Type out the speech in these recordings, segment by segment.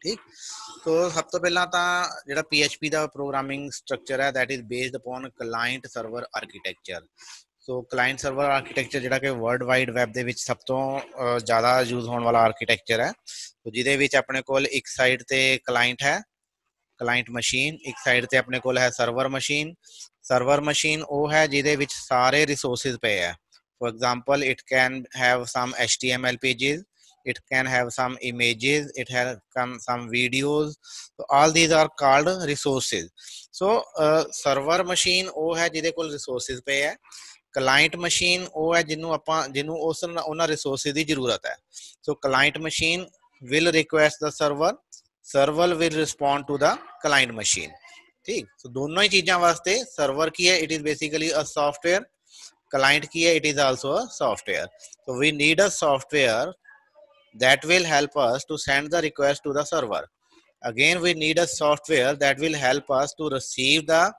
ਠੀਕ? ਸੋ ਸਭ ਤੋਂ ਪਹਿਲਾਂ ਤਾਂ ਜਿਹੜਾ PHP ਦਾ ਪ੍ਰੋਗਰਾਮਿੰਗ ਸਟਰਕਚਰ ਹੈ, that is based upon client server architecture so client server architecture ਜਿਹੜਾ ਕਿ ਵਰਲਡ ਵਾਈਡ ਵੈਬ ਦੇ ਵਿੱਚ ਸਭ ਤੋਂ ਜ਼ਿਆਦਾ ਯੂਜ਼ ਹੋਣ ਵਾਲਾ ਆਰਕੀਟੈਕਚਰ ਹੈ। ਸੋ ਜਿਹਦੇ ਵਿੱਚ ਆਪਣੇ ਕੋਲ ਇੱਕ ਸਾਈਡ ਤੇ ਕਲਾਇੰਟ ਹੈ ਕਲਾਇੰਟ ਮਸ਼ੀਨ ਇੱਕ ਸਾਈਡ ਤੇ ਆਪਣੇ ਕੋਲ ਹੈ ਸਰਵਰ ਮਸ਼ੀਨ ਸਰਵਰ ਮਸ਼ੀਨ ਉਹ ਹੈ ਜਿਹਦੇ ਵਿੱਚ ਸਾਰੇ ਰਿਸੋਰਸਸ ਪਏ ਹੈ। For example, it can have some html pages it can have some images it has come some videos so all these are called resources so uh, server machine ਉਹ ਹੈ ਜਿਹਦੇ ਕੋਲ resources ਪਏ ਹੈ ਕਲਾਇੰਟ ਮਸ਼ੀਨ ਉਹ ਹੈ ਜਿਹਨੂੰ ਆਪਾਂ ਜਿਹਨੂੰ ਉਸ ਉਹਨਾਂ ਰਿਸੋਰਸਸ ਦੀ ਜ਼ਰੂਰਤ ਹੈ so client machine will request the server server will respond to the client machine ठीक so दोनों ही चीजें वास्ते सर्वर की है it is basically a software client की है it is also a software so we need a software that will help us to send the request to the server. Again we need a software that will help us to receive the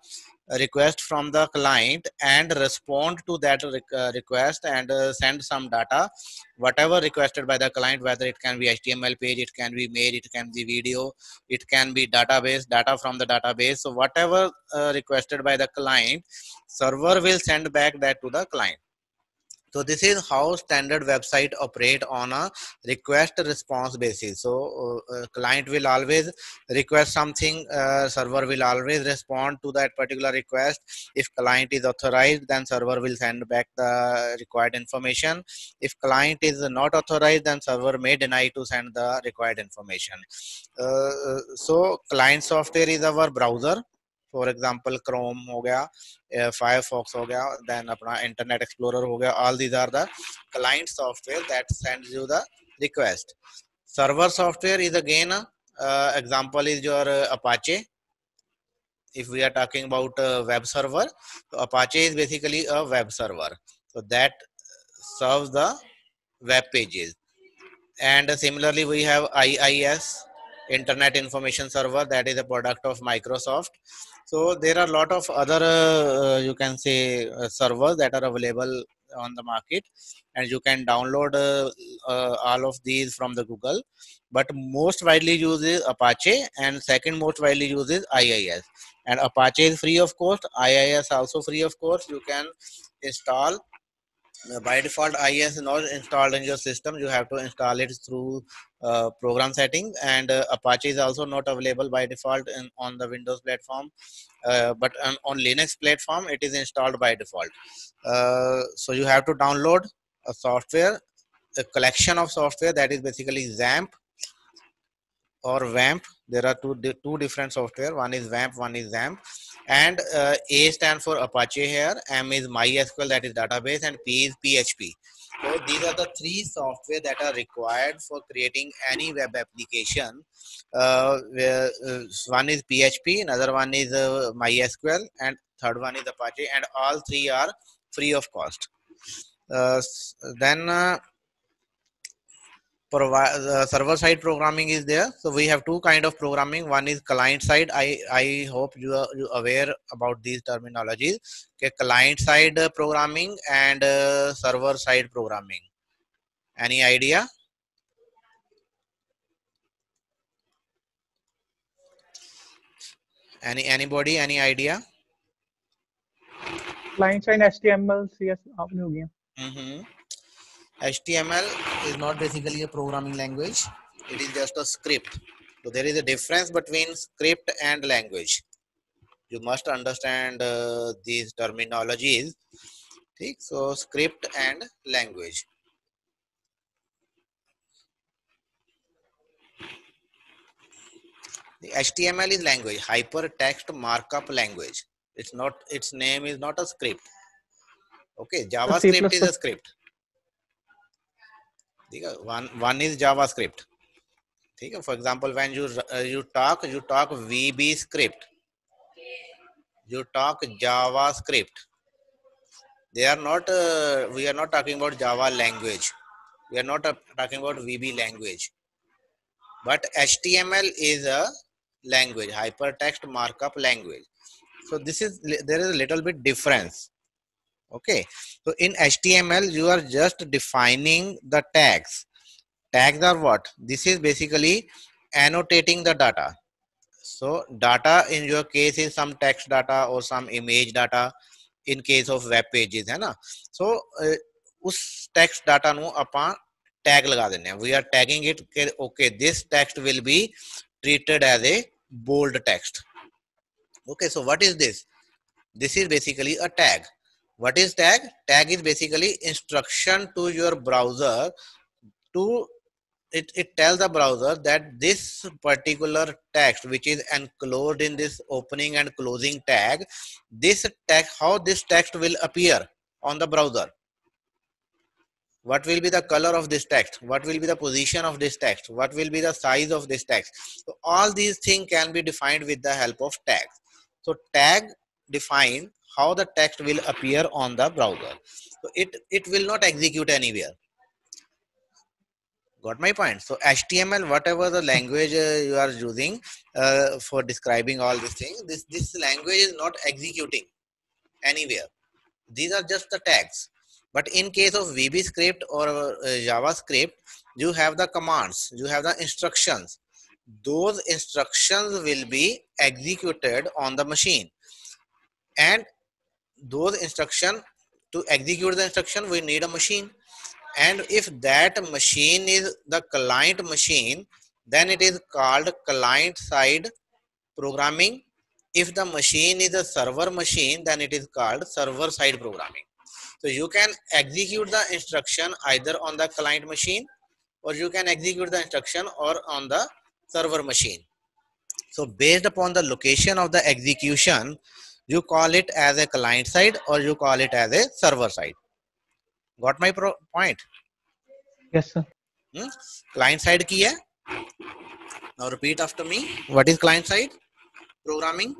request from the client and respond to that uh, request and uh, send some data whatever requested by the client whether it can be html page it can be mail it can be video it can be database data from the database. So whatever uh, requested by the client server will send back that to the client so this is how standard website operate on a request response basis. So uh, uh, client will always request something uh, server will always respond to that particular request. If client is authorized then server will send back the required information. If client is not authorized then server may deny to send the required information. Uh, uh, so client software is our browser for example Chrome हो गया Firefox हो गया then अपना internet Explorer हो गया all these are the client software that sends you the request server software is again uh, example is your uh, apache if we are talking about uh, web server so apache is basically a web server so that serves the web pages and similarly we have iis internet information server that is a product of microsoft so there are a lot of other uh, you can say uh, servers that are available on the market. And you can download uh, uh, all of these from the google. But most widely used is apache. And second most widely used is iis and apache is free of cost iis also free of course. You can install by default IIS is not installed in your system. You have to install it through uh, program settings and uh, Apache is also not available by default in, on the Windows platform. Uh, but on, on, Linux platform it is installed by default. Uh, so you have to download a software a collection of software that is basically XAMPP or WAMP there are two two different software one is vamp one is XAMPP and uh, A stands for Apache here, M is MySQL that is database and P is PHP. So these are the three software that are required for creating any web application. Uh, where, uh, one is PHP, another one is uh, MySQL and third one is Apache and all three are free of cost. Uh, then uh, provide uh, server side programming is there. So we have two kind of programming. One is client side. I i hope you are you aware about these terminologies. Okay client side uh, programming and uh, server side programming. Any idea? Any anybody? Any idea? Client side html CSS. mm -hmm. HTML is not basically a programming language. It is just a script. So there is a difference between script and language. You must understand uh, these terminologies. Okay? So script and language. The HTML is language, hypertext markup language. It's not, its name is not a script. Okay, JavaScript is a script. ठीक है one one is JavaScript ठीक है for example when you you talk you talk VB script you talk javascript they are not uh, we are not talking about java language we are not uh, talking about vb language but html is a language hypertext markup language so this is there is a little bit difference okay. So in html you are just defining the tags. Tags are what? This is basically annotating the data. So data in your case is some text data or some image data in case of web pages है ना so uh, us text data no, अपन tag लगा देने we are tagging it okay this text will be treated as a bold text. Okay so what is this? This is basically a tag what is tag? Tag is basically instruction to your browser to it, it tells the browser that this particular text which is enclosed in this opening and closing tag this text how this text will appear on the browser. What will be the color of this text? What will be the position of this text? What will be the size of this text? So all these things can be defined with the help of tags. So tag define how the text will appear on the browser. So it it will not execute anywhere. Got my point? So html whatever the language uh, you are using uh, for describing all these things this this language is not executing anywhere. These are just the tags. But in case of vb script or uh, javascript you have the commands you have the instructions. Those instructions will be executed on the machine. And those instruction to execute the instruction we need a machine. And if that machine is the client machine then it is called client side programming. If the machine is a server machine then it is called server side programming. So you can execute the instruction either on the client machine or you can execute the instruction or on the server machine. So based upon the location of the execution you call it as a client side or you call it as a server side. Got my pro point? Yes sir. Hmm? client side key hai? Now repeat after me. What is client side? Programming.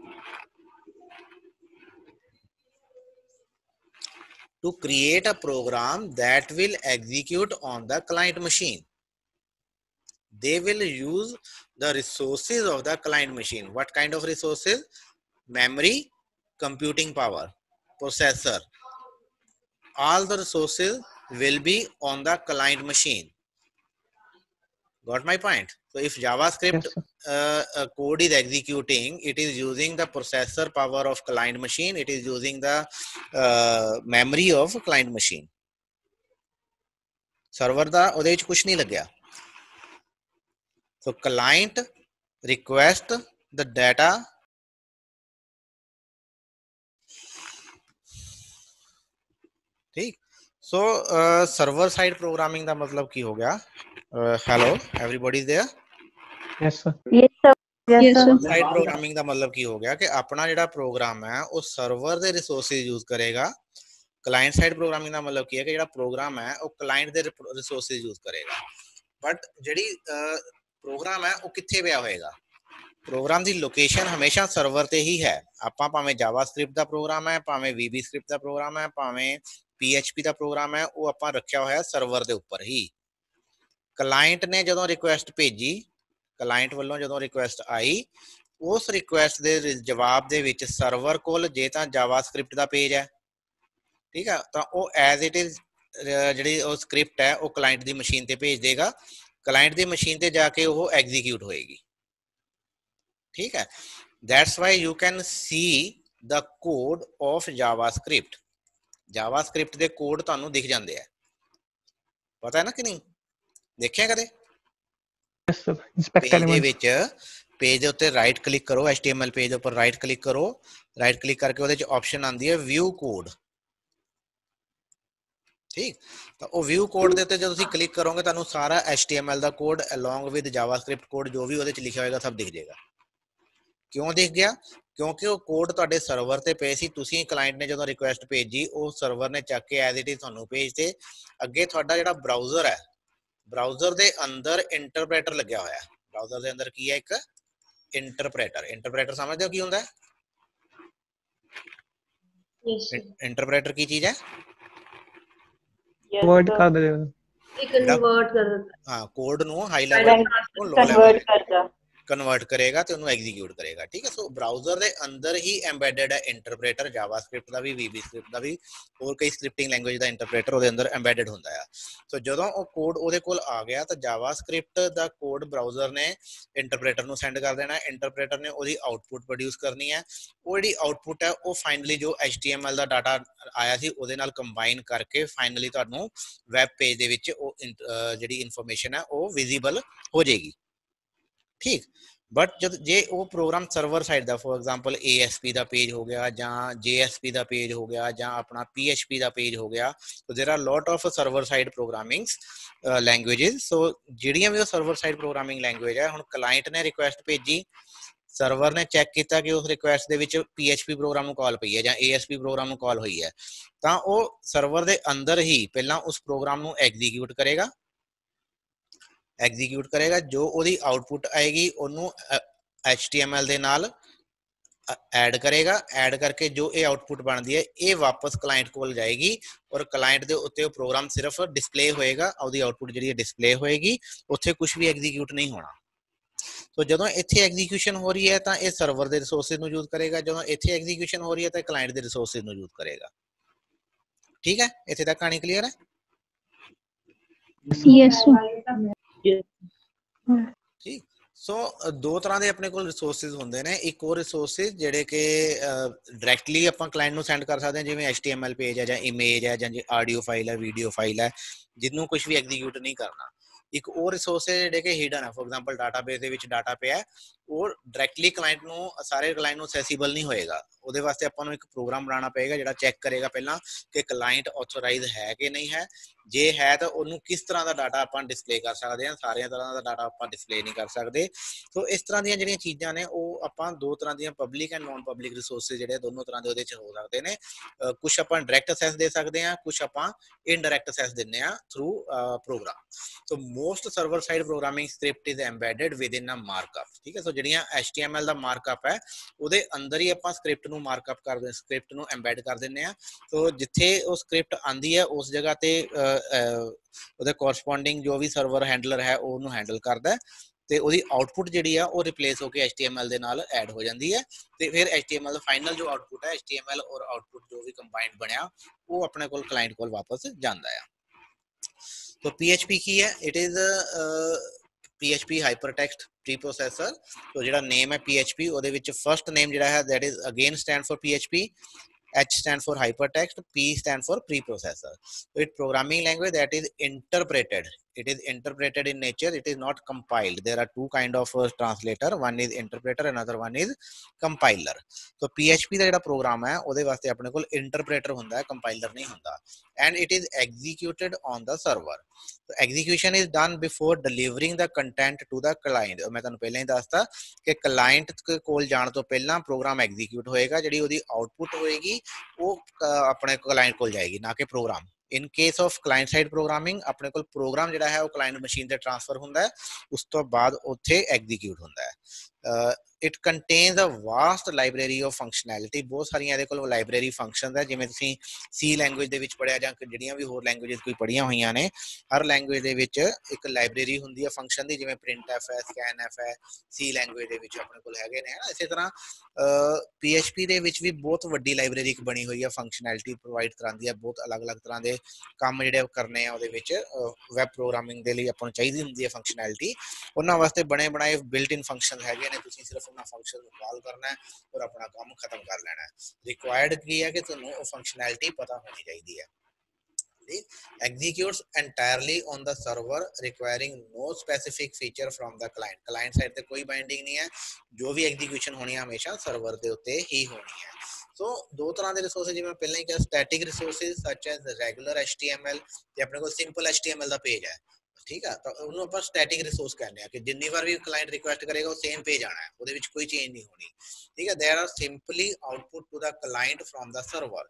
To create a program that will execute on the client machine they will use the resources of the client machine. What kind of resources? Memory computing power processor all the resources will be on the client machine got my point so if javascript yes, uh, uh, code is executing it is using the processor power of client machine it is using the uh, memory of client machine server ਦਾ ਉਹਦੇ ਵਿੱਚ ਕੁਝ ਨਹੀਂ ਲੱਗਿਆ so client request the data ठीक सो server side programming ਦਾ ਮਤਲਬ ਕੀ ਹੋ ਗਿਆ hello everybody there yes sir yes sir yes, Yes, sir. sir. Side programming ਦਾ ਮਤਲਬ ਕੀ ਹੋ ਗਿਆ ਕਿ ਆਪਣਾ ਜਿਹੜਾ ਪ੍ਰੋਗਰਾਮ ਹੈ ਉਹ ਸਰਵਰ ਦੇ ਰਿਸੋਰਸਸ ਯੂਜ਼ ਕਰੇਗਾ ਕਲਾਇੰਟ ਸਾਈਡ ਪ੍ਰੋਗਰਾਮਿੰਗ ਦਾ ਮਤਲਬ ਕੀ ਹੈ ਕਿ ਜਿਹੜਾ ਪ੍ਰੋਗਰਾਮ ਹੈ ਉਹ ਕਲਾਇੰਟ ਦੇ ਰਿਸੋਰਸਸ ਯੂਜ਼ ਕਰੇਗਾ ਬਟ ਜਿਹੜੀ ਪ੍ਰੋਗਰਾਮ ਹੈ ਉਹ ਕਿੱਥੇ ਪਿਆ ਹੋਏਗਾ ਪ੍ਰੋਗਰਾਮ ਦੀ ਲੋਕੇਸ਼ਨ ਹਮੇਸ਼ਾ ਸਰਵਰ ਤੇ ਹੀ ਹੈ ਆਪਾਂ ਭਾਵੇਂ ਜਾਵਾਸਕ੍ਰਿਪਟ ਦਾ ਪ੍ਰੋਗਰਾਮ ਹੈ ਭਾਵੇਂ VB ਸਕ੍ਰਿਪਟ ਦਾ ਪ੍ਰੋਗਰਾਮ ਹੈ ਭਾਵੇਂ PHP ਦਾ ਪ੍ਰੋਗਰਾਮ ਹੈ, ਉਹ ਆਪਾਂ ਰੱਖਿਆ ਹੋਇਆ ਸਰਵਰ ਦੇ ਉੱਪਰ ਹੀ। ਕਲਾਇੰਟ ਨੇ ਜਦੋਂ ਰਿਕੁਐਸਟ ਭੇਜੀ ਕਲਾਇੰਟ ਵੱਲੋਂ ਜਦੋਂ ਰਿਕੁਐਸਟ ਆਈ, ਉਸ ਰਿਕੁਐਸਟ ਦੇ ਜਵਾਬ ਦੇ ਵਿੱਚ ਸਰਵਰ ਕੋਲ ਜੇ ਤਾਂ ਜਾਵਾਸਕ੍ਰਿਪਟ ਦਾ ਪੇਜ ਹੈ, ਠੀਕ ਹੈ ਤਾਂ ਉਹ ਐਜ਼ ਇਟ ਇਜ਼ ਜਿਹੜੀ ਉਹ ਸਕ੍ਰਿਪਟ ਹੈ, ਉਹ ਕਲਾਇੰਟ ਦੀ ਮਸ਼ੀਨ ਤੇ ਭੇਜ ਦੇਗਾ। ਕਲਾਇੰਟ ਦੀ ਮਸ਼ੀਨ ਤੇ ਜਾ ਕੇ ਉਹ ਐਗਜ਼ੀਕਿਊਟ ਹੋਏਗੀ। ਠੀਕ ਹੈ। That's why you can see the code of javascript javascript ਦੇ ਕੋਡ ਤੁਹਾਨੂੰ ਦਿਖ ਜਾਂਦੇ ਆ। ਪਤਾ ਹੈ ਨਾ ਕਿ ਨਹੀਂ? ਦੇਖਿਆ ਕਦੇ? ਪੇਜ ਦੇ elements ਵਿੱਚ ਪੇਜ ਦੇ ਉੱਤੇ ਰਾਈਟ ਕਲਿੱਕ ਕਰੋ HTML ਪੇਜ ਉੱਪਰ ਰਾਈਟ ਕਲਿੱਕ ਕਰੋ। ਰਾਈਟ ਕਲਿੱਕ ਕਰਕੇ ਉਹਦੇ ਚ ਆਪਸ਼ਨ ਆਂਦੀ ਹੈ ਵਿਊ ਕੋਡ ਠੀਕ? ਤਾਂ ਉਹ ਵਿਊ ਕੋਡ ਦੇ ਉੱਤੇ ਜਦੋਂ ਤੁਸੀਂ ਕਲਿੱਕ ਕਰੋਗੇ ਤੁਹਾਨੂੰ ਸਾਰਾ HTML the code along with JavaScript code ਜੋ ਵੀ ਉਹਦੇ ਚ ਲਿਖਿਆ ਹੋਏਗਾ ਸਭ ਦਿਖ ਜਾਏਗਾ। ਕਿਉਂ ਦਿਖ ਗਿਆ? ਕਿਉਂਕਿ ਉਹ ਕੋਡ ਤੁਹਾਡੇ ਸਰਵਰ ਤੇ ਪਏ ਸੀ ਤੁਸੀਂ ਕਲਾਇੰਟ ਨੇ ਜਦੋਂ ਰਿਕੁਐਸਟ ਭੇਜੀ ਉਹ ਸਰਵਰ ਨੇ ਚੱਕ ਕੇ ਐਜ਼ ਇਟ ਇਜ਼ ਤੁਹਾਨੂੰ ਭੇਜਤੇ ਅੱਗੇ ਤੁਹਾਡਾ ਜਿਹੜਾ ਬ੍ਰਾਊਜ਼ਰ ਹੈ ਬ੍ਰਾਊਜ਼ਰ ਦੇ ਅੰਦਰ ਇੰਟਰਪ੍ਰੀਟਰ ਲੱਗਿਆ ਹੋਇਆ ਹੈ। ਬ੍ਰਾਊਜ਼ਰ ਦੇ ਅੰਦਰ ਕੀ ਹੈ ਇੱਕ? ਇੰਟਰਪ੍ਰੀਟਰ ਇੰਟਰਪ੍ਰੀਟਰ ਸਮਝਦੇ ਹੋ ਕੀ ਹੁੰਦਾ ਹੈ. ਇੰਟਰਪ੍ਰੀਟਰ ਕੀ ਚੀਜ਼ ਹੈ. ਕਰ ਦੇ ਇਹ ਕਨਵਰਟ ਕਰ ਦਿੰਦਾ। ਹਾਂ ਕੋਡ ਨੂੰ ਹਾਈ ਲੈਵਲ ਤੋਂ convert ਕਰਦਾ। ਕਨਵਰਟ ਕਰੇਗਾ ਤੇ ਉਹਨੂੰ ਐਗਜ਼ੀਕਿਊਟ ਕਰੇਗਾ, ਠੀਕ ਹੈ? ਸੋ ਬ੍ਰਾਊਜ਼ਰ ਦੇ ਅੰਦਰ ਹੀ ਐਮਬੈਡਡ ਹੈ ਇੰਟਰਪ੍ਰੀਟਰ ਜਾਵਾਸਕ੍ਰਿਪਟ ਦਾ ਵੀ VB ਸਕ੍ਰਿਪਟ ਦਾ ਵੀ, ਹੋਰ ਕਈ ਸਕ੍ਰਿਪਟਿੰਗ ਲੈਂਗੁਏਜ ਦਾ ਇੰਟਰਪ੍ਰੀਟਰ ਉਹਦੇ ਅੰਦਰ ਐਮਬੈਡਡ ਹੁੰਦਾ ਆ। ਸੋ ਜਦੋਂ ਉਹ ਕੋਡ ਉਹਦੇ ਕੋਲ ਆ ਗਿਆ ਤਾਂ ਜਾਵਾਸਕ੍ਰਿਪਟ ਦਾ ਕੋਡ ਬ੍ਰਾਊਜ਼ਰ ਨੇ ਇੰਟਰਪ੍ਰੀਟਰ ਨੂੰ ਸੈਂਡ ਕਰ ਦੇਣਾ ਇੰਟਰਪ੍ਰੀਟਰ ਨੇ ਉਹਦੀ ਆਉਟਪੁੱਟ ਪ੍ਰੋਡਿਊਸ ਕਰਨੀ ਹੈ। ਉਹ ਜਿਹੜੀ ਆਊਟਪੁੱਟ ਹੈ ਉਹ ਫਾਈਨਲੀ ਜੋ HTML ਦਾ ਡਾਟਾ ਆਇਆ ਸੀ ਉਹਦੇ ਨਾਲ ਕੰਬਾਈਨ ਕਰਕੇ ਫਾਈਨਲੀ ਤੁਹਾਨੂੰ ਵੈਬ ਪੇਜ ਦੇ ਵਿੱਚ ਉਹ ਜਿਹੜੀ ਇਨਫੋਰਮੇਸ਼ਨ ਹੈ ਉਹ ਵਿਜ਼ੀਬਲ ਹੋ ਜਾਏਗੀ। ਠੀਕ। ਬਟ ਜਦ ਜੇ ਉਹ ਪ੍ਰੋਗਰਾਮ ਸਰਵਰ ਸਾਈਡ ਦਾ ਫੋਰ ਐਗਜ਼ਾਮਪਲ ASP ਦਾ ਪੇਜ ਹੋ ਗਿਆ ਜਾਂ JSP ਦਾ ਪੇਜ ਹੋ ਗਿਆ ਜਾਂ ਆਪਣਾ PHP ਦਾ ਪੇਜ ਹੋ ਗਿਆ so there are lot of server side programmings languages so ਜਿਹੜੀਆਂ ਵੀ ਉਹ ਸਰਵਰ ਸਾਈਡ ਪ੍ਰੋਗਰਾਮਿੰਗ ਲੈਂਗੁਏਜ ਹੈ ਹੁਣ ਕਲਾਇੰਟ ਨੇ ਰਿਕੁਐਸਟ ਭੇਜੀ ਸਰਵਰ ਨੇ ਚੈੱਕ ਕੀਤਾ ਕਿ ਉਸ ਰਿਕੁਐਸਟ ਦੇ ਵਿੱਚ PHP ਪ੍ਰੋਗਰਾਮ ਨੂੰ ਕਾਲ ਪਈ ਹੈ ਜਾਂ ASP ਪ੍ਰੋਗਰਾਮ ਨੂੰ ਕਾਲ ਹੋਈ ਹੈ, ਤਾਂ ਉਹ ਸਰਵਰ ਦੇ ਅੰਦਰ ਹੀ ਪਹਿਲਾਂ ਉਸ ਪ੍ਰੋਗਰਾਮ ਨੂੰ ਐਗਜ਼ੀਕਿਊਟ ਕਰੇਗਾ ਐਗਜ਼ੀਕਿਊਟ ਕਰੇਗਾ, ਜੋ ਉਹਦੀ ਆਉਟਪੁੱਟ ਆਏਗੀ, ਉਹਨੂੰ HTML ਦੇ ਨਾਲ ਐਡ ਕਰੇਗਾ। ਐਡ ਕਰਕੇ ਜੋ ਇਹ ਆਉਟਪੁੱਟ ਬਣਦੀ ਹੈ, ਇਹ ਵਾਪਸ ਕਲਾਇੰਟ ਕੋਲ ਜਾਏਗੀ ਔਰ ਕਲਾਇੰਟ ਦੇ ਉੱਤੇ ਉਹ ਪ੍ਰੋਗਰਾਮ ਸਿਰਫ ਡਿਸਪਲੇ ਹੋਏਗਾ, ਉਹਦੀ ਆਉਟਪੁੱਟ ਜਿਹੜੀ ਹੈ ਡਿਸਪਲੇ ਹੋਏਗੀ। ਉੱਥੇ ਕੁਝ ਵੀ ਐਗਜ਼ੀਕਿਊਟ ਨਹੀਂ ਹੋਣਾ। ਸੋ ਜਦੋਂ ਇੱਥੇ ਐਗਜ਼ੀਕਿਊਸ਼ਨ ਹੋ ਰਹੀ ਹੈ, ਤਾਂ ਇਹ ਸਰਵਰ ਦੇ ਰਿਸੋਰਸਸ ਨੂੰ ਯੂਜ਼ ਕਰੇਗਾ। ਜਦੋਂ ਇੱਥੇ ਐਗਜ਼ੀਕਿਊਸ਼ਨ ਹੋ ਰਹੀ ਹੈ, ਤਾਂ ਕਲਾਇੰਟ ਦੇ ਰਿਸੋਰਸਸ ਨੂੰ ਯੂਜ਼ ਕਰੇਗਾ। ਠੀਕ ਹੈ? ਇੱਥੇ ਤੱਕ ਕਹਾਣੀ ਕਲੀਅਰ ਹੈ? ਯੈਸ ਠੀਕ ਸੋ ਦੋ ਤਰ੍ਹਾਂ ਦੇ ਆਪਣੇ ਕੋਲ ਰਿਸੋਰਸਸ ਹੁੰਦੇ ਨੇ। ਇੱਕ ਉਹ ਰਿਸੋਰਸਸ ਜਿਹੜੇ ਕਿ ਡਾਇਰੈਕਟਲੀ ਆਪਾਂ ਕਲਾਇੰਟ ਨੂੰ ਸੈਂਡ ਕਰ ਸਕਦੇ ਹਾਂ, ਜਿਵੇਂ HTML ਪੇਜ ਹੈ ਜਾਂ ਇਮੇਜ ਹੈ ਜਾਂ ਜੇ ਆਡੀਓ ਫਾਈਲ ਹੈ ਵੀਡੀਓ ਫਾਈਲ ਹੈ, ਜਿਹਨੂੰ ਕੁਝ ਵੀ ਐਗਜ਼ੀਕਿਊਟ ਨਹੀਂ ਕਰਨਾ। ਇੱਕ ਉਹ ਰਿਸੋਰਸ ਹੈ ਜਿਹੜੇ ਕਿ ਹਿਡਨ ਹੈ। ਫੋਰ ਐਗਜ਼ਾਮਪਲ ਡਾਟਾਬੇਸ ਦੇ ਵਿੱਚ ਡਾਟਾ ਪਿਆ ਉਹ ਡਾਇਰੈਕਟਲੀ ਕਲਾਇੰਟ ਨੂੰ, ਸਾਰੇ ਕਲਾਇੰਟ ਨੂੰ ਅਸੈਸੀਬਲ ਨਹੀਂ ਹੋਏਗਾ। ਉਹਦੇ ਵਾਸਤੇ ਆਪਾਂ ਨੂੰ ਇੱਕ ਪ੍ਰੋਗਰਾਮ ਬਣਾਉਣਾ ਪਏਗਾ, ਜਿਹੜਾ ਚੈੱਕ ਕਰੇਗਾ ਪਹਿਲਾਂ ਕਿ ਕਲਾਇੰਟ ਆਥੋਰਾਈਜ਼ ਹੈ ਕਿ ਨਹੀਂ ਹੈ। ਜੇ ਹੈ ਤਾਂ ਉਹਨੂੰ ਕਿਸ ਤਰ੍ਹਾਂ ਦਾ ਡਾਟਾ ਆਪਾਂ ਡਿਸਪਲੇ ਕਰ ਸਕਦੇ ਹਾਂ? ਸਾਰੀਆਂ ਤਰ੍ਹਾਂ ਦਾ ਡਾਟਾ ਆਪਾਂ ਡਿਸਪਲੇ ਨਹੀਂ ਕਰ ਸਕਦੇ। ਸੋ ਇਸ ਤਰ੍ਹਾਂ ਦੀਆਂ ਜਿਹੜੀਆਂ ਚੀਜ਼ਾਂ ਨੇ, ਉਹ ਆਪਾਂ ਦੋ ਤਰ੍ਹਾਂ ਦੀਆਂ public and non public resources ਜਿਹੜੇ ਦੋਨੋਂ ਤਰ੍ਹਾਂ ਦੇ ਉਹਦੇ ਚ ਹੋ ਸਕਦੇ ਨੇ। ਕੁਝ ਆਪਾਂ ਡਾਇਰੈਕਟ ਅਸੈਸ ਦੇ ਸਕਦੇ ਹਾਂ ਕੁਝ ਆਪਾਂ ਇਨਡਾਇਰੈਕਟ ਅਸੈਸ ਦਿੰਨੇ ਆ through program so most server side programming script is embedded within a markup ਠੀਕ ਹੈ? ਸੋ ਜਿਹੜੀਆਂ HTML ਦਾ ਮਾਰਕਅਪ ਹੈ, ਉਹਦੇ ਅੰਦਰ ਹੀ ਆਪਾਂ ਸਕ੍ਰਿਪਟ ਨੂੰ ਮਾਰਕਅਪ ਕਰਦੇ ਹਾਂ ਸਕ੍ਰਿਪਟ ਨੂੰ ਐਮਬੈਡ ਕਰ ਦਿੰਨੇ ਆ ਸੋ ਜਿੱਥੇ ਉਹ ਸਕ੍ਰਿਪਟ ਆਂਦੀ ਹੈ, ਉਸ ਜਗ੍ਹਾ ਤੇ ਉਹਦੇ ਕੋਰਸਪੋਂਡਿੰਗ ਜੋ ਵੀ ਸਰਵਰ ਹੈਂਡਲਰ ਹੈ ਉਹ ਉਹਨੂੰ ਹੈਂਡਲ ਕਰਦਾ ਤੇ ਉਹਦੀ ਆਉਟਪੁੱਟ ਜਿਹੜੀ ਆ, ਉਹ ਰਿਪਲੇਸ ਹੋ ਕੇ HTML ਦੇ ਨਾਲ ਐਡ ਹੋ ਜਾਂਦੀ ਹੈ ਤੇ ਫਿਰ HTML ਦਾ ਫਾਈਨਲ ਜੋ ਆਉਟਪੁੱਟ ਹੈ, HTML ਔਰ ਆਉਟਪੁੱਟ ਜੋ ਵੀ ਕੰਬਾਈਨਡ ਬਣਿਆ, ਉਹ ਆਪਣੇ ਕੋਲ ਕਲਾਇੰਟ ਕੋਲ ਵਾਪਸ ਜਾਂਦਾ ਆ। तो PHP ਕੀ ਹੈ? It is PHP hypertext preprocessor so ਜਿਹੜਾ ਨੇਮ ਹੈ PHP, ਉਹਦੇ ਵਿੱਚ ਫਰਸਟ ਨੇਮ ਜਿਹੜਾ ਹੈ, that is again stand for PHP H stand for hypertext P stand for preprocessor. So it programming language that is interpreted it is interpreted in nature it is not compiled there are two kind of uh, translator one is interpreter another one is compiler so php ਦਾ ਜਿਹੜਾ programme ਹੈ ਉਹਦੇ ਵਾਸਤੇ ਆਪਣੇ ਕੋਲ interpreter ਹੁੰਦਾ ਹੈ compiler ਨਹੀਂ ਹੁੰਦਾ and it is executed on the server so execution is done before delivering the content to the client ਮੈਂ ਤੁਹਾਨੂੰ ਪਹਿਲਾਂ ਹੀ ਦੱਸਤਾ ਕਿ ਕਲਾਇੰਟ ਕੋਲ ਜਾਣ ਤੋਂ ਪਹਿਲਾਂ ਪ੍ਰੋਗਰਾਮ ਐਗਜ਼ੀਕਿਊਟ ਹੋਏਗਾ ਜਿਹੜੀ ਉਹਦੀ ਆਉਟਪੁੱਟ ਹੋਏਗੀ ਉਹ ਆਪਣੇ ਕਲਾਇੰਟ ਕੋਲ ਜਾਏਗੀ ਨਾ ਕਿ programme in case of client side programming ਆਪਣੇ ਕੋਲ ਪ੍ਰੋਗਰਾਮ ਜਿਹੜਾ ਹੈ ਉਹ ਕਲਾਇੰਟ ਮਸ਼ੀਨ ਤੇ ਟ੍ਰਾਂਸਫਰ ਹੁੰਦਾ ਹੈ, ਉਸ ਤੋਂ ਬਾਅਦ ਉੱਥੇ ਐਗਜ਼ੀਕਿਊਟ ਹੁੰਦਾ ਹੈ। It contains a vast library of functionality ਬਹੁਤ ਸਾਰੀਆਂ ਇਹਦੇ ਕੋਲ ਲਾਇਬ੍ਰੇਰੀ ਫੰਕਸ਼ਨਸ ਹੈ ਜਿਵੇਂ ਤੁਸੀਂ ਸੀ ਲੈਂਗੁਏਜ ਦੇ ਵਿੱਚ ਪੜਿਆ ਜਾਂ ਜਿਹੜੀਆਂ ਵੀ ਹੋਰ ਲੈਂਗੁਏਜਸ ਕੋਈ ਪੜੀਆਂ ਹੋਈਆਂ ਨੇ, ਹਰ ਲੈਂਗੁਏਜ ਦੇ ਵਿੱਚ ਇੱਕ ਲਾਇਬ੍ਰੇਰੀ ਹੁੰਦੀ ਹੈ ਫੰਕਸ਼ਨ ਦੀ, ਜਿਵੇਂ ਪ੍ਰਿੰਟ ਐਫ ਹੈ ਸਕੈਨ ਐਫ ਹੈ ਸੀ ਲੈਂਗੁਏਜ ਦੇ ਵਿੱਚ ਆਪਣੇ ਕੋਲ ਹੈਗੇ ਨੇ ਹਨਾ ਇਸੇ ਤਰ੍ਹਾਂ PHP ਦੇ ਵਿੱਚ ਵੀ ਬਹੁਤ ਵੱਡੀ ਲਾਇਬ੍ਰੇਰੀ ਇੱਕ ਬਣੀ ਹੋਈ ਹੈ ਫੰਕਸ਼ਨੈਲਿਟੀ ਪ੍ਰੋਵਾਈਡ ਕਰਾਉਂਦੀ ਹੈ ਬਹੁਤ ਅਲੱਗ-ਅਲੱਗ ਤਰ੍ਹਾਂ ਦੇ ਕੰਮ ਜਿਹੜੇ ਕਰਨੇ ਆ ਉਹਦੇ ਵਿੱਚ ਵੈਬ ਪ੍ਰੋਗਰਾਮਿੰਗ ਦੇ ਲਈ ਆਪਾਂ ਨੂੰ ਚਾਹੀਦੀ ਹੁੰਦੀ ਹੈ ਫੰਕਸ਼ਨੈਲਿਟੀ ਉਹਨਾਂ ਵਾਸਤੇ ਬਣੇ ਬਣਾਏ ਬਿਲਟ ਇਨ ਫੰਕਸ਼ਨ ਹੈਗੇ ਨੇ, ਤੁਸੀਂ ਸਿਰਫ ਉਹਨਾਂ ਫੰਕਸ਼ਨ ਨੂੰ ਕਾਲ ਕਰਨਾ ਹੈ ਔਰ ਆਪਣਾ ਕੰਮ ਖਤਮ ਕਰ ਲੈਣਾ ਹੈ ਰਿਕੁਆਇਰਡ ਕੀ ਹੈ ਕਿ ਤੁਹਾਨੂੰ ਉਹ ਫੰਕਸ਼ਨੈਲਿਟੀ ਪਤਾ ਹੋਣੀ ਚਾਹੀਦੀ ਹੈ executes entirely on the server requiring no specific feature from the client client side ਤੇ ਕੋਈ ਬਾਈਂਡਿੰਗ ਨਹੀਂ ਹੈ ਜੋ ਵੀ ਐਗਜ਼ੀਕਿਊਸ਼ਨ ਹੋਣੀ ਹੈ ਹਮੇਸ਼ਾ ਸਰਵਰ ਦੇ ਉੱਤੇ ਹੀ ਹੋਣੀ ਹੈ ਸੋ ਦੋ ਤਰ੍ਹਾਂ ਦੇ ਰਿਸੋਰਸਸ ਜਿਵੇਂ ਪਹਿਲਾਂ ਹੀ ਕਿਹਾ static resources such as regular HTML ਤੇ ਆਪਣੇ ਕੋਲ ਸਿੰਪਲ HTML ਦਾ ਪੇਜ ਹੈ ਠੀਕ ਆ ਤਾਂ ਉਹਨੂੰ ਆਪਾਂ ਸਟੈਟਿਕ ਰਿਸੋਰਸ ਕਹਿੰਦੇ ਆ ਕਿ ਜਿੰਨੀ ਵਾਰ ਵੀ ਕਲਾਇੰਟ ਰਿਕੁਐਸਟ ਕਰੇਗਾ ਉਹ ਸੇਮ ਪੇਜ ਆਣਾ ਹੈ ਉਹਦੇ ਵਿੱਚ ਕੋਈ ਚੇਂਜ ਨਹੀਂ ਹੋਣੀ ਠੀਕ ਹੈ there are simply output to the client from the server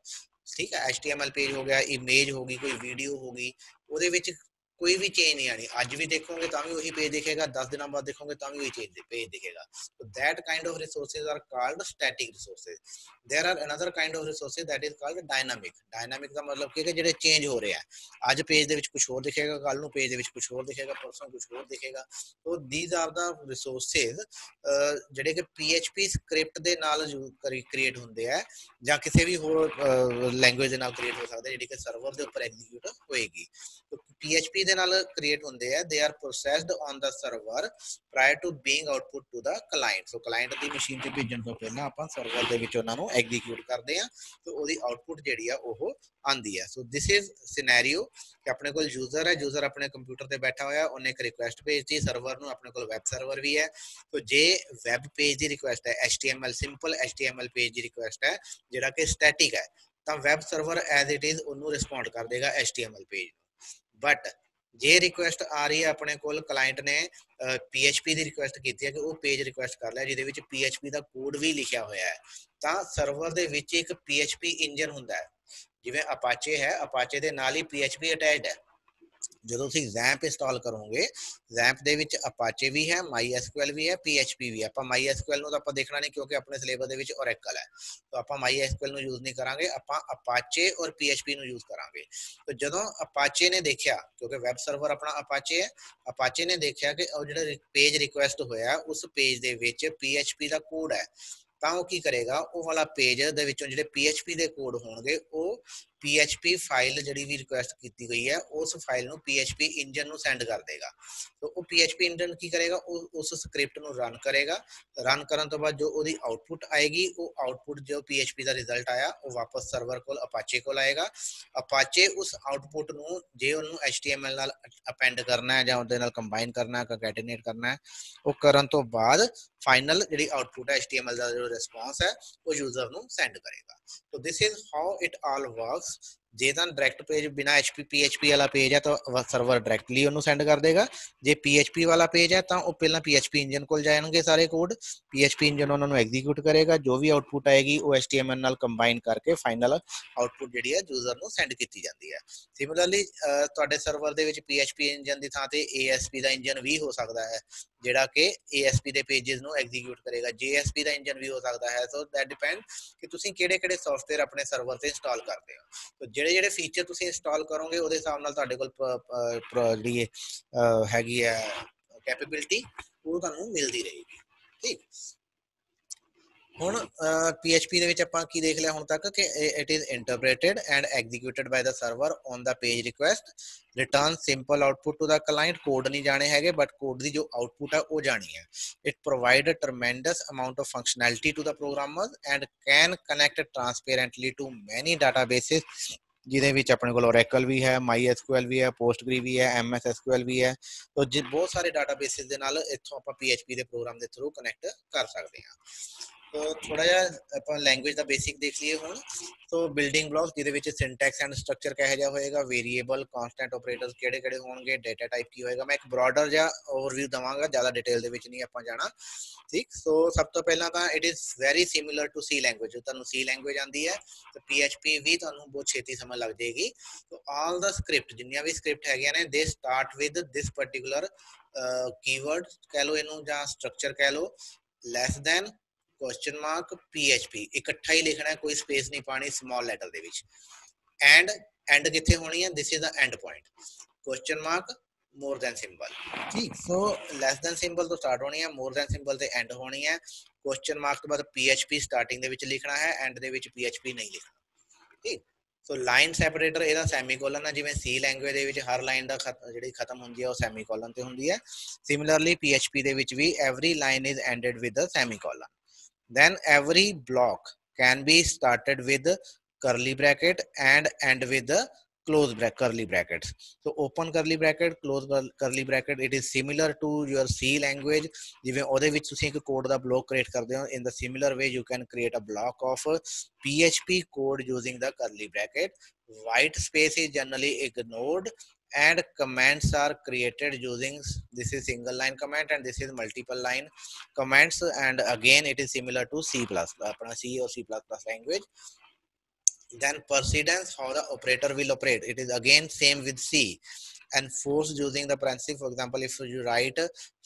ਠੀਕ ਹੈ HTML ਪੇਜ ਹੋ ਗਿਆ ਇਮੇਜ ਹੋਗੀ ਕੋਈ ਵੀਡੀਓ ਹੋਗੀ ਉਹਦੇ ਵਿੱਚ ਕੋਈ ਵੀ ਚੇਂਜ ਨਹੀਂ ਆਣੀ। ਅੱਜ ਵੀ ਦੇਖੋਗੇ ਤਾਂ ਵੀ ਉਹੀ ਪੇਜ ਦਿਖੇਗਾ 10 ਦਿਨਾਂ ਬਾਅਦ ਦੇਖੋਗੇ ਤਾਂ ਵੀ ਉਹੀ ਚੇਂਜ ਪੇਜ ਦਿਖੇਗਾ। So that kind of resources are called static resources. There are another kind of resources that is called dynamic. Dynamic ਦਾ ਮਤਲਬ ਕਿ ਜਿਹੜੇ ਚੇਂਜ ਹੋ ਰਿਹਾ ਅੱਜ ਪੇਜ ਦੇ ਵਿੱਚ ਕੁਝ ਹੋਰ ਦਿਖੇਗਾ ਕੱਲ ਨੂੰ ਪੇਜ ਦੇ ਵਿੱਚ ਕੁਝ ਹੋਰ ਦਿਖੇਗਾ, ਪਰਸੋਂ ਕੁਝ ਹੋਰ ਦਿਖੇਗਾ। So these are the resources ਜਿਹੜੇ ਕਿ PHP ਸਕ੍ਰਿਪਟ ਦੇ ਨਾਲ ਕ੍ਰੀਏਟ ਹੁੰਦੇ ਆ ਜਾਂ ਕਿਸੇ ਵੀ ਹੋਰ ਲੈਂਗੁਏਜ ਦੇ ਨਾਲ ਕ੍ਰੀਏਟ ਹੋ ਸਕਦੇ ਜਿਹੜੀ ਕਿ ਸਰਵਰ ਦੇ ਉੱਪਰ ਐਗਜ਼ੀਕਿਊਟ ਹੋਏਗੀ। PHP ਦੇ ਨਾਲ ਕ੍ਰੀਏਟ ਹੁੰਦੇ ਆ they are processed on the server prior to being output to the client so client the machine ਤੇ ਭੇਜਣ ਤੋਂ ਪਹਿਲਾਂ ਆਪਾਂ ਸਰਵਰ ਦੇ ਵਿੱਚ ਉਹਨਾਂ ਨੂੰ ਐਗਜ਼ੀਕਿਊਟ ਕਰਦੇ ਆ, ਤੇ ਉਹਦੀ ਆਊਟਪੁੱਟ ਜਿਹੜੀ ਆ ਉਹ ਆਂਦੀ ਹੈ ਸੋ ਥਿਸ ਇਜ਼ ਸਿਨੈਰੀਓ ਕਿ ਆਪਣੇ ਕੋਲ ਯੂਜ਼ਰ ਹੈ ਯੂਜ਼ਰ ਆਪਣੇ ਕੰਪਿਊਟਰ ਤੇ ਬੈਠਾ ਹੋਇਆ, ਉਹਨੇ ਇੱਕ ਰਿਕੁਐਸਟ ਭੇਜਤੀ ਸਰਵਰ ਨੂੰ ਆਪਣੇ ਕੋਲ ਵੈਬ ਸਰਵਰ ਵੀ ਹੈ। ਸੋ ਜੇ ਵੈਬ ਪੇਜ ਦੀ ਰਿਕੁਐਸਟ ਹੈ, HTML ਸਿੰਪਲ HTML ਪੇਜ ਦੀ ਰਿਕੁਐਸਟ ਹੈ, ਜਿਹੜਾ ਕਿ ਸਟੈਟਿਕ ਹੈ, ਤਾਂ web server as it is ਉਹਨੂੰ ਰਿਸਪੌਂਡ ਕਰ ਦੇਗਾ HTML ਪੇਜ ਬਟ ਜੇ ਰਿਕੁਐਸਟ ਆ ਰਹੀ ਹੈ ਆਪਣੇ ਕੋਲ ਕਲਾਇੰਟ ਨੇ PHP ਦੀ ਰਿਕੁਐਸਟ ਕੀਤੀ ਹੈ ਕਿ ਉਹ ਪੇਜ ਰਿਕੁਐਸਟ ਕਰ ਲਿਆ ਜਿਹਦੇ ਵਿੱਚ PHP ਦਾ ਕੋਡ ਵੀ ਲਿਖਿਆ ਹੋਇਆ ਹੈ, ਤਾਂ ਸਰਵਰ ਦੇ ਵਿੱਚ ਇੱਕ PHP ਇੰਜਨ ਹੁੰਦਾ ਹੈ। ਜਿਵੇਂ ਅਪਾਚੇ ਹੈ ਅਪਾਚੇ ਦੇ ਨਾਲ ਹੀ PHP ਅਟੈਚਡ ਹੈ। ਜਦੋਂ ਤੁਸੀਂ ਜ਼ੈਂਪ ਇੰਸਟਾਲ ਕਰੋਗੇ ਜ਼ੈਂਪ ਦੇ ਵਿੱਚ ਅਪਾਚੇ ਵੀ ਹੈ, MySQL ਵੀ ਹੈ, PHP ਵੀ ਹੈ। ਆਪਾਂ MySQL ਨੂੰ ਤਾਂ ਆਪਾਂ ਦੇਖਣਾ ਨਹੀਂ ਕਿਉਂਕਿ ਆਪਣੇ ਸਿਲੇਬਸ ਦੇ ਵਿੱਚ Oracle ਹੈ। ਤਾਂ ਆਪਾਂ MySQL ਨੂੰ ਯੂਜ਼ ਨਹੀਂ ਕਰਾਂਗੇ, ਆਪਾਂ ਅਪਾਚੇ ਔਰ PHP ਨੂੰ ਯੂਜ਼ ਕਰਾਂਗੇ। ਤਾਂ ਜਦੋਂ ਅਪਾਚੇ ਨੇ ਦੇਖਿਆ, ਕਿਉਂਕਿ ਵੈਬ ਸਰਵਰ ਆਪਣਾ ਅਪਾਚੇ ਹੈ ਅਪਾਚੇ ਨੇ ਦੇਖਿਆ ਕਿ ਉਹ ਜਿਹੜਾ ਪੇਜ ਰਿਕੁਐਸਟ ਹੋਇਆ, ਉਸ ਪੇਜ ਦੇ ਵਿੱਚ PHP ਦਾ ਕੋਡ ਹੈ। ਤਾਂ ਉਹ ਕੀ ਕਰੇਗਾ? ਉਹ ਵਾਲਾ ਪੇਜ ਦੇ ਵਿੱਚੋਂ ਜਿਹੜੇ PHP ਦੇ ਕੋਡ ਹੋਣਗੇ, ਉਹ PHP ਫਾਈਲ ਜਿਹੜੀ ਵੀ ਰਿਕੁਐਸਟ ਕੀਤੀ ਗਈ ਹੈ, ਉਸ ਫਾਈਲ ਨੂੰ PHP ਇੰਜਨ ਨੂੰ ਸੈਂਡ ਕਰ ਦੇਗਾ। ਤਾਂ ਉਹ PHP ਇੰਜਨ ਕੀ ਕਰੇਗਾ? ਉਹ, ਉਸ ਸਕ੍ਰਿਪਟ ਨੂੰ ਰਨ ਕਰੇਗਾ। ਰਨ ਕਰਨ ਤੋਂ ਬਾਅਦ ਜੋ ਉਹਦੀ ਆਉਟਪੁੱਟ ਆਏਗੀ, ਉਹ ਆਉਟਪੁੱਟ ਜੋ PHP ਦਾ ਰਿਜ਼ਲਟ ਆਇਆ, ਉਹ ਵਾਪਸ ਸਰਵਰ ਕੋਲ ਅਪਾਚੇ ਕੋਲ ਆਏਗਾ। ਅਪਾਚੇ ਉਸ ਆਉਟਪੁੱਟ ਨੂੰ, ਜੇ ਉਹਨੂੰ HTML ਨਾਲ ਅਪੈਂਡ ਕਰਨਾ ਹੈ ਜਾਂ ਉਹਦੇ ਨਾਲ ਕੰਬਾਈਨ ਕਰਨਾ ਹੈ ਕੰਕੈਟੇਨੇਟ ਕਰਨਾ ਹੈ, ਉਹ ਕਰਨ ਤੋਂ ਬਾਅਦ ਫਾਈਨਲ ਜਿਹੜੀ ਆਉਟਪੁੱਟ ਹੈ HTML ਦਾ ਜੋ ਰਿਸਪੌਂਸ ਹੈ, ਉਹ ਯੂਜ਼ਰ ਨੂੰ ਸੈਂਡ ਕਰੇਗਾ। So this is how it all works us ਜੇ ਤਾਂ ਡਾਇਰੈਕਟ ਪੇਜ ਬਿਨਾ HP, PHP ਵਾਲਾ ਪੇਜ ਹੈ ਤਾਂ ਸਰਵਰ ਡਾਇਰੈਕਟਲੀ ਉਹਨੂੰ ਸੈਂਡ ਕਰ ਦੇਗਾ। ਜੇ PHP ਵਾਲਾ ਪੇਜ ਹੈ ਤਾਂ ਉਹ ਪਹਿਲਾਂ PHP ਇੰਜਨ ਕੋਲ ਜਾਣਗੇ ਸਾਰੇ ਕੋਡ PHP ਇੰਜਨ ਉਹਨਾਂ ਨੂੰ ਐਗਜ਼ੀਕਿਊਟ ਕਰੇਗਾ। ਜੋ ਵੀ ਆਉਟਪੁੱਟ ਆਏਗੀ ਉਹ HTML ਨਾਲ ਕੰਬਾਈਨ ਕਰਕੇ ਫਾਈਨਲ ਆਉਟਪੁੱਟ ਜਿਹੜੀ ਹੈ ਯੂਜ਼ਰ ਨੂੰ ਸੈਂਡ ਕੀਤੀ ਜਾਂਦੀ ਹੈ। ਸਿਮਿਲਰਲੀ ਤੁਹਾਡੇ ਸਰਵਰ ਦੇ ਵਿੱਚ PHP ਇੰਜਨ ਦੀ ਥਾਂ ਤੇ ASP ਦਾ ਇੰਜਨ ਵੀ ਹੋ ਸਕਦਾ ਹੈ, ਜਿਹੜਾ ਕਿ ASP ਦੇ ਪੇजेस ਨੂੰ ਐਗਜ਼ੀਕਿਊਟ ਕਰੇਗਾ। JSP ਦਾ ਇੰਜਨ ਵੀ ਹੋ ਸਕਦਾ ਹੈ। ਸੋ ਦੈਟ ਡਿਪੈਂਡ ਕਿ ਤੁਸੀਂ ਕਿਹੜੇ ਕਿਹੜੇ ਸੌਫਟਵੇਅਰ ਆਪਣੇ ਸਰਵਰ ਤੇ ਇੰਸਟਾਲ ਕਰਦੇ ਹੋ। ਜਿਹੜੇ ਜਿਹੜੇ ਫੀਚਰ ਤੁਸੀਂ ਇੰਸਟਾਲ ਕਰੋਗੇ, ਉਹਦੇ ਹਿਸਾਬ ਨਾਲ ਤੁਹਾਡੇ ਕੋਲ ਜਿਹੜੀ ਹੈਗੀ ਹੈ ਕੈਪੇਬਿਲਿਟੀ ਉਹ ਤੁਹਾਨੂੰ ਮਿਲਦੀ ਰਹੇਗੀ। ਠੀਕ? ਹੁਣ PHP ਦੇ ਵਿੱਚ ਆਪਾਂ ਕੀ ਦੇਖ ਲਿਆ ਹੁਣ ਤੱਕ ਕਿ it is interpreted and executed by the server on the page request return simple output to the client code ਨਹੀਂ ਜਾਣੇ ਹੈਗੇ ਬਟ ਕੋਡ ਦੀ ਜੋ ਆਉਟਪੁੱਟ ਹੈ ਉਹ ਜਾਣੀ ਹੈ। It provide a tremendous amount of functionality to the programmers and can connect transparently to many databases ਜਿਹਦੇ ਵਿੱਚ ਆਪਣੇ ਕੋਲ Oracle ਵੀ ਹੈ, MySQL ਵੀ ਹੈ, Postgre ਵੀ ਹੈ MS SQL ਵੀ ਹੈ, ਤੋ ਬਹੁਤ ਸਾਰੇ ਡਾਟਾਬੇਸਿਸ ਦੇ ਨਾਲ ਇੱਥੋਂ ਆਪਾਂ PHP ਦੇ ਪ੍ਰੋਗਰਾਮ ਦੇ ਥਰੂ ਕਨੈਕਟ ਕਰ ਸਕਦੇ ਹਾਂ। ਤੋ ਥੋੜਾ ਜਿਹਾ ਆਪਾਂ ਲੈਂਗੁਏਜ ਦਾ ਬੇਸਿਕ ਦੇਖ ਲਈਏ ਹੁਣ ਸੋ ਬਿਲਡਿੰਗ ਬਲੌਕਸ ਜਿਹਦੇ ਵਿੱਚ ਸਿੰਟੈਕਸ ਐਂਡ ਸਟਰਕਚਰ ਕਿਹੋ ਜਿਹਾ ਹੋਏਗਾ ਵੇਰੀਏਬਲ ਕਨਸਟੈਂਟ ਆਪਰੇਟਰਸ ਕਿਹੜੇ ਕਿਹੜੇ ਹੋਣਗੇ ਡਾਟਾ ਟਾਈਪ ਕੀ ਹੋਏਗਾ, ਮੈਂ ਇੱਕ ਬ੍ਰੌਡਰ ਜਿਹਾ ਓਵਰਵਿਊ ਦਵਾਂਗਾ, ਜ਼ਿਆਦਾ ਡਿਟੇਲ ਦੇ ਵਿੱਚ ਨਹੀਂ ਆਪਾਂ ਜਾਣਾ, ਠੀਕ? ਸੋ ਸਭ ਤੋਂ ਪਹਿਲਾਂ ਤਾਂ it is very similar to C language ਤੁਹਾਨੂੰ ਸੀ ਲੈਂਗੁਏਜ ਆਂਦੀ ਹੈ, ਤੇ PHP ਵੀ ਤੁਹਾਨੂੰ ਬਹੁਤ ਛੇਤੀ ਸਮਝ ਲੱਗ ਜਾਏਗੀ। ਸੋ ਆਲ ਦਾ ਸਕ੍ਰਿਪਟ ਜਿੰਨੀਆਂ ਵੀ ਸਕ੍ਰਿਪਟ ਹੈਗੀਆਂ ਨੇ ਦੇ start with this particular keyword ਕਹਿ ਲਓ ਇਹਨੂੰ ਜਾਂ ਸਟਰਕਚਰ ਕਹਿ ਲਓ less than question mark PHP ਇਕੱਠਾ ਹੀ ਲਿਖਣਾ, ਕੋਈ ਸਪੇਸ ਨਹੀਂ ਪਾਣੀ ਸਮਾਲ ਲੈਟਰ ਦੇ ਵਿੱਚ। ਐਂਡ ਐਂਡ ਕਿੱਥੇ ਹੋਣੀ ਹੈ? This is the end point question mark more than symbol ਠੀਕ ਸੋ ਲੈਸ ਦੈਨ ਸਿੰਬਲ ਤੋਂ ਸਟਾਰਟ ਹੋਣੀ ਹੈ ਮੋਰ ਦੈਨ ਸਿੰਬਲ ਤੇ ਐਂਡ ਹੋਣੀ ਹੈ। ਕੁਐਸਚਨ ਮਾਰਕ ਤੋਂ ਬਾਅਦ PHP ਸਟਾਰਟਿੰਗ ਦੇ ਵਿੱਚ ਲਿਖਣਾ ਹੈ ਐਂਡ ਦੇ ਵਿੱਚ PHP ਨਹੀਂ ਲਿਖਣਾ। ਠੀਕ ਸੋ ਲਾਈਨ ਸੈਪਰੇਟਰ ਇਹਦਾ ਸੈਮੀਕੋਲਨ ਹੈ ਜਿਵੇਂ ਸੀ ਲੈਂਗੁਏਜ ਦੇ ਵਿੱਚ ਹਰ ਲਾਈਨ ਦਾ ਜਿਹੜੀ ਖਤਮ ਹੁੰਦੀ ਹੈ, ਉਹ ਸੈਮੀਕੋਲਨ ਤੇ ਹੁੰਦੀ ਹੈ। ਸਿਮਿਲਰਲੀ PHP ਦੇ ਵਿੱਚ ਵੀ every line is ended with a semicolon then every block can be started with curly bracket and end with the close bracket curly brackets so open curly bracket close curly bracket it is similar to your c language ਜਿਵੇਂ ਉਹਦੇ ਵਿੱਚ ਤੁਸੀਂ ਇੱਕ code ਦਾ block create ਕਰਦੇ ਹੋ in the similar way you can create a block of php code using the curly bracket white space is generally ignored and commands are created using this is single line command and this is multiple line commands and again it is similar to c c or c plus plus language then precedence how the operator will operate it is again same with c and force using the parenthesis. For example, if you write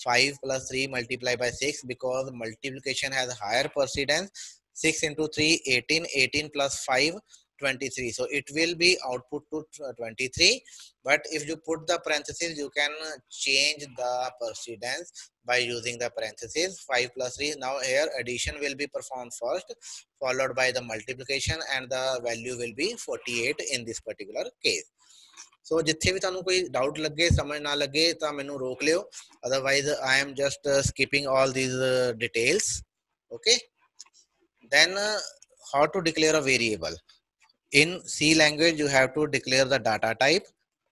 5 plus 3 multiplied by 6 because multiplication has higher precedence 6 into 3 18 18 plus 5 23 so it will be output to 23 but if you put the parentheses you can change the precedence by using the parentheses 5 plus 3 now here addition will be performed first followed by the multiplication and the value will be 48 in this particular case ਸੋ ਜਿੱਥੇ ਵੀ ਤੁਹਾਨੂੰ ਕੋਈ doubt ਲੱਗੇ ਸਮਝ ਨਾ ਲੱਗੇ ਤਾਂ ਮੈਨੂੰ ਰੋਕ ਲਿਓ otherwise I am just skipping all these details okay then uh, how to declare a variable In c language you have to declare the data type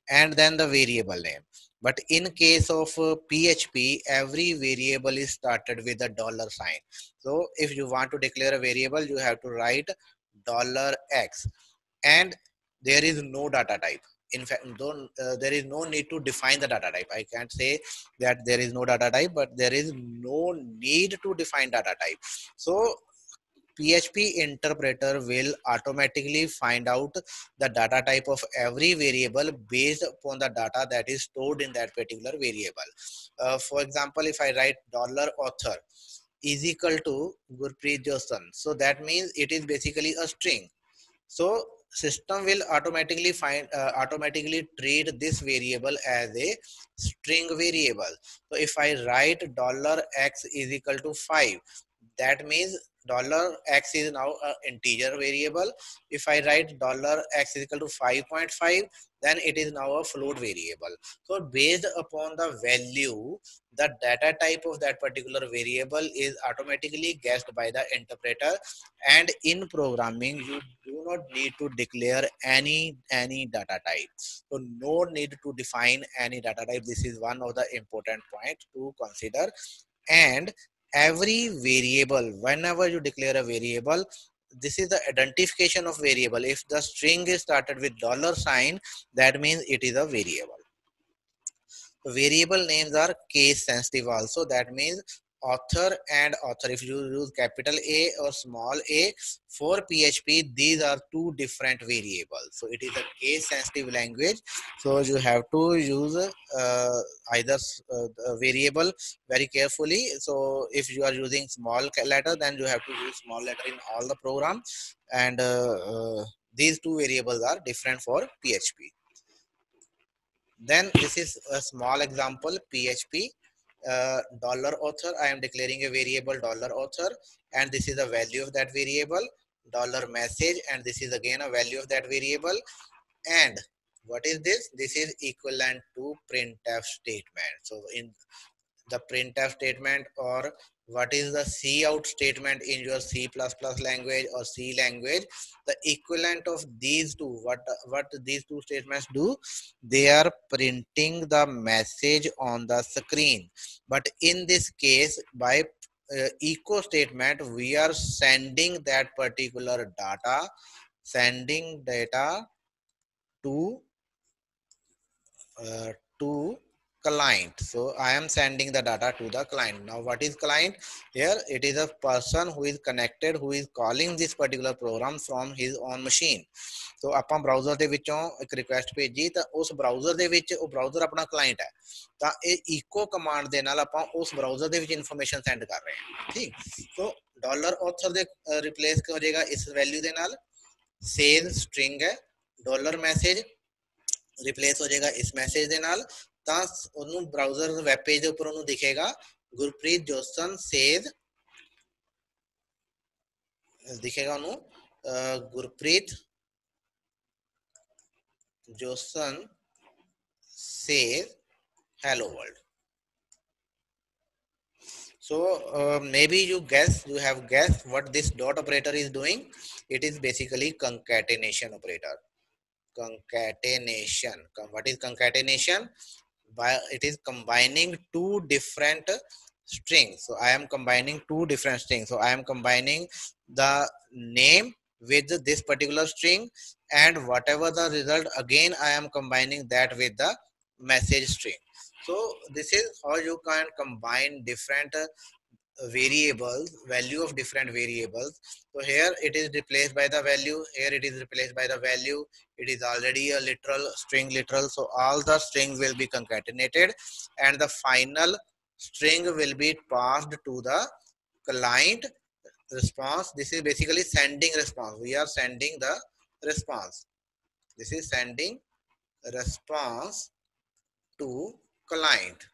and then the variable name. But in case of uh, php every variable is started with a dollar sign. So if you want to declare a variable you have to write dollar x. And there is no data type. In fact don't uh, there is no need to define the data type. I can't say that there is no data type but there is no need to define data type. So PHP interpreter will automatically find out the data type of every variable based upon the data that is stored in that particular variable. Uh, for example, if I write dollar author is equal to Gurpreet Josan. So that means it is basically a string. So system will automatically find uh, automatically treat this variable as a string variable. So if I write dollar x is equal to 5 that means dollar x is now an integer variable. If i write dollar x is equal to 5.5 then it is now a float variable. So based upon the value the data type of that particular variable is automatically guessed by the interpreter. And in programming you do not need to declare any any data type. So no need to define any data type. This is one of the important point to consider. And every variable whenever you declare a variable this is the identification of variable. If the string is started with dollar sign that means it is a variable. Variable names are case sensitive also. That means author and author. If you use capital a or small a for php these are two different variables. So it is a case sensitive language. So you have to use uh, either uh, variable very carefully. So if you are using small letter then you have to use small letter in all the program. And uh, uh these two variables are different for php then this is a small example php dollar author i am declaring a variable dollar author and this is the value of that variable dollar message and this is again a value of that variable. And what is this? This is equivalent to printf statement. So in the printf statement or what is the C out statement in your C++ language or C language? The equivalent of these two what what these two statements do they are printing the message on the screen. But in this case by uh, echo statement we are sending that particular data sending data to uh, to client so i am sending the data to the client now what is client here it is a person who is connected who is calling this particular program from his own machine so ਆਪਾਂ browser ਦੇ ਵਿੱਚੋਂ ਇੱਕ request ਭੇਜੀ ਤਾਂ ਉਸ browser ਦੇ ਵਿੱਚ ਉਹ ਬ੍ਰਾਊਜ਼ਰ ਆਪਣਾ ਕਲਾਇੰਟ ਹੈ ਤਾਂ ਇਹ ਇਕੋ ਕਮਾਂਡ ਦੇ ਨਾਲ ਆਪਾਂ ਉਸ ਬ੍ਰਾਊਜ਼ਰ ਦੇ ਵਿੱਚ ਇਨਫੋਰਮੇਸ਼ਨ ਸੈਂਡ ਕਰ ਰਹੇ ਹਾਂ ਠੀਕ ਸੋ ਡਾਲਰ ਆਥਰ ਦੇ ਰਿਪਲੇਸ ਹੋ ਜਾਏਗਾ ਇਸ ਵੈਲਿਊ ਦੇ ਨਾਲ ਸੇਲ ਸਟ੍ਰਿੰਗ ਹੈ ਡਾਲਰ ਮੈਸੇਜ ਰਿਪਲੇਸ ਹੋ ਜਾਏਗਾ ਇਸ ਮੈਸੇਜ ਦੇ ਨਾਲ ਤਾਂ ਉਹਨੂੰ ਬ੍ਰਾਊਜ਼ਰ ਵੈਬ ਪੇਜ ਦੇ ਉੱਪਰ ਉਹਨੂੰ ਦਿਖੇਗਾ ਗੁਰਪ੍ਰੀਤ ਜੋਸਨ ਸੇਜ਼ ਦਿਖੇਗਾ ਉਹਨੂੰ Gurpreet Josan says hello world so uh, maybe you guess you have guessed what this dot operator is doing it is basically concatenation operator concatenation what is concatenation by it is combining two different strings. So i am combining two different strings. So i am combining the name with this particular string and whatever the result again i am combining that with the message string. So this is how you can combine different variables value of different variables. So here it is replaced by the value here it is replaced by the value. It is already a literal string literal. So all the string will be concatenated and the final string will be passed to the client response. This is basically sending response. We are sending the response. This is sending response to client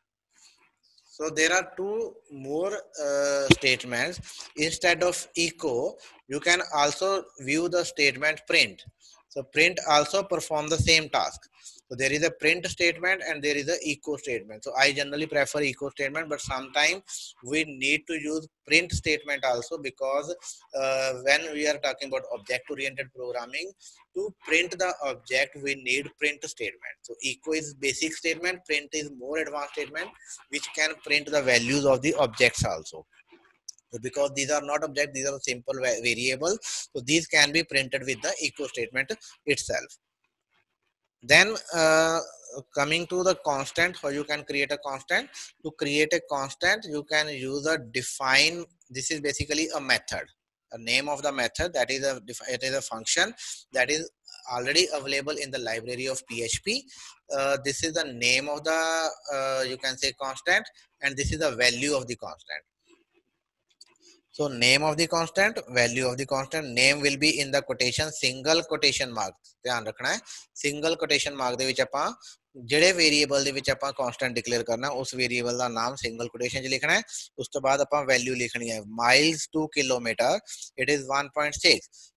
so there are two more uh, statements. Instead of echo, you can also view the statement print. So print also perform the same task. So there is a print statement and there is a echo statement. So I generally prefer echo statement, but sometimes we need to use print statement also because uh, when we are talking about object-oriented programming, to print the object, we need print statement. So echo is basic statement, print is more advanced statement, which can print the values of the objects also. So because these are not objects, these are simple variables. So these can be printed with the echo statement itself then uh, coming to the constant how you can create a constant? To create a constant you can use a define this is basically a method. A name of the method that is a it is a function that is already available in the library of php uh, this is the name of the uh, you can say constant and this is the value of the constant so name of the constant, value of the constant, name will be in the quotation single quotation mark. ਧਿਆਨ ਰੱਖਣਾ ਹੈ single quotation mark ਦੇ ਵਿੱਚ ਆਪਾਂ ਜਿਹੜੇ variable ਦੇ ਵਿੱਚ ਆਪਾਂ ਕਨਸਟੈਂਟ ਡਿਕਲੇਅਰ ਕਰਨਾ ਉਸ ਵੇਰੀਏਬਲ ਦਾ ਨਾਮ ਸਿੰਗਲ ਕੋਟੇਸ਼ਨ 'ਚ ਲਿਖਣਾ ਹੈ ਉਸ ਤੋਂ ਬਾਅਦ ਆਪਾਂ ਵੈਲਿਊ ਲਿਖਣੀ ਹੈ miles to kilometre it is 1.6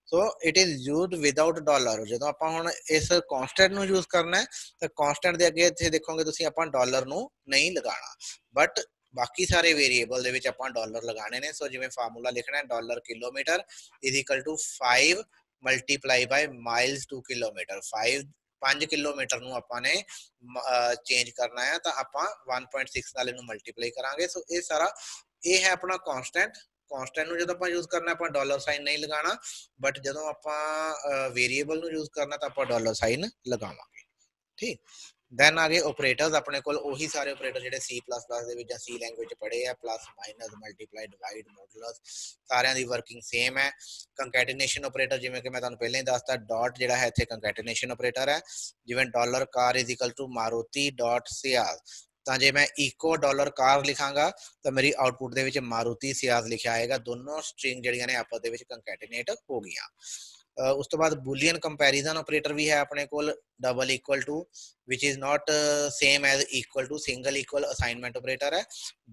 so it is used without dollar ਜਦੋਂ ਆਪਾਂ ਹੁਣ ਇਸ ਕਨਸਟੈਂਟ ਨੂੰ ਯੂਜ਼ ਕਰਨਾ ਹੈ ਤਾਂ ਕਨਸਟੈਂਟ ਦੇ ਅੱਗੇ ਇੱਥੇ ਦੇਖੋਗੇ ਤੁਸੀਂ ਆਪਾਂ ਡਾਲਰ ਨੂੰ ਨਹੀਂ ਲਗਾਉਣਾ ਬਟ ਬਾਕੀ ਸਾਰੇ ਵੇਰੀਏਬਲ ਦੇ ਵਿੱਚ ਆਪਾਂ ਡਾਲਰ ਲਗਾਣੇ ਨੇ। ਸੋ ਜਿਵੇਂ ਫਾਰਮੂਲਾ ਲਿਖਣਾ ਹੈ dollar kilometre is equal to 5 multiply by miles to kilometre. 5 5 kilometre ਨੂੰ ਆਪਾਂ ਨੇ ਚੇਂਜ ਕਰਨਾ ਹੈ ਤਾਂ ਆਪਾਂ 1.6 ਨਾਲ ਇਹਨੂੰ ਮਲਟੀਪਲਾਈ ਕਰਾਂਗੇ। ਸੋ ਇਹ ਸਾਰਾ, ਇਹ ਹੈ ਆਪਣਾ ਕਨਸਟੈਂਟ ਕਨਸਟੈਂਟ ਨੂੰ ਜਦੋਂ ਆਪਾਂ ਯੂਜ਼ ਕਰਨਾ, ਆਪਾਂ ਡਾਲਰ ਸਾਈਨ ਨਹੀਂ ਲਗਾਉਣਾ। ਬਟ ਜਦੋਂ ਆਪਾਂ ਵੇਰੀਏਬਲ ਨੂੰ ਯੂਜ਼ ਕਰਨਾ ਤਾਂ ਆਪਾਂ ਡਾਲਰ ਸਾਈਨ ਲਗਾਵਾਂਗੇ। ਠੀਕ? ਦੈਨ ਆ ਗਏ ਆਪਰੇਟਰਸ ਆਪਣੇ ਕੋਲ ਉਹੀ ਸਾਰੇ ਆਪਰੇਟਰ ਜਿਹੜੇ C++ ਦੇ ਵਿੱਚ ਜਾਂ C ਲੈਂਗੁਏਜ ਚ ਪੜੇ ਆ plus minus multiply divide modulus ਸਾਰਿਆਂ ਦੀ ਵਰਕਿੰਗ ਸੇਮ ਹੈ। ਕੰਕੈਟੀਨੇਸ਼ਨ ਆਪਰੇਟਰ ਜਿਵੇਂ ਕਿ ਮੈਂ ਤੁਹਾਨੂੰ ਪਹਿਲਾਂ ਹੀ ਦੱਸਤਾ ਡਾਟ ਜਿਹੜਾ ਹੈ ਇੱਥੇ ਕੰਕੈਟੀਨੇਸ਼ਨ ਆਪਰੇਟਰ ਹੈ। ਜਿਵੇਂ dollar car is equal to Maruti dot Ciaz ਤਾਂ ਜੇ ਮੈਂ ਇਕੋ ਡਾਲਰ ਕਾਰ ਲਿਖਾਂਗਾ, ਤਾਂ ਮੇਰੀ ਆਉਟਪੁੱਟ ਦੇ ਵਿੱਚ ਮਾਰੂਤੀ ਸਿਆਜ਼ ਲਿਖਿਆ ਆਏਗਾ। ਦੋਨੋਂ ਸਟ੍ਰਿੰਗ ਜਿਹੜੀਆਂ ਨੇ ਆਪਸ ਦੇ ਵਿੱਚ ਕੰਕੈਟੀਨੇਟ ਹੋ ਗਈਆਂ। ਉਸ ਤੋਂ ਬਾਅਦ ਬੂਲੀਅਨ ਕੰਪੈਰੀਜ਼ਨ ਆਪਰੇਟਰ ਵੀ ਹੈ ਆਪਣੇ ਕੋਲ double equal to which is not uh, same as equal to single equal assignment operator ਹੈ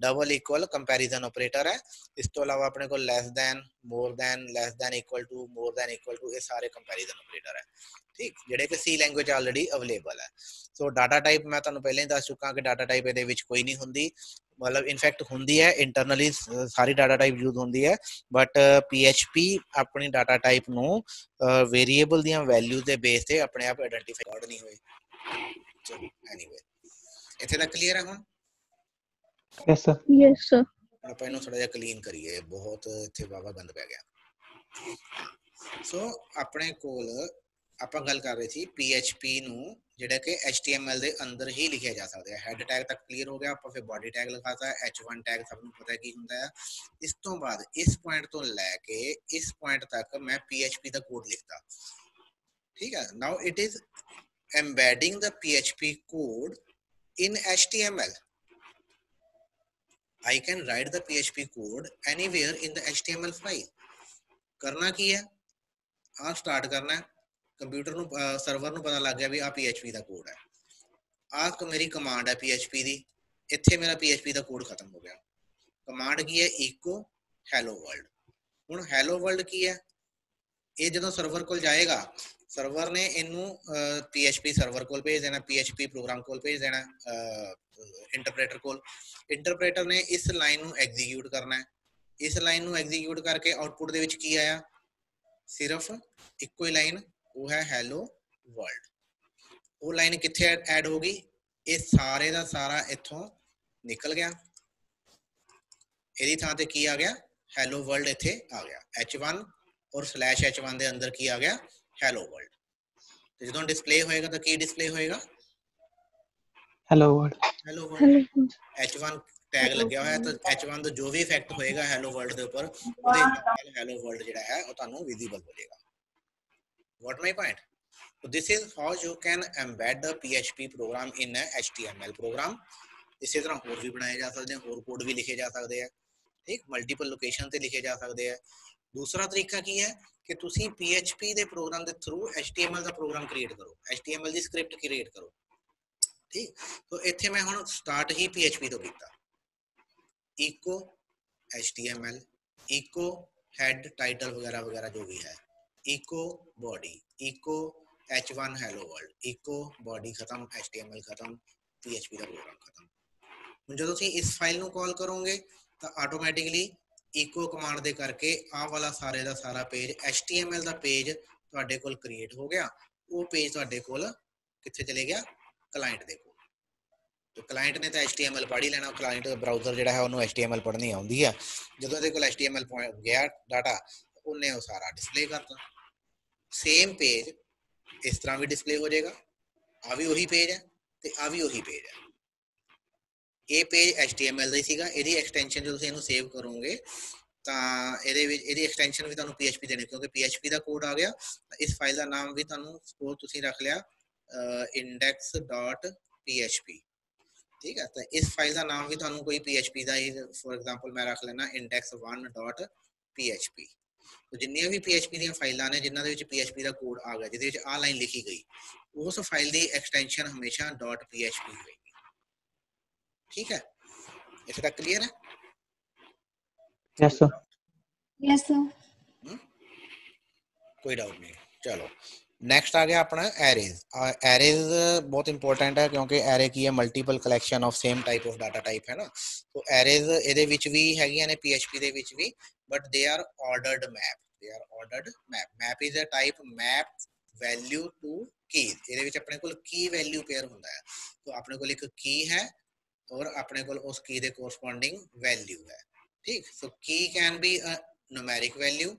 double equal comparison operator ਹੈ ਇਸ ਤੋਂ ਇਲਾਵਾ ਆਪਣੇ ਕੋਲ less than more than less than equal to more than equal to ਇਹ ਸਾਰੇ comparison operator ਹੈ ਠੀਕ ਜਿਹੜੇ ਕਿ C ਲੈਂਗੁਏਜ ਆਲਰੇਡੀ ਅਵੇਲੇਬਲ ਹੈ ਸੋ ਡਾਟਾ ਟਾਈਪ ਮੈਂ ਤੁਹਾਨੂੰ ਪਹਿਲਾਂ ਹੀ ਦੱਸ ਚੁੱਕਾ ਕਿ ਡਾਟਾ ਟਾਈਪ ਇਹਦੇ ਵਿੱਚ ਕੋਈ ਨਹੀਂ ਹੁੰਦੀ ਮਤਲਬ ਇਨਫੈਕਟ ਹੁੰਦੀ ਹੈ ਇੰਟਰਨਲੀ ਸਾਰੀ ਡਾਟਾ ਟਾਈਪ ਯੂਜ਼ ਹੁੰਦੀ ਹੈ ਬਟ PHP ਆਪਣੀ ਡਾਟਾ ਟਾਈਪ ਨੂੰ ਵੇਰੀਏਬਲ ਦੀਆਂ ਵੈਲਿਊਜ਼ ਦੇ ਬੇਸ ਤੇ ਆਪਣੇ ਆਪ ਆਇਡੈਂਟੀਫਾਈ ਕਰ ਨਹੀਂ ਹੋਏ। ਚਲੋ ਐਨੀਵੇ ਇੱਥੇ ਤੱਕ ਕਲੀਅਰ ਹੈ ਹੁਣ? Yes sir. Yes sir. ਆਪਾਂ ਇਹਨੂੰ ਥੋੜਾ ਜਿਹਾ ਕਲੀਨ ਕਰੀਏ ਬਹੁਤ ਇੱਥੇ ਬਾਬਾ ਗੰਦ ਪੈ ਗਿਆ। ਸੋ ਆਪਣੇ ਕੋਲ ਆਪਾਂ ਗੱਲ ਕਰ ਰਹੇ ਸੀ PHP ਨੂੰ ਜਿਹੜਾ ਕਿ HTML ਦੇ ਅੰਦਰ ਹੀ ਲਿਖਿਆ ਜਾ ਸਕਦਾ ਹੈ ਹੈਡ ਟੈਗ ਤੱਕ ਕਲੀਅਰ ਹੋ ਗਿਆ ਆਪਾਂ ਫਿਰ ਬਾਡੀ ਟੈਗ ਲਿਖਾਤਾ ਹੈ H1 ਟੈਗ ਸਭ ਨੂੰ ਪਤਾ ਹੈ ਕੀ ਹੁੰਦਾ ਹੈ ਇਸ ਤੋਂ ਬਾਅਦ ਇਸ ਪੁਆਇੰਟ ਤੋਂ ਲੈ ਕੇ ਇਸ ਪੁਆਇੰਟ ਤੱਕ ਮੈਂ PHP ਦਾ ਕੋਡ ਲਿਖਦਾ ਠੀਕ ਹੈ now it is embedding the PHP code in HTML. I can write the PHP code anywhere in the HTML file. ਕਰਨਾ ਕੀ ਹੈ ਆ ਸਟਾਰਟ ਕਰਨਾ ਹੈ ਕੰਪਿਊਟਰ ਨੂੰ ਸਰਵਰ ਨੂੰ ਪਤਾ ਲੱਗ ਗਿਆ ਵੀ ਆ PHP ਦਾ ਕੋਡ ਹੈ। ਆ ਮੇਰੀ ਕਮਾਂਡ ਹੈ PHP ਦੀ। ਇੱਥੇ ਮੇਰਾ PHP ਦਾ ਕੋਡ ਖਤਮ ਹੋ ਗਿਆ। ਕਮਾਂਡ ਕੀ ਹੈ? echo ਹੈਲੋ ਵਰਲਡ ਹੁਣ ਹੈਲੋ ਵਰਲਡ ਕੀ ਹੈ? ਇਹ ਜਦੋਂ ਸਰਵਰ ਕੋਲ ਜਾਏਗਾ ਸਰਵਰ ਨੇ ਇਹਨੂੰ PHP ਸਰਵਰ ਕੋਲ ਭੇਜ ਦੇਣਾ PHP ਪ੍ਰੋਗਰਾਮ ਕੋਲ ਭੇਜ ਦੇਣਾ ਇੰਟਰਪ੍ਰੀਟਰ ਕੋਲ। ਇੰਟਰਪ੍ਰੀਟਰ ਨੇ ਇਸ ਲਾਈਨ ਨੂੰ ਐਗਜ਼ੀਕਿਊਟ ਕਰਨਾ ਹੈ। ਇਸ ਲਾਈਨ ਨੂੰ ਐਗਜ਼ੀਕਿਊਟ ਕਰਕੇ ਆਉਟਪੁੱਟ ਦੇ ਵਿੱਚ ਕੀ ਆਇਆ? ਸਿਰਫ ਇੱਕੋ ਹੀ ਲਾਈਨ ਉਹ ਹੈ ਹੈਲੋ ਵਰਲਡ ਉਹ ਲਾਈਨ ਕਿੱਥੇ ਐਡ ਹੋ ਗਈ ਇਹ ਸਾਰੇ ਦਾ ਸਾਰਾ ਇੱਥੋਂ ਨਿਕਲ ਗਿਆ ਇਹਦੀ ਥਾਂ ਤੇ ਕੀ ਆ ਗਿਆ ਹੈਲੋ ਵਰਲਡ ਇੱਥੇ ਆ ਗਿਆ h1 ਔਰ ਸਲੈਸ਼ h1 ਦੇ ਅੰਦਰ ਕੀ ਆ ਗਿਆ ਹੈਲੋ ਵਰਲਡ ਤੇ ਜਦੋਂ ਡਿਸਪਲੇ ਹੋਏਗਾ ਤਾਂ ਕੀ ਡਿਸਪਲੇ ਹੋਏਗਾ hello world hello world hello h1 tag ਲੱਗਿਆ ਹੋਇਆ ਤਾਂ h1 ਦਾ ਜੋ ਵੀ ਇਫੈਕਟ ਹੋਏਗਾ ਹੈਲੋ ਵਰਲਡ ਦੇ ਉੱਪਰ ਉਹਦੇ ਨਾਲ ਹੈਲੋ ਵਰਲਡ ਜਿਹੜਾ ਹੈ ਉਹ ਤੁਹਾਨੂੰ ਵਿਜ਼ੀਬਲ ਹੋ ਜਾਏਗਾ what my point so this is how you can embed the php program in a html program ਇਸੇ ਤਰ੍ਹਾਂ ਹੋਰ ਵੀ ਬਣਾਏ ਜਾ ਸਕਦੇ ਹਨ ਹੋਰ ਕੋਡ ਵੀ ਲਿਖੇ ਜਾ ਸਕਦੇ ਆ ਠੀਕ ਮਲਟੀਪਲ ਲੋਕੇਸ਼ਨ ਤੇ ਲਿਖੇ ਜਾ ਸਕਦੇ ਆ ਦੂਸਰਾ ਤਰੀਕਾ ਕੀ ਹੈ ਕਿ ਤੁਸੀਂ PHP ਦੇ ਪ੍ਰੋਗਰਾਮ ਦੇ ਥਰੂ HTML ਦਾ ਪ੍ਰੋਗਰਾਮ ਕ੍ਰੀਏਟ ਕਰੋ HTML ਦੀ ਸਕ੍ਰਿਪਟ ਕ੍ਰੀਏਟ ਕਰੋ ਠੀਕ ਸੋ ਇੱਥੇ ਮੈਂ ਹੁਣ ਸਟਾਰਟ ਹੀ PHP ਤੋਂ ਕੀਤਾ echo HTML echo head title ਵਗੈਰਾ ਵਗੈਰਾ ਜੋ ਵੀ ਹੈ echo body echo h1 hello world echo body ਖਤਮ html ਖਤਮ php ਦਾ ਪ੍ਰੋਗਰਾਮ ਖਤਮ ਹੁਣ ਜਦੋਂ ਤੁਸੀਂ ਇਸ ਫਾਈਲ ਨੂੰ ਕਾਲ ਕਰੋਗੇ ਤਾਂ ਆਟੋਮੈਟਿਕਲੀ echo ਕਮਾਂਡ ਦੇ ਕਰਕੇ ਆਹ ਵਾਲਾ ਸਾਰੇ ਦਾ ਸਾਰਾ ਪੇਜ html ਦਾ ਪੇਜ ਤੁਹਾਡੇ ਕੋਲ ਕ੍ਰੀਏਟ ਹੋ ਗਿਆ ਉਹ ਪੇਜ ਤੁਹਾਡੇ ਕੋਲ ਕਿੱਥੇ ਚਲੇ ਗਿਆ ਕਲਾਇੰਟ ਦੇ ਕੋਲ ਤੇ ਕਲਾਇੰਟ ਨੇ ਤਾਂ HTML ਪੜ੍ਹ ਹੀ ਲੈਣਾ ਕਲਾਇੰਟ ਬ੍ਰਾਊਜ਼ਰ ਜਿਹੜਾ ਹੈ ਉਹਨੂੰ HTML ਪੜ੍ਹਨੀ ਆਉਂਦੀ ਆ ਜਦੋਂ ਇਹਦੇ ਕੋਲ HTML ਗਿਆ ਡਾਟਾ ਉਹਨੇ ਉਹ ਸਾਰਾ ਡਿਸਪਲੇ ਕਰਤਾ। ਸੇਮ ਪੇਜ ਇਸ ਤਰ੍ਹਾਂ ਵੀ ਡਿਸਪਲੇ ਹੋ ਜਾਏਗਾ। ਆ ਵੀ ਉਹੀ ਪੇਜ ਹੈ ਤੇ ਆ ਵੀ ਉਹੀ ਪੇਜ ਹੈ। ਇਹ ਪੇਜ HTML ਦਾ ਹੀ ਸੀਗਾ। ਇਹਦੀ ਐਕਸਟੈਂਸ਼ਨ ਜਦੋਂ ਤੁਸੀਂ ਇਹਨੂੰ ਸੇਵ ਕਰੋਗੇ, ਤਾਂ ਇਹਦੇ ਵਿੱਚ ਇਹਦੀ ਐਕਸਟੈਂਸ਼ਨ ਵੀ ਤੁਹਾਨੂੰ PHP ਦੇਣੀ, ਕਿਉਂਕਿ PHP ਦਾ ਕੋਡ ਆ ਗਿਆ। ਇਸ ਫਾਈਲ ਦਾ ਨਾਮ ਵੀ ਤੁਹਾਨੂੰ ਸਪੋਜ਼ ਤੁਸੀਂ ਰੱਖ ਲਿਆ index.php ਠੀਕ ਹੈ, ਤਾਂ ਇਸ ਫਾਈਲ ਦਾ ਨਾਮ ਵੀ ਤੁਹਾਨੂੰ ਕੋਈ PHP ਦਾ ਹੀ ਫੋਰ ਐਗਜ਼ਾਮਪਲ ਮੈਂ ਰੱਖ ਲੈਣਾ index1.php ਜਿੰਨੀਆਂ ਵੀ PHP ਦੀਆਂ ਫਾਈਲਾਂ ਨੇ ਜਿਨ੍ਹਾਂ ਦੇ ਵਿੱਚ PHP ਦਾ ਕੋਡ ਆ ਗਿਆ ਜਿਹਦੇ ਵਿੱਚ ਆ ਲਾਈਨ ਲਿਖੀ ਗਈ ਉਸ ਫਾਈਲ ਦੀ ਐਕਸਟੈਂਸ਼ਨ ਹਮੇਸ਼ਾ .php ਹੋਏਗੀ ਠੀਕ ਹੈ ਇਸ ਤੱਕ ਕਲੀਅਰ ਹੈ yes sir yes sir ਕੋਈ ਡਾਊਟ ਨਹੀਂ ਚਲੋ ਨੈਕਸਟ ਆ ਗਿਆ ਆਪਣਾ ਐਰੇਜ਼ ਐਰੇਜ਼ ਬਹੁਤ ਇੰਪੋਰਟੈਂਟ ਹੈ ਕਿਉਂਕਿ ਐਰੇ ਕੀ ਹੈ multiple collection of same type of data type ਹੈ ਨਾ ਸੋ ਐਰੇਜ਼ ਇਹਦੇ ਵਿੱਚ ਵੀ ਹੈਗੀਆਂ ਨੇ PHP ਦੇ ਵਿੱਚ ਵੀ but they are ordered map they are ordered map map is a type map value to key ਇਹਦੇ ਵਿੱਚ ਆਪਣੇ ਕੋਲ ਕੀ ਵੈਲਿਊ ਪੇਅਰ ਹੁੰਦਾ ਹੈ ਸੋ ਆਪਣੇ ਕੋਲ ਇੱਕ ਕੀ ਹੈ ਔਰ ਆਪਣੇ ਕੋਲ ਉਸ ਕੀ ਦੇ ਕੋਰਸਪੋਂਡਿੰਗ ਵੈਲਿਊ ਹੈ ਠੀਕ so key can be a numeric value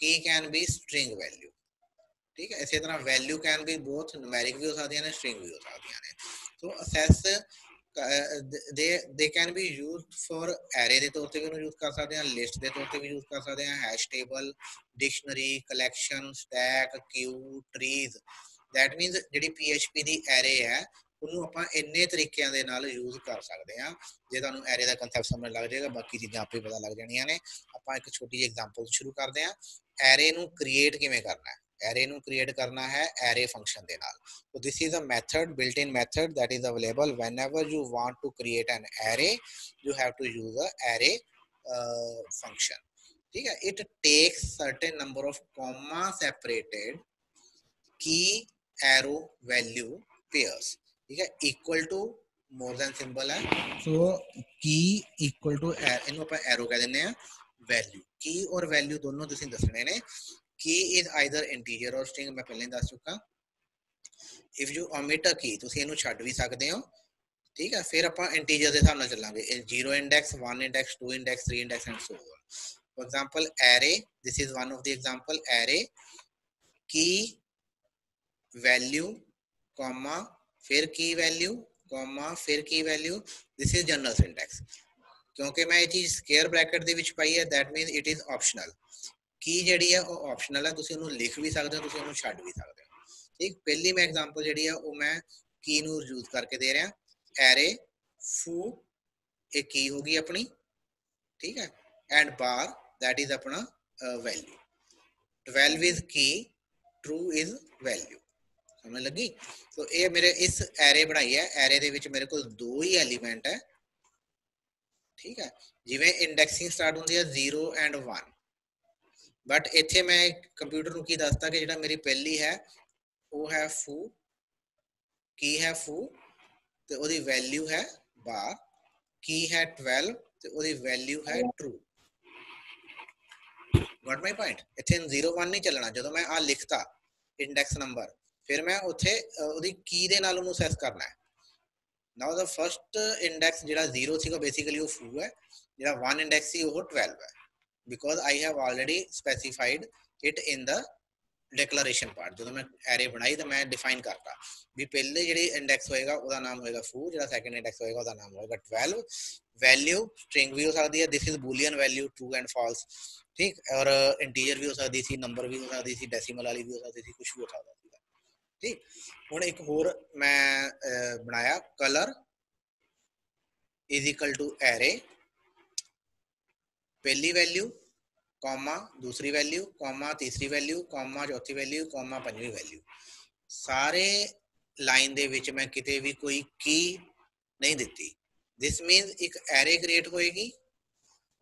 key can be string value ਠੀਕ ਹੈ, ਇਸੇ ਤਰ੍ਹਾਂ value can be both numeric ਵੀ ਹੋ ਸਕਦੀਆਂ ਨੇ ਸਟ੍ਰਿੰਗ ਵੀ ਹੋ ਸਕਦੀਆਂ ਨੇ। ਸੋ ਅਸੈਸ ਦੇ ਦੇ can be used for array ਦੇ ਤੌਰ ਤੇ ਵੀ ਉਹਨੂੰ ਯੂਜ਼ ਕਰ ਸਕਦੇ ਹਾਂ ਲਿਸਟ ਦੇ ਤੌਰ ਤੇ ਵੀ ਯੂਜ਼ ਕਰ ਸਕਦੇ ਹਾਂ hash table dictionary collection stack queue trees that means ਜਿਹੜੀ PHP ਦੀ ਐਰੇ ਹੈ, ਉਹਨੂੰ ਆਪਾਂ ਇੰਨੇ ਤਰੀਕਿਆਂ ਦੇ ਨਾਲ ਯੂਜ਼ ਕਰ ਸਕਦੇ ਹਾਂ ਜੇ ਤੁਹਾਨੂੰ ਐਰੇ ਦਾ ਕਨਸੈਪਟ ਸਮਝ ਲੱਗ ਜਾਏਗਾ, ਬਾਕੀ ਚੀਜ਼ਾਂ ਆਪੇ ਪਤਾ ਲੱਗ ਜਾਣੀਆਂ ਨੇ। ਆਪਾਂ ਇੱਕ ਛੋਟੀ ਜਿਹੀ ਐਗਜ਼ਾਮਪਲ ਸ਼ੁਰੂ ਕਰਦੇ ਹਾਂ ਐਰੇ ਨੂੰ ਕ੍ਰੀਏਟ ਕਿਵੇਂ ਕਰਨਾ ਹੈ? ਐਰੇ ਨੂੰ ਕ੍ਰੀਏਟ ਕਰਨਾ ਹੈ ਐਰੇ ਫੰਕਸ਼ਨ ਦੇ ਨਾਲ so this is a method built in method that is available whenever you want to create an array you have to use a array uh, function ठीक है it takes certain number of comma separated key arrow value pairs ठीक है equal to more than symbol है so key equal to ਇਹਨੂੰ ਆਪਾਂ arrow ਕਹਿ ਦਿੰਦੇ ਆ value key ਔਰ value ਦੋਨੋਂ ਤੁਸੀਂ ਦੱਸਣੇ ਨੇ key is either integer or string ਮੈਂ ਪਹਿਲਾਂ ਹੀ ਦੱਸ ਚੁੱਕਾ if you omit a key ਤੁਸੀਂ ਇਹਨੂੰ ਛੱਡ ਵੀ ਸਕਦੇ ਹੋ ਠੀਕ ਹੈ ਫਿਰ ਆਪਾਂ ਇੰਟੀਜਰ ਦੇ ਹਿਸਾਬ ਨਾਲ ਚੱਲਾਂਗੇ 0 index 1 index 2 index 3 index and so on for example array this is one of the example array key value comma ਫਿਰ ਕੀ ਵੈਲਿਊ comma ਫਿਰ key value this is general syntax ਕਿਉਂਕਿ ਮੈਂ ਇਹ ਚੀਜ਼ ਸਕੁਅਰ ਬ੍ਰੈਕਟ ਦੇ ਵਿੱਚ ਪਾਈ ਹੈ that means it is optional key ਜਿਹੜੀ ਹੈ ਉਹ ਆਪਸ਼ਨਲ ਹੈ ਤੁਸੀਂ ਉਹਨੂੰ ਲਿਖ ਵੀ ਸਕਦੇ ਹੋ, ਤੁਸੀਂ ਉਹਨੂੰ ਛੱਡ ਵੀ ਸਕਦੇ ਹੋ। ਠੀਕ, ਪਹਿਲੀ ਮੈਂ ਐਗਜ਼ਾਮਪਲ ਜਿਹੜੀ ਆ, ਉਹ ਮੈਂ ਕੀ ਨੂੰ ਯੂਜ਼ ਕਰਕੇ ਦੇ ਰਿਹਾ। ਐਰੇ, ਫੂ, ਇਹ ਕੀ ਹੋ ਗਈ ਆਪਣੀ? ਠੀਕ ਹੈ ਐਂਡ ਬਾਰ that is ਆਪਣਾ value 12 is key, true is value ਸਮਝ ਲੱਗੀ? ਸੋ ਇਹ ਮੇਰੇ, ਇਸ ਐਰੇ ਬਣਾਈ ਹੈ। ਐਰੇ ਦੇ ਵਿੱਚ ਮੇਰੇ ਕੋਲ ਦੋ ਹੀ ਐਲੀਮੈਂਟ ਹੈ। ਠੀਕ ਹੈ, ਜਿਵੇਂ ਇੰਡੈਕਸਿੰਗ ਸਟਾਰਟ ਹੁੰਦੀ ਹੈ 0 ਐਂਡ 1 बट इथे मैं कंप्यूटर की दसता कि जो मेरी पहली है, वो है फू की है फू तो वैल्यू है बार की है ट्वेल्व तो वैल्यू है ट्रू वट माई पॉइंट इतने ज़ीरो वन नहीं चलना। जो तो मैं आ लिखता इंडैक्स नंबर फिर मैं उन्नू सैस करना है। ना फस्ट इंडैक्स जो ज़ीरो बेसिकली फू है। जो वन इंडैक्स ट्वेल्व है। because I have already specified it in the declaration part ਜਦੋਂ ਮੈਂ ਐਰੇ ਬਣਾਈ ਤਾਂ ਮੈਂ ਡਿਫਾਈਨ ਕਰਤਾ ਵੀ ਪਹਿਲੇ ਜਿਹੜੀ ਇੰਡੈਕਸ ਹੋਏਗਾ ਉਹਦਾ ਨਾਮ ਹੋਏਗਾ ਫੂ ਜਿਹੜਾ ਸੈਕੰਡ ਇੰਡੈਕਸ ਹੋਏਗਾ ਉਹਦਾ ਨਾਮ ਹੋਏਗਾ 12 ਵੈਲਿਊ ਸਟ੍ਰਿੰਗ ਵੀ ਹੋ ਸਕਦੀ ਹੈ this is boolean value true and false ਠੀਕ ਔਰ ਇੰਟੀਜਰ ਵੀ ਹੋ ਸਕਦੀ ਸੀ ਨੰਬਰ ਵੀ ਹੋ ਸਕਦੀ ਸੀ ਡੈਸੀਮਲ ਵਾਲੀ ਵੀ ਹੋ ਸਕਦੀ ਸੀ ਕੁਝ ਵੀ ਹੋ ਸਕਦਾ ਸੀ ਠੀਕ ਹੁਣ ਇੱਕ ਹੋਰ ਮੈਂ ਬਣਾਇਆ colour is equal to array ਪਹਿਲੀ ਵੈਲਿਊ ਕੌਮਾ ਦੂਸਰੀ ਵੈਲਿਊ ਕੌਮਾ ਤੀਸਰੀ ਵੈਲਿਊ ਕੌਮਾ ਚੌਥੀ ਵੈਲਿਊ ਕੌਮਾ ਪੰਜਵੀਂ ਵੈਲਿਊ ਸਾਰੇ ਲਾਈਨ ਦੇ ਵਿੱਚ ਮੈਂ ਕਿਤੇ ਵੀ ਕੋਈ ਕੀ ਨਹੀਂ ਦਿੱਤੀ ਦਿਸ ਮੀਨਸ ਇੱਕ ਐਰੇ ਕ੍ਰੀਏਟ ਹੋਏਗੀ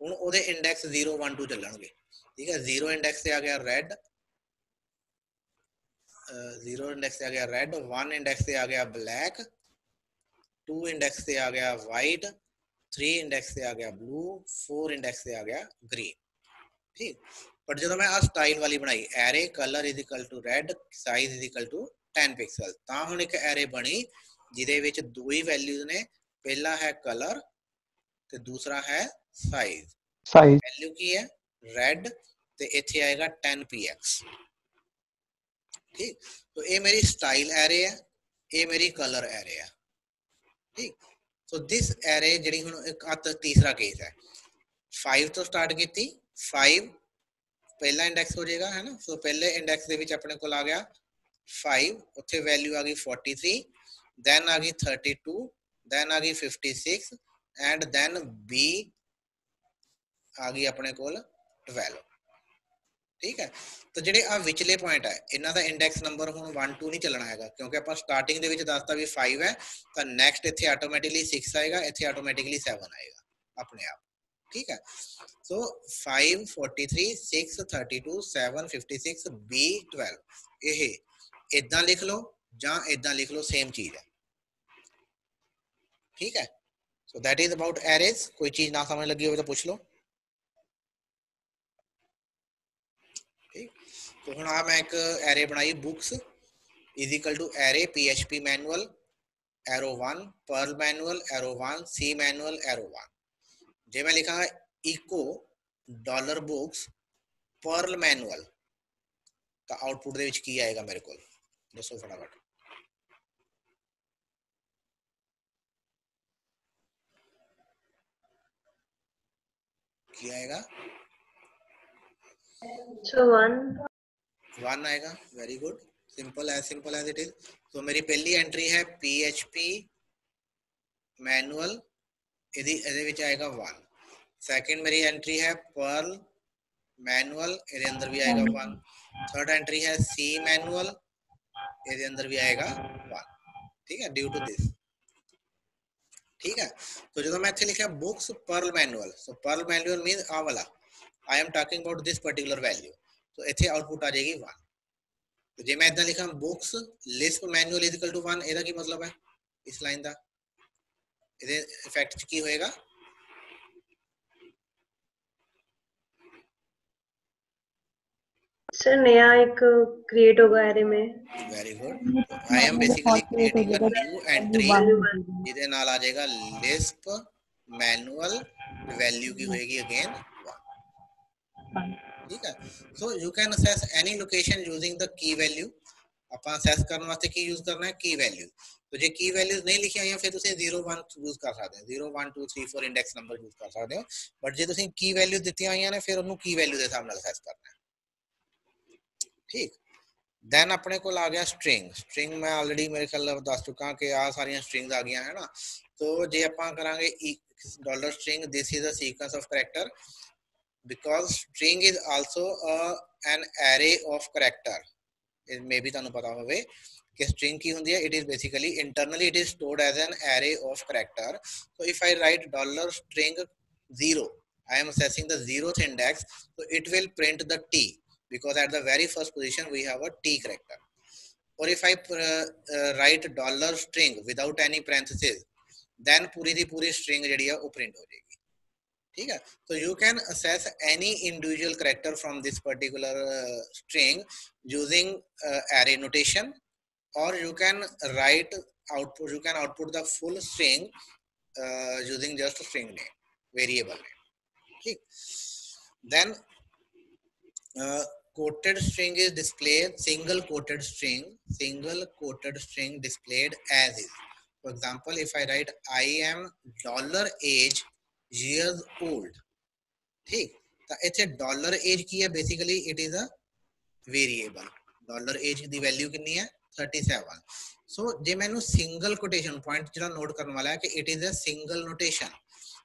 ਹੁਣ ਉਹਦੇ ਇੰਡੈਕਸ 0 1 2 ਚੱਲਣਗੇ ਠੀਕ ਹੈ 0 ਇੰਡੈਕਸ ਤੇ ਆ ਗਿਆ ਰੈੱਡ 0 ਇੰਡੈਕਸ ਤੇ ਆ ਗਿਆ ਰੈੱਡ 1 ਇੰਡੈਕਸ ਤੇ ਆ ਗਿਆ ਬਲੈਕ 2 ਇੰਡੈਕਸ ਤੇ ਆ ਗਿਆ ਵਾਈਟ 3 ਇੰਡੈਕਸ ਤੇ ਆ ਗਿਆ ਬਲੂ 4 ਇੰਡੈਕਸ ਤੇ ਆ ਗਿਆ ਗ੍ਰੀਨ ਠੀਕ ਪਰ ਜਦੋਂ ਮੈਂ ਆ ਸਟਾਈਲ ਵਾਲੀ ਬਣਾਈ array colour is equal to red size is equal to 10 pixel ਤਾਂ ਹੁਣ ਇੱਕ ਐਰੇ ਬਣੀ ਜਿਹਦੇ ਵਿੱਚ ਦੋ ਹੀ ਵੈਲਿਊਜ਼ ਨੇ ਪਹਿਲਾ ਹੈ ਕਲਰ ਤੇ ਦੂਸਰਾ ਹੈ ਸਾਈਜ਼ ਸਾਈਜ਼ ਵੈਲਿਊ ਕੀ ਹੈ ਰੈੱਡ ਤੇ ਇੱਥੇ ਆਏਗਾ 10px ਠੀਕ तो ये मेरी स्टाइल एरे है ये मेरी कलर एरे है ठीक सो दिस एरे जी हूँ एक तीसरा केस है फाइव तो स्टार्ट की फाइव पहला इंडेक्स हो जाएगा है ना सो पहले इंडेक्स अपने को आ गया फाइव उत्थे वैल्यू आ गई फोर्टी थ्री दैन आ गई थर्टी टू दैन आ गई fifty six and then B आ गई अपने को ट्वेल्व ਠੀਕ ਹੈ ਤਾਂ ਜਿਹੜੇ ਆ ਵਿਚਲੇ ਪੁਆਇੰਟ ਹੈ ਇਹਨਾਂ ਦਾ ਇੰਡੈਕਸ ਨੰਬਰ ਹੁਣ 1 2 ਨਹੀਂ ਚੱਲਣਾ ਹੈਗਾ ਕਿਉਂਕਿ ਆਪਾਂ ਸਟਾਰਟਿੰਗ ਦੇ ਵਿੱਚ ਦੱਸਤਾ ਵੀ 5 ਹੈ ਤਾਂ ਨੈਕਸਟ ਇੱਥੇ ਆਟੋਮੈਟਿਕਲੀ 6 ਆਏਗਾ ਇੱਥੇ ਆਟੋਮੈਟਿਕਲੀ 7 ਆਏਗਾ ਆਪਣੇ ਆਪ ਠੀਕ ਹੈ ਸੋ 5 43 6 32 7 56 b 12 ਇਹ ਇਦਾਂ ਲਿਖ ਲਓ ਜਾਂ ਇਦਾਂ ਲਿਖ ਲਓ ਸੇਮ ਚੀਜ਼ ਹੈ ਠੀਕ ਹੈ ਸੋ that is about arrays ਕੋਈ ਚੀਜ਼ ਨਾ ਸਮਝ ਲੱਗੀ ਹੋਵੇ ਤਾਂ ਪੁੱਛ ਲਓ तो हूँ आ मैं एक एरे बनाई books is equal to array P H P manual arrow one Perl manual arrow one C manual arrow one जे मैं लिखा echo dollar books Perl manual तो आउटपुट की आएगा मेरे को। दसो फटाफट। आएगा? So one वन आएगा very good simple as simple as it is तो मेरी पहली एंट्री है पी एच पी मैनुअल आएगा वन सैकेंड मेरी एंट्री है पर्ल मैनुअल अंदर भी आएगा वन थर्ड एंट्री है सी मैनुअल अंदर भी आएगा वन ठीक है? ड्यू टू दिस ठीक है? तो जो मैं इतने लिखा books Perl manual so Perl manual mean आ वाला. I am talking about this particular value तो इतने आउटपुट आ जाएगी वन तो जो मैं इदा लिखा books Lisp manual is equal to one एदा की मतलब है इस लाइन का इफेक्ट की होएगा सर नया एक क्रिएट होगा एरे में very good I am basically creating a new entry ਜਿਹਦੇ ਨਾਲ ਆ ਜਾਏਗਾ ਲਿਸਪ ਮੈਨੂਅਲ ਵੈਲਿਊ ਕੀ ਹੋਏਗੀ ਅਗੇਨ ठीक है so you can access any location using the key value ਆਪਾਂ ਅਸੈਸ ਕਰਨ ਵਾਸਤੇ ਕੀ ਯੂਜ਼ ਕਰਨਾ ਹੈ ਕੀ ਵੈਲਿਊ तो ਜੇ ਕੀ ਵੈਲਿਊਜ਼ ਨਹੀਂ ਲਿਖੀਆਂ ਹੋਈਆਂ ਫਿਰ ਤੁਸੀਂ 0 1 ਯੂਜ਼ ਕਰ ਸਕਦੇ ਹੋ 0 1 2 3 4 ਇੰਡੈਕਸ ਨੰਬਰ ਯੂਜ਼ ਕਰ ਸਕਦੇ ਹੋ ਬਟ ਜੇ ਤੁਸੀਂ ਕੀ ਵੈਲਿਊ ਦਿੱਤੀਆਂ ਹੋਈਆਂ ਨੇ ਫਿਰ ਉਹਨੂੰ ਕੀ ਵੈਲਿਊ ਦੇ ਹਿਸਾਬ ਨਾਲ ਅਸੈਸ ਕਰਨਾ ਹੈ ਠੀਕ ਦੈਨ ਆਪਣੇ ਕੋਲ ਆ ਗਿਆ ਸਟ੍ਰਿੰਗ ਸਟ੍ਰਿੰਗ ਮੈਂ ਆਲਰੇਡੀ ਮੇਰੇ ਖਿਆਲ ਦੱਸ ਚੁੱਕਾ ਕਿ ਆ ਸਾਰੀਆਂ ਸਟ੍ਰਿੰਗਸ ਆ ਗਈਆਂ ਹੈ ਨਾ ਤੋ ਜੇ ਆਪਾਂ ਕਰਾਂਗੇ dollar string this is a sequence of character because string is also a, an array of character it may be ਤੁਹਾਨੂੰ ਪਤਾ ਹੋਵੇ ਕਿ string ਕੀ ਹੁੰਦੀ ਹੈ it is basically internally it is stored as an array of character so if i write dollar string 0 i am accessing the zeroth index so it will print the t because at the very first position we have a t character or if i uh, uh, write dollar string without any parenthesis then puri di puri string ਜਿਹੜੀ ਆ ਉਹ print ਹੋ ਜਾਏਗੀ ठीक है so you can assess any individual character from this particular uh, string using uh, array notation or you can write output you can output the full string uh, using just string name variable name okay then quoted string is displayed single quoted string single quoted string displayed as is for example if i write i am dollar age years old ਠੀਕ ਤਾਂ ਇੱਥੇ dollar age ਕੀ ਹੈ basically it is a variable dollar age the value ਕਿੰਨੀ ਹੈ 37 ਸੋ ਜੇ ਮੈਨੂੰ single quotation point ਜਿਹੜਾ note ਕਰਨ ਵਾਲਾ ਹੈ ਕਿ it is a single notation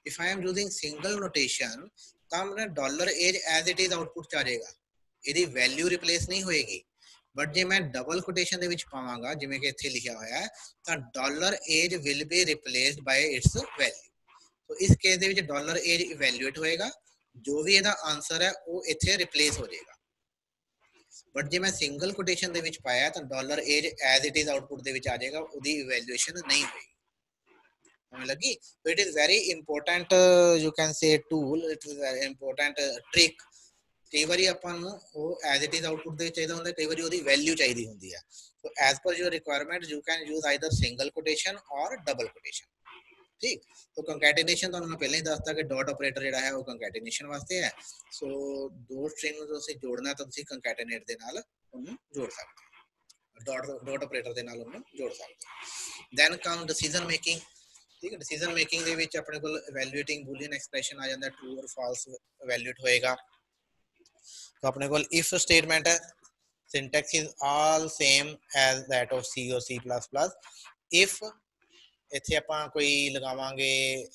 if I am using single notation ਤਾਂ ਮੇਰਾ dollar age as it is output ਚ ਆ ਜਾਏਗਾ ਇਹਦੀ ਵੈਲਿਊ ਰਿਪਲੇਸ ਨਹੀਂ ਹੋਏਗੀ ਬਟ ਜੇ ਮੈਂ ਡਬਲ ਕੋਟੇਸ਼ਨ ਦੇ ਵਿੱਚ ਪਾਵਾਂਗਾ ਜਿਵੇਂ ਕਿ ਇੱਥੇ ਲਿਖਿਆ ਹੋਇਆ ਹੈ ਤਾਂ dollar age will be replaced by its value so ਇਸ ਕੇਸ ਦੇ ਵਿੱਚ ਡਾਲਰ ਏਜ ਇਵੈਲੂਏਟ ਹੋਏਗਾ ਜੋ ਵੀ ਇਹਦਾ ਆਨਸਰ ਹੈ ਉਹ ਇੱਥੇ ਰਿਪਲੇਸ ਹੋ ਜਾਏਗਾ। ਬਟ ਜੇ ਮੈਂ ਸਿੰਗਲ ਕੋਟੇਸ਼ਨ ਦੇ ਵਿੱਚ ਪਾਇਆ ਤਾਂ dollar age as it is output ਦੇ ਵਿੱਚ ਆ ਜਾਏਗਾ ਉਹਦੀ ਇਵੈਲੂਏਸ਼ਨ ਨਹੀਂ ਹੋਏਗੀ। ਹਮੇं लगी so it is very important uh, you can say tool it is very important uh, trick ਕਈ ਵਾਰੀ ਆਪਾਂ ਨੂੰ ਉਹ ਐਜ਼ ਇਟ ਇਜ਼ ਆਊਟਪੁੱਟ ਦੇ ਚਾਹੀਦਾ ਹੁੰਦਾ ਕਈ ਵਾਰੀ ਉਹਦੀ ਵੈਲਿਊ ਚਾਹੀਦੀ ਹੁੰਦੀ ਹੈ। So as per your requirement you can use either single quotation or double quotation ਠੀਕ ਸੋ ਕੰਕੈਟੀਨੇਸ਼ਨ ਤੁਹਾਨੂੰ ਮੈਂ ਪਹਿਲਾਂ ਹੀ ਦੱਸਤਾ ਕਿ ਡਾਟ ਆਪਰੇਟਰ ਜਿਹੜਾ ਹੈ ਉਹ ਕੰਕੈਟੀਨੇਸ਼ਨ ਵਾਸਤੇ ਹੈ ਸੋ ਦੋ ਸਟ੍ਰਿੰਗ ਨੂੰ ਤੁਸੀਂ ਜੋੜਨਾ ਤਾਂ ਤੁਸੀਂ ਕੰਕੈਟੀਨੇਟ ਦੇ ਨਾਲ ਉਹਨੂੰ ਜੋੜ ਸਕਦੇ ਹੋ ਡਾਟ ਡਾਟ ਆਪਰੇਟਰ ਦੇ ਨਾਲ ਉਹਨੂੰ ਜੋੜ ਸਕਦੇ ਹੋ ਦੈਨ ਕਮ ਡਿਸੀਜਨ ਮੇਕਿੰਗ ਠੀਕ ਹੈ ਡਿਸੀਜਨ ਮੇਕਿੰਗ ਦੇ ਵਿੱਚ ਆਪਣੇ ਕੋਲ ਇਵੈਲੂਏਟਿੰਗ ਬੂਲੀਅਨ ਐਕਸਪ੍ਰੈਸ਼ਨ ਆ ਜਾਂਦਾ ਟਰੂ অর ਫਾਲਸ ਇਵੈਲੂਏਟ ਹੋਏਗਾ तो अपने को if statement है syntax is all same as that of C or C++ if ਇੱਥੇ ਆਪਾਂ ਕੋਈ ਲਗਾਵਾਂਗੇ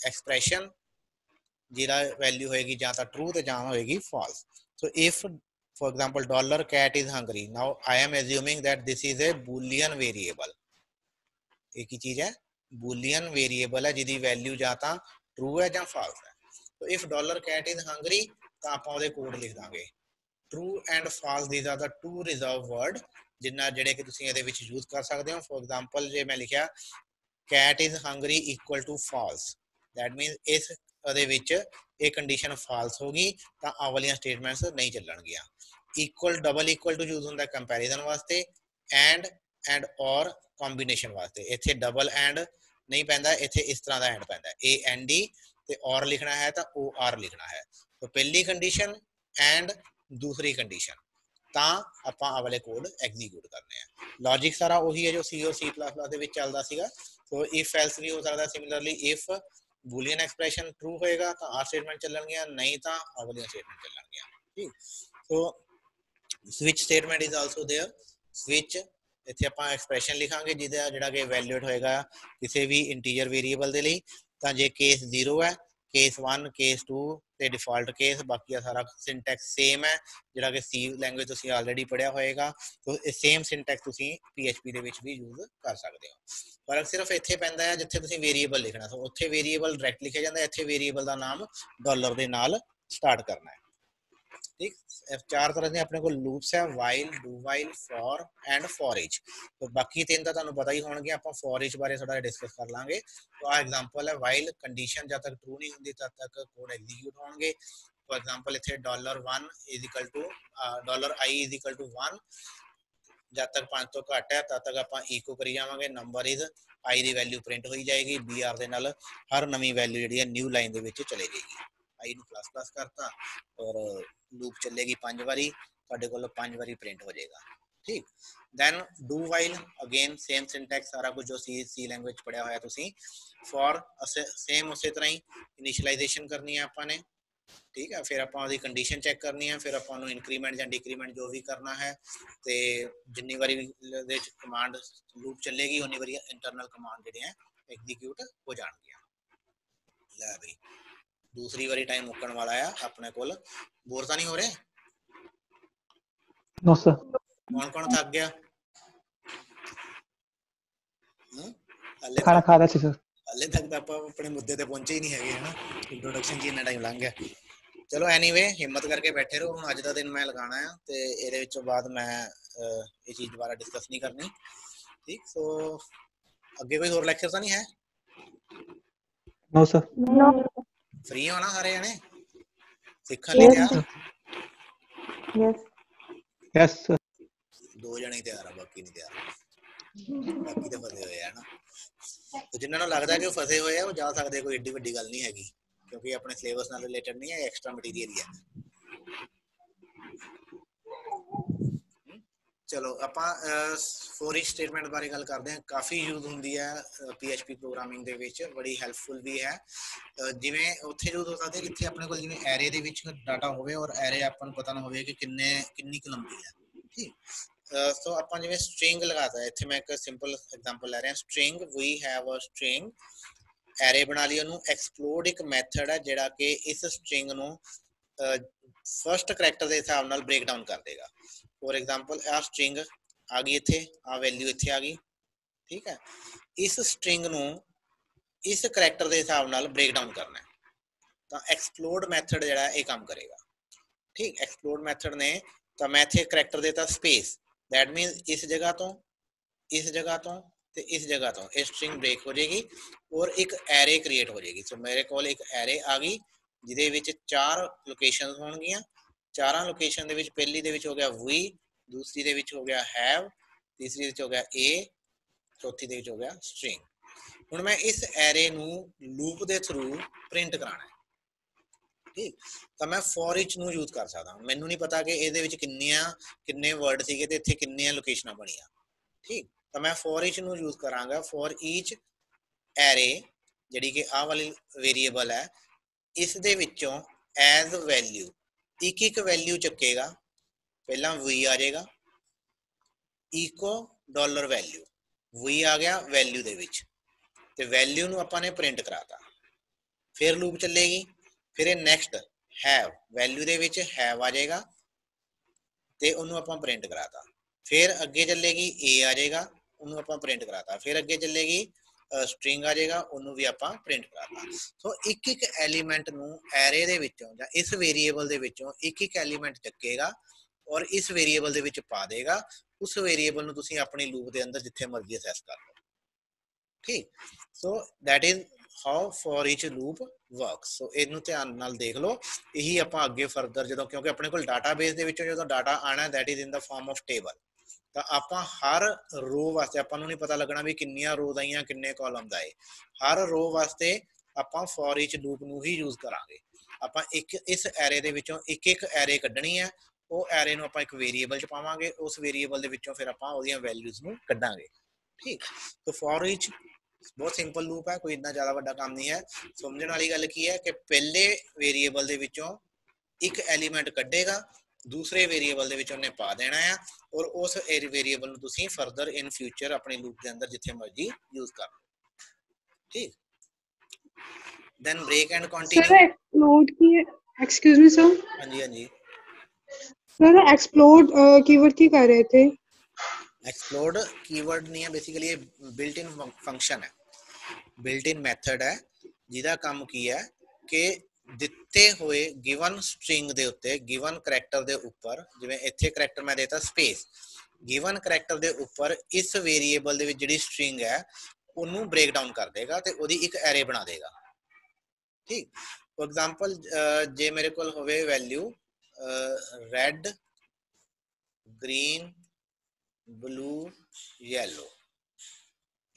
ਐਕਸਪ੍ਰੈਸ਼ਨ ਜਿਹਦਾ ਵੈਲਿਊ ਹੋਏਗੀ ਜਾਂ ਤਾਂ ਟਰੂ ਤੇ ਜਾਂ ਹੋਏਗੀ false so if for example dollar cat is hungry now i am assuming that this is a boolean variable एक ही चीज है boolean variable है ਜਿਹਦੀ ਵੈਲਿਊ ਜਾਂ ਤਾਂ true ਹੈ ਜਾਂ false ਹੈ so if dollar cat is hungry ਤਾਂ ਆਪਾਂ ਉਹਦੇ ਕੋਡ ਲਿਖ ਦਾਂਗੇ true and false these are the two reserved word ਜਿੰਨਾ ਜਿਹੜੇ ਕਿ ਤੁਸੀਂ ਇਹਦੇ ਵਿੱਚ ਯੂਜ਼ ਕਰ ਸਕਦੇ ਹੋ ਫੋਰ ਐਗਜ਼ਾਮਪਲ ਜੇ ਮੈਂ ਲਿਖਿਆ cat is hungry equal to false that means ਇਸ ਉਹਦੇ ਵਿੱਚ ਇਹ ਕੰਡੀਸ਼ਨ ਫਾਲਸ ਹੋਗੀ ਤਾਂ ਆ ਵਾਲੀਆਂ ਸਟੇਟਮੈਂਟਸ ਨਹੀਂ ਚੱਲਣਗੀਆਂ equal double equal to use ਹੁੰਦਾ ਕੰਪੈਰੀਜ਼ਨ ਵਾਸਤੇ ਐਂਡ ਐਂਡ ਔਰ ਕੰਬੀਨੇਸ਼ਨ ਵਾਸਤੇ ਇੱਥੇ ਡਬਲ ਐਂਡ ਨਹੀਂ ਪੈਂਦਾ ਇੱਥੇ ਇਸ ਤਰ੍ਹਾਂ ਦਾ ਐਂਡ ਪੈਂਦਾ ਏ ਐਨ ਡੀ ਤੇ ਔਰ ਲਿਖਣਾ ਹੈ ਤਾਂ ਓ ਆਰ ਲਿਖਣਾ ਹੈ ਤਾਂ ਪਹਿਲੀ ਕੰਡੀਸ਼ਨ ਐਂਡ ਦੂਸਰੀ ਕੰਡੀਸ਼ਨ ਤਾਂ ਆਪਾਂ ਆ ਵਾਲੇ ਕੋਡ ਐਗਜ਼ੀਕਿਊਟ ਕਰਨੇ ਆ ਲੌਜੀਕ ਸਾਰਾ ਉਹੀ ਹੈ ਜੋ ਸੀ ਔਰ ਸੀ ਦੇ ਵਿੱਚ ਚੱਲਦਾ ਸੀਗਾ ਸੋ ਇਫ ਐਲਸ ਵੀ ਹੋ ਸਕਦਾ similarly if boolean expression true ਹੋਏਗਾ ਤਾਂ ਆਰ ਸਟੇਟਮੈਂਟ ਚੱਲਣਗੀਆਂ ਨਹੀਂ ਤਾਂ ਆ ਵਾਲੀਆਂ ਸਟੇਟਮੈਂਟ ਚੱਲਣਗੀਆਂ ਠੀਕ so switch statement is also there switch ਇੱਥੇ ਆਪਾਂ ਐਕਸਪ੍ਰੈਸ਼ਨ ਲਿਖਾਂਗੇ ਜਿਹਦਾ ਜਿਹੜਾ ਕਿ ਵੈਲਿਊਟ ਹੋਏਗਾ ਕਿਸੇ ਵੀ ਇੰਟੀਜਰ ਵੇਰੀਏਬਲ ਦੇ ਲਈ ਤਾਂ ਜੇ ਕੇਸ 0 ਹੈ ਕੇਸ 1 ਕੇਸ 2 ਤੇ ਡਿਫਾਲਟ ਕੇਸ ਬਾਕੀ ਆ ਸਾਰਾ ਸਿੰਟੈਕਸ ਸੇਮ ਹੈ, ਜਿਹੜਾ ਕਿ ਸੀ ਲੈਂਗੁਏਜ ਤੁਸੀਂ ਆਲਰੇਡੀ ਪੜਿਆ ਹੋਏਗਾ ਸੋ ਇਹ ਸੇਮ ਸਿੰਟੈਕਸ ਤੁਸੀਂ PHP ਦੇ ਵਿੱਚ ਵੀ ਯੂਜ਼ ਕਰ ਸਕਦੇ ਹੋ। ਫ਼ਰਕ ਸਿਰਫ ਇੱਥੇ ਪੈਂਦਾ ਹੈ ਜਿੱਥੇ ਤੁਸੀਂ ਵੇਰੀਏਬਲ ਲਿਖਣਾ, ਸੋ ਉੱਥੇ ਵੇਰੀਏਬਲ ਡਾਇਰੈਕਟ ਲਿਖਿਆ ਜਾਂਦਾ ਇੱਥੇ ਵੇਰੀਏਬਲ ਦਾ ਨਾਮ ਡਾਲਰ ਦੇ ਨਾਲ ਸਟਾਰਟ ਕਰਨਾ ਹੈ। ठीक ਚਾਰ ਤਰ੍ਹਾਂ ਦੇ ਆਪਣੇ ਕੋਲ ਲੂਪਸ ਹੈ while do while for and for each ਤੋਂ ਬਾਕੀ ਤਿੰਨ ਤਾਂ ਤੁਹਾਨੂੰ ਪਤਾ ਹੀ ਹੋਣਗੇ, ਆਪਾਂ ਫॉर ਈਚ ਬਾਰੇ ਥੋੜਾ ਡਿਸਕਸ ਕਰ ਲਾਂਗੇ। ਤੋਂ ਆ ਐਗਜ਼ਾਮਪਲ ਹੈ ਵਾਈਲ ਕੰਡੀਸ਼ਨ ਜਦ ਤੱਕ ਟਰੂ ਨਹੀਂ ਹੁੰਦੀ, ਤਦ ਤੱਕ ਕੋਡ ਐਗਜ਼ੀਕਿਊਟ ਹੋਣਗੇ। ਫॉर ਐਗਜ਼ਾਮਪਲ ਇੱਥੇ $1 is equal to $i is equal to 1 ਜਦ ਤੱਕ 5 ਤੋਂ ਘੱਟ ਹੈ, ਤਦ ਤੱਕ ਆਪਾਂ ਇਕੋ ਕਰੀ ਜਾਵਾਂਗੇ। ਨੰਬਰ ਇਜ਼ i ਦੀ ਵੈਲਿਊ ਪ੍ਰਿੰਟ ਹੋਈ ਜਾਏਗੀ, br ਦੇ ਨਾਲ ਹਰ ਨਵੀਂ ਵੈਲਿਊ ਜਿਹੜੀ ਹੈ ਨਿਊ ਲਾਈਨ ਦੇ ਵਿੱਚ ਚਲੇ ਜਾਏਗੀ। I ਨੂੰ ਪਲੱਸ ਪਲੱਸ ਕਰਤਾ ਔਰ ਲੂਪ ਚੱਲੇਗੀ ਪੰਜ ਵਾਰੀ, ਤੁਹਾਡੇ ਕੋਲ ਪੰਜ ਵਾਰੀ ਪ੍ਰਿੰਟ ਹੋ ਜਾਏਗਾ। ਠੀਕ? Then do while again same syntax ਸਾਰਾ ਕੁਝ ਜੋ ਸੀ ਸੀ ਲੈਂਗੁਏਜ ਪੜਿਆ ਹੋਇਆ ਤੁਸੀਂ। ਫॉर ਸੇਮ ਉਸੇ ਤਰ੍ਹਾਂ ਹੀ ਇਨੀਸ਼ੀਅਲਾਈਜੇਸ਼ਨ ਕਰਨੀ ਹੈ ਆਪਾਂ ਨੇ। ਠੀਕ ਹੈ ਫਿਰ ਆਪਾਂ ਉਹਦੀ ਕੰਡੀਸ਼ਨ ਚੈੱਕ ਕਰਨੀ ਹੈ ਫਿਰ ਆਪਾਂ ਨੂੰ ਇਨਕਰੀਮੈਂਟ ਜਾਂ ਡਿਕਰੀਮੈਂਟ ਜੋ ਵੀ ਕਰਨਾ ਹੈ, ਤੇ ਜਿੰਨੀ ਵਾਰੀ ਦੇ ਵਿੱਚ ਕਮਾਂਡ ਲੂਪ ਚੱਲੇਗੀ ਉਨੀ ਵਾਰੀ ਇੰਟਰਨਲ ਕਮਾਂਡ ਜਿਹੜੀਆਂ ਐਗਜ਼ੀਕਿਊਟ ਹੋ ਜਾਣਗੀਆਂ। ਲੈ ਬਈ। ਦੂਸਰੀ ਵਾਰੀ ਟਾਈਮ ਮੁੱਕਣ ਵਾਲਾ ਆ ਆਪਣੇ ਕੋਲ ਬੋਰ ਤਾਂ ਨਹੀਂ ਹੋ ਰਹੇ No, sir. ਕੌਣ ਕੌਣ ਥੱਕ ਗਿਆ ਹਮ? ਹਾਲੇ ਖਾਣਾ ਤੱਕ ਖਾ ਰਿਹਾ ਸੀ ਸਰ ਹਾਲੇ ਤੱਕ ਤਾਂ ਆਪਾਂ ਆਪਣੇ ਮੁੱਦੇ ਤੇ ਪਹੁੰਚੇ ਹੀ ਨਹੀਂ ਹੈਗੇ ਹਨਾ ਇੰਟਰੋਡਕਸ਼ਨ 'ਚ ਇੰਨਾ ਟਾਈਮ ਲੰਘ ਗਿਆ ਚਲੋ ਐਨੀਵੇ ਹਿੰਮਤ ਕਰਕੇ ਬੈਠੇ ਰਹੋ ਹੁਣ ਅੱਜ ਦਾ ਦਿਨ ਮੈਂ ਲਗਾਣਾ ਆ ਤੇ ਇਹਦੇ ਵਿੱਚੋਂ ਬਾਅਦ ਮੈਂ ਅਹ, ਇਹ ਚੀਜ਼ ਦੁਬਾਰਾ ਡਿਸਕਸ ਨਹੀਂ ਕਰਨੀ ਠੀਕ ਸੋ ਅੱਗੇ ਕੋਈ ਹੋਰ ਲੈਕਚਰ ਤਾਂ ਨਹੀਂ ਹੈ No, sir. ਫ੍ਰੀ ਹੋ ਨਾ ਸਾਰੇ ਜਣੇ? ਸਿੱਖਣ ਲਈ ਤਿਆਰ. Yes, sir. ਦੋ ਜਣੇ ਤਿਆਰ ਆ ਬਾਕੀ ਨਹੀਂ ਤਿਆਰ। ਬਾਕੀ ਤਾਂ ਫਸੇ ਹੋਏ ਆ ਨਾ। ਤੇ ਜਿਨ੍ਹਾਂ ਨੂੰ ਲੱਗਦਾ ਕਿ ਉਹ ਫਸੇ ਹੋਏ ਆ ਉਹ ਜਾ ਸਕਦੇ ਕੋਈ ਏਡੀ ਵੱਡੀ ਗੱਲ ਨਹੀਂ ਹੈਗੀ। ਕਿਉਂਕਿ ਆਪਣੇ ਸਿਲੇਬਸ ਨਾਲ ਰਿਲੇਟਡ ਨਹੀਂ ਹੈ ਐਕਸਟਰਾ ਮਟੀਰੀਅਲ ਹੀ ਹੈ। ਚਲੋ, ਆਪਾਂ ਫੋਰ ਇਚ ਸਟੇਟਮੈਂਟ ਬਾਰੇ ਗੱਲ ਕਰਦੇ ਹਾਂ। ਕਾਫੀ ਯੂਜ਼ ਹੁੰਦੀ ਹੈ PHP ਪ੍ਰੋਗਰਾਮਿੰਗ ਦੇ ਵਿੱਚ। ਬੜੀ ਹੈਲਪਫੁਲ ਵੀ ਹੈ। ਜਿਵੇਂ ਉੱਥੇ ਯੂਜ਼ ਹੋ ਸਕਦੇ ਜਿੱਥੇ ਆਪਣੇ ਕੋਲ ਜਿਵੇਂ ਐਰੇ ਦੇ ਵਿੱਚ ਡਾਟਾ ਹੋਵੇ ਔਰ ਐਰੇ ਆਪਾਂ ਨੂੰ ਪਤਾ ਨਾ ਹੋਵੇ ਕਿ ਕਿੰਨੇ, ਕਿੰਨੀ ਕੁ ਲੰਬੀ ਹੈ। ਠੀਕ? ਸੋ ਆਪਾਂ ਜਿਵੇਂ ਸਟ੍ਰਿੰਗ ਲਗਾਤਾ ਹੈ ਇੱਥੇ ਮੈਂ ਇੱਕ ਸਿੰਪਲ ਐਗਜ਼ਾਮਪਲ ਲੈ ਰਿਹਾ। String we have a string array ਬਣਾ ਲਈ ਉਹਨੂੰ। ਐਕਸਪਲੋਡ ਇੱਕ ਮੈਥਡ ਹੈ, ਜਿਹੜਾ ਕਿ ਇਸ ਸਟ੍ਰਿੰਗ ਨੂੰ ਫਰਸਟ ਕੈਰੈਕਟਰ ਦੇ ਹਿਸਾਬ ਨਾਲ ਬ੍ਰੇਕ ਡਾਊਨ ਕਰ ਦੇਗਾ। ਫੋਰ ਐਗਜ਼ਾਮਪਲ ਆ ਸਟ੍ਰਿੰਗ ਆ ਗਈ ਇੱਥੇ ਆ ਵੈਲਿਊ ਇੱਥੇ ਆ ਗਈ ਠੀਕ ਹੈ ਇਸ ਸਟ੍ਰਿੰਗ ਨੂੰ ਇਸ ਕੈਰੈਕਟਰ ਦੇ ਹਿਸਾਬ ਨਾਲ ਬ੍ਰੇਕ ਡਾਊਨ ਕਰਨਾ ਹੈ ਤਾਂ ਐਕਸਪਲੋਡ ਮੈਥਡ ਜਿਹੜਾ ਇਹ ਕੰਮ ਕਰੇਗਾ ਠੀਕ ਐਕਸਪਲੋਡ ਮੈਥਡ ਨੇ ਤਾਂ ਮੈਂ ਇੱਥੇ ਕੈਰੈਕਟਰ ਦੇਤਾ ਸਪੇਸ ਦੈਟ ਮੀਨਸ ਇਸ ਜਗ੍ਹਾ ਤੋਂ ਇਸ ਜਗ੍ਹਾ ਤੋਂ ਤੇ ਇਸ ਜਗ੍ਹਾ ਤੋਂ ਇਹ ਸਟ੍ਰਿੰਗ ਬ੍ਰੇਕ ਹੋ ਜਾਏਗੀ ਔਰ ਇੱਕ ਐਰੇ ਕ੍ਰੀਏਟ ਹੋ ਜਾਏਗੀ ਸੋ ਮੇਰੇ ਕੋਲ ਇੱਕ ਐਰੇ ਆ ਗਈ ਜਿਹਦੇ ਵਿੱਚ ਚਾਰ ਲੋਕੇਸ਼ਨਸ ਹੋਣਗੀਆਂ ਚਾਰਾਂ ਲੋਕੇਸ਼ਨ ਦੇ ਵਿੱਚ ਪਹਿਲੀ ਦੇ ਵਿੱਚ ਹੋ ਗਿਆ ਵੀ ਦੂਸਰੀ ਦੇ ਵਿੱਚ ਹੋ ਗਿਆ ਹੈਵ ਤੀਸਰੀ ਦੇ ਵਿੱਚ ਹੋ ਗਿਆ ਏ ਚੌਥੀ ਦੇ ਵਿੱਚ ਹੋ ਗਿਆ ਸਟ੍ਰਿੰਗ ਹੁਣ ਮੈਂ ਇਸ ਐਰੇ ਨੂੰ ਲੂਪ ਦੇ ਥਰੂ ਪ੍ਰਿੰਟ ਕਰਾਣਾ ਹੈ। ਠੀਕ? ਤਾਂ ਮੈਂ ਫੋਰ ਇਚ ਨੂੰ ਯੂਜ਼ ਕਰ ਸਕਦਾ। ਮੈਨੂੰ ਨਹੀਂ ਪਤਾ ਕਿ ਇਹਦੇ ਵਿੱਚ ਕਿੰਨੀਆਂ, ਕਿੰਨੇ ਵਰਡ ਸੀਗੇ ਤੇ ਇੱਥੇ ਕਿੰਨੀਆਂ ਲੋਕੇਸ਼ਨਾਂ ਬਣੀਆਂ। ਠੀਕ? ਤਾਂ ਮੈਂ ਫੋਰ ਇਚ ਨੂੰ ਯੂਜ਼ ਕਰਾਂਗਾ। ਫੋਰ ਈਚ ਐਰੇ ਜਿਹੜੀ ਕਿ ਆਹ ਵਾਲੀ ਵੇਰੀਏਬਲ ਹੈ, ਇਸ ਦੇ ਵਿੱਚੋਂ ਐਜ਼ ਵੈਲਿਊ ਇੱਕ ਇੱਕ ਵੈਲਿਊ ਚੱਕੇਗਾ, ਪਹਿਲਾਂ v ਆ ਜਾਏਗਾ ਇਕੋ ਡਾਲਰ ਵੈਲਿਊ v ਆ ਗਿਆ ਵੈਲਿਊ ਦੇ ਵਿੱਚ, ਤੇ ਵੈਲਿਊ ਨੂੰ ਆਪਾਂ ਨੇ ਪ੍ਰਿੰਟ ਕਰਾਤਾ, ਫਿਰ ਲੂਪ ਚੱਲੇਗੀ, ਫਿਰ ਇਹ ਨੈਕਸਟ ਹੈਵ ਵੈਲਿਊ ਦੇ ਵਿੱਚ ਹੈਵ ਆ ਜਾਏਗਾ, ਤੇ ਉਹਨੂੰ ਆਪਾਂ ਪ੍ਰਿੰਟ ਕਰਾਤਾ, ਫਿਰ ਅੱਗੇ ਚੱਲੇਗੀ a ਆ ਜਾਏਗਾ, ਉਹਨੂੰ ਆਪਾਂ ਪ੍ਰਿੰਟ ਕਰਾਤਾ, ਫਿਰ ਅੱਗੇ ਚੱਲੇਗੀ ਸਟ੍ਰਿੰਗ ਆ ਜਾਏਗਾ, ਉਹਨੂੰ ਵੀ ਆਪਾਂ ਪ੍ਰਿੰਟ ਕਰਾਤਾ। ਸੋ ਇੱਕ ਇੱਕ ਐਲੀਮੈਂਟ ਨੂੰ ਐਰੇ ਦੇ ਵਿੱਚੋਂ ਜਾਂ ਇਸ ਵੇਰੀਏਬਲ ਦੇ ਵਿੱਚੋਂ ਇੱਕ ਇੱਕ ਐਲੀਮੈਂਟ ਚੱਕੇਗਾ ਔਰ ਇਸ ਵੇਰੀਏਬਲ ਦੇ ਵਿੱਚ ਪਾ ਦੇਗਾ। ਉਸ ਵੇਰੀਏਬਲ ਨੂੰ ਤੁਸੀਂ ਆਪਣੀ ਲੂਪ ਦੇ ਅੰਦਰ ਜਿੱਥੇ ਮਰਜ਼ੀ ਅਸੈਸ ਕਰ ਲਓ। ਠੀਕ? So that is how for each loop works so ਇਹਨੂੰ ਧਿਆਨ ਨਾਲ ਦੇਖ ਲਓ। ਇਹੀ ਆਪਾਂ ਅੱਗੇ ਫਰਦਰ ਜਦੋਂ ਕਿਉਂਕਿ ਆਪਣੇ ਕੋਲ ਡਾਟਾਬੇਸ ਦੇ ਵਿੱਚੋਂ ਜਦੋਂ ਡਾਟਾ ਆਣਾ that is in the form of table ਤਾਂ ਆਪਾਂ ਹਰ ਰੋ ਵਾਸਤੇ ਆਪਾਂ ਨੂੰ ਨਹੀਂ ਪਤਾ ਲੱਗਣਾ ਵੀ ਕਿੰਨੀਆਂ ਰੋਜ਼ ਆਈਆਂ ਕਿੰਨੇ ਕਾਲਮਸ ਆਏ ਹਰ ਰੋ ਵਾਸਤੇ ਆਪਾਂ ਫॉर ਈਚ ਲੂਪ ਨੂੰ ਹੀ ਯੂਜ਼ ਕਰਾਂਗੇ। ਆਪਾਂ ਇੱਕ ਇਸ ਐਰੇ ਦੇ ਵਿੱਚੋਂ ਇੱਕ ਇੱਕ ਐਰੇ ਕੱਢਣੀ ਹੈ ਉਹ ਐਰੇ ਨੂੰ ਆਪਾਂ ਇੱਕ ਵੇਰੀਏਬਲ ਚ ਪਾਵਾਂਗੇ, ਉਸ ਵੇਰੀਏਬਲ ਦੇ ਵਿੱਚੋਂ ਫਿਰ ਆਪਾਂ ਉਹਦੀਆਂ ਵੈਲਿਊਜ਼ ਨੂੰ ਕੱਢਾਂਗੇ। ਠੀਕ? ਤਾਂ ਫॉर ਈਚ ਬਹੁਤ ਸਿੰਪਲ ਲੂਪ ਹੈ ਕੋਈ ਇੰਨਾ ਜ਼ਿਆਦਾ ਵੱਡਾ ਕੰਮ ਨਹੀਂ ਹੈ ਸਮਝਣ ਵਾਲੀ ਗੱਲ ਕੀ ਹੈ ਕਿ ਪਹਿਲੇ ਵੇਰੀਏਬਲ ਦੇ ਵਿੱਚੋਂ ਇੱਕ ਐਲੀਮੈਂਟ ਕੱਢੇਗਾ ਦੂਸਰੇ ਵੇਰੀਏਬਲ ਦੇ ਵਿੱਚ ਉਹਨੇ ਪਾ ਦੇਣਾ ਆ ਔਰ ਉਸ ਵੇਰੀਏਬਲ ਨੂੰ ਤੁਸੀਂ ਫਰਦਰ ਇਨ ਫਿਊਚਰ ਆਪਣੇ ਲੂਪ ਦੇ ਅੰਦਰ ਜਿੱਥੇ ਮਰਜ਼ੀ ਯੂਜ਼ ਕਰ ਲਓ ਠੀਕ then break and sir continue explode की एक्सक्यूज मी सर ਹਾਂਜੀ ਹਾਂਜੀ सर एक्सप्लोड कीवर्ड की कर रहे थे एक्सप्लोड कीवर्ड नहीं है बेसिकली ये बिल्ट इन फंक्शन है बिल्ट इन मेथड है ਜਿਹਦਾ ਕੰਮ ਕੀ ਹੈ ਕਿ ਦਿੱਤੇ ਹੋਏ ਗਿਵਨ ਸਟ੍ਰਿੰਗ ਦੇ ਉੱਤੇ ਗਿਵਨ ਕੈਰੈਕਟਰ ਦੇ ਉੱਪਰ, ਜਿਵੇਂ ਇੱਥੇ ਕੈਰੈਕਟਰ ਮੈਂ ਦੇਤਾ ਸਪੇਸ ਗਿਵਨ ਕੈਰੈਕਟਰ ਦੇ ਉੱਪਰ ਇਸ ਵੇਰੀਏਬਲ ਦੇ ਵਿੱਚ ਜਿਹੜੀ ਸਟ੍ਰਿੰਗ ਹੈ, ਉਹਨੂੰ ਬ੍ਰੇਕ ਡਾਊਨ ਕਰ ਦੇਗਾ ਤੇ ਉਹਦੀ ਇੱਕ ਐਰੇ ਬਣਾ ਦੇਗਾ। ਠੀਕ? ਫੋਰ ਐਗਜ਼ਾਮਪਲ ਜੇ ਮੇਰੇ ਕੋਲ ਹੋਵੇ value red green blue yellow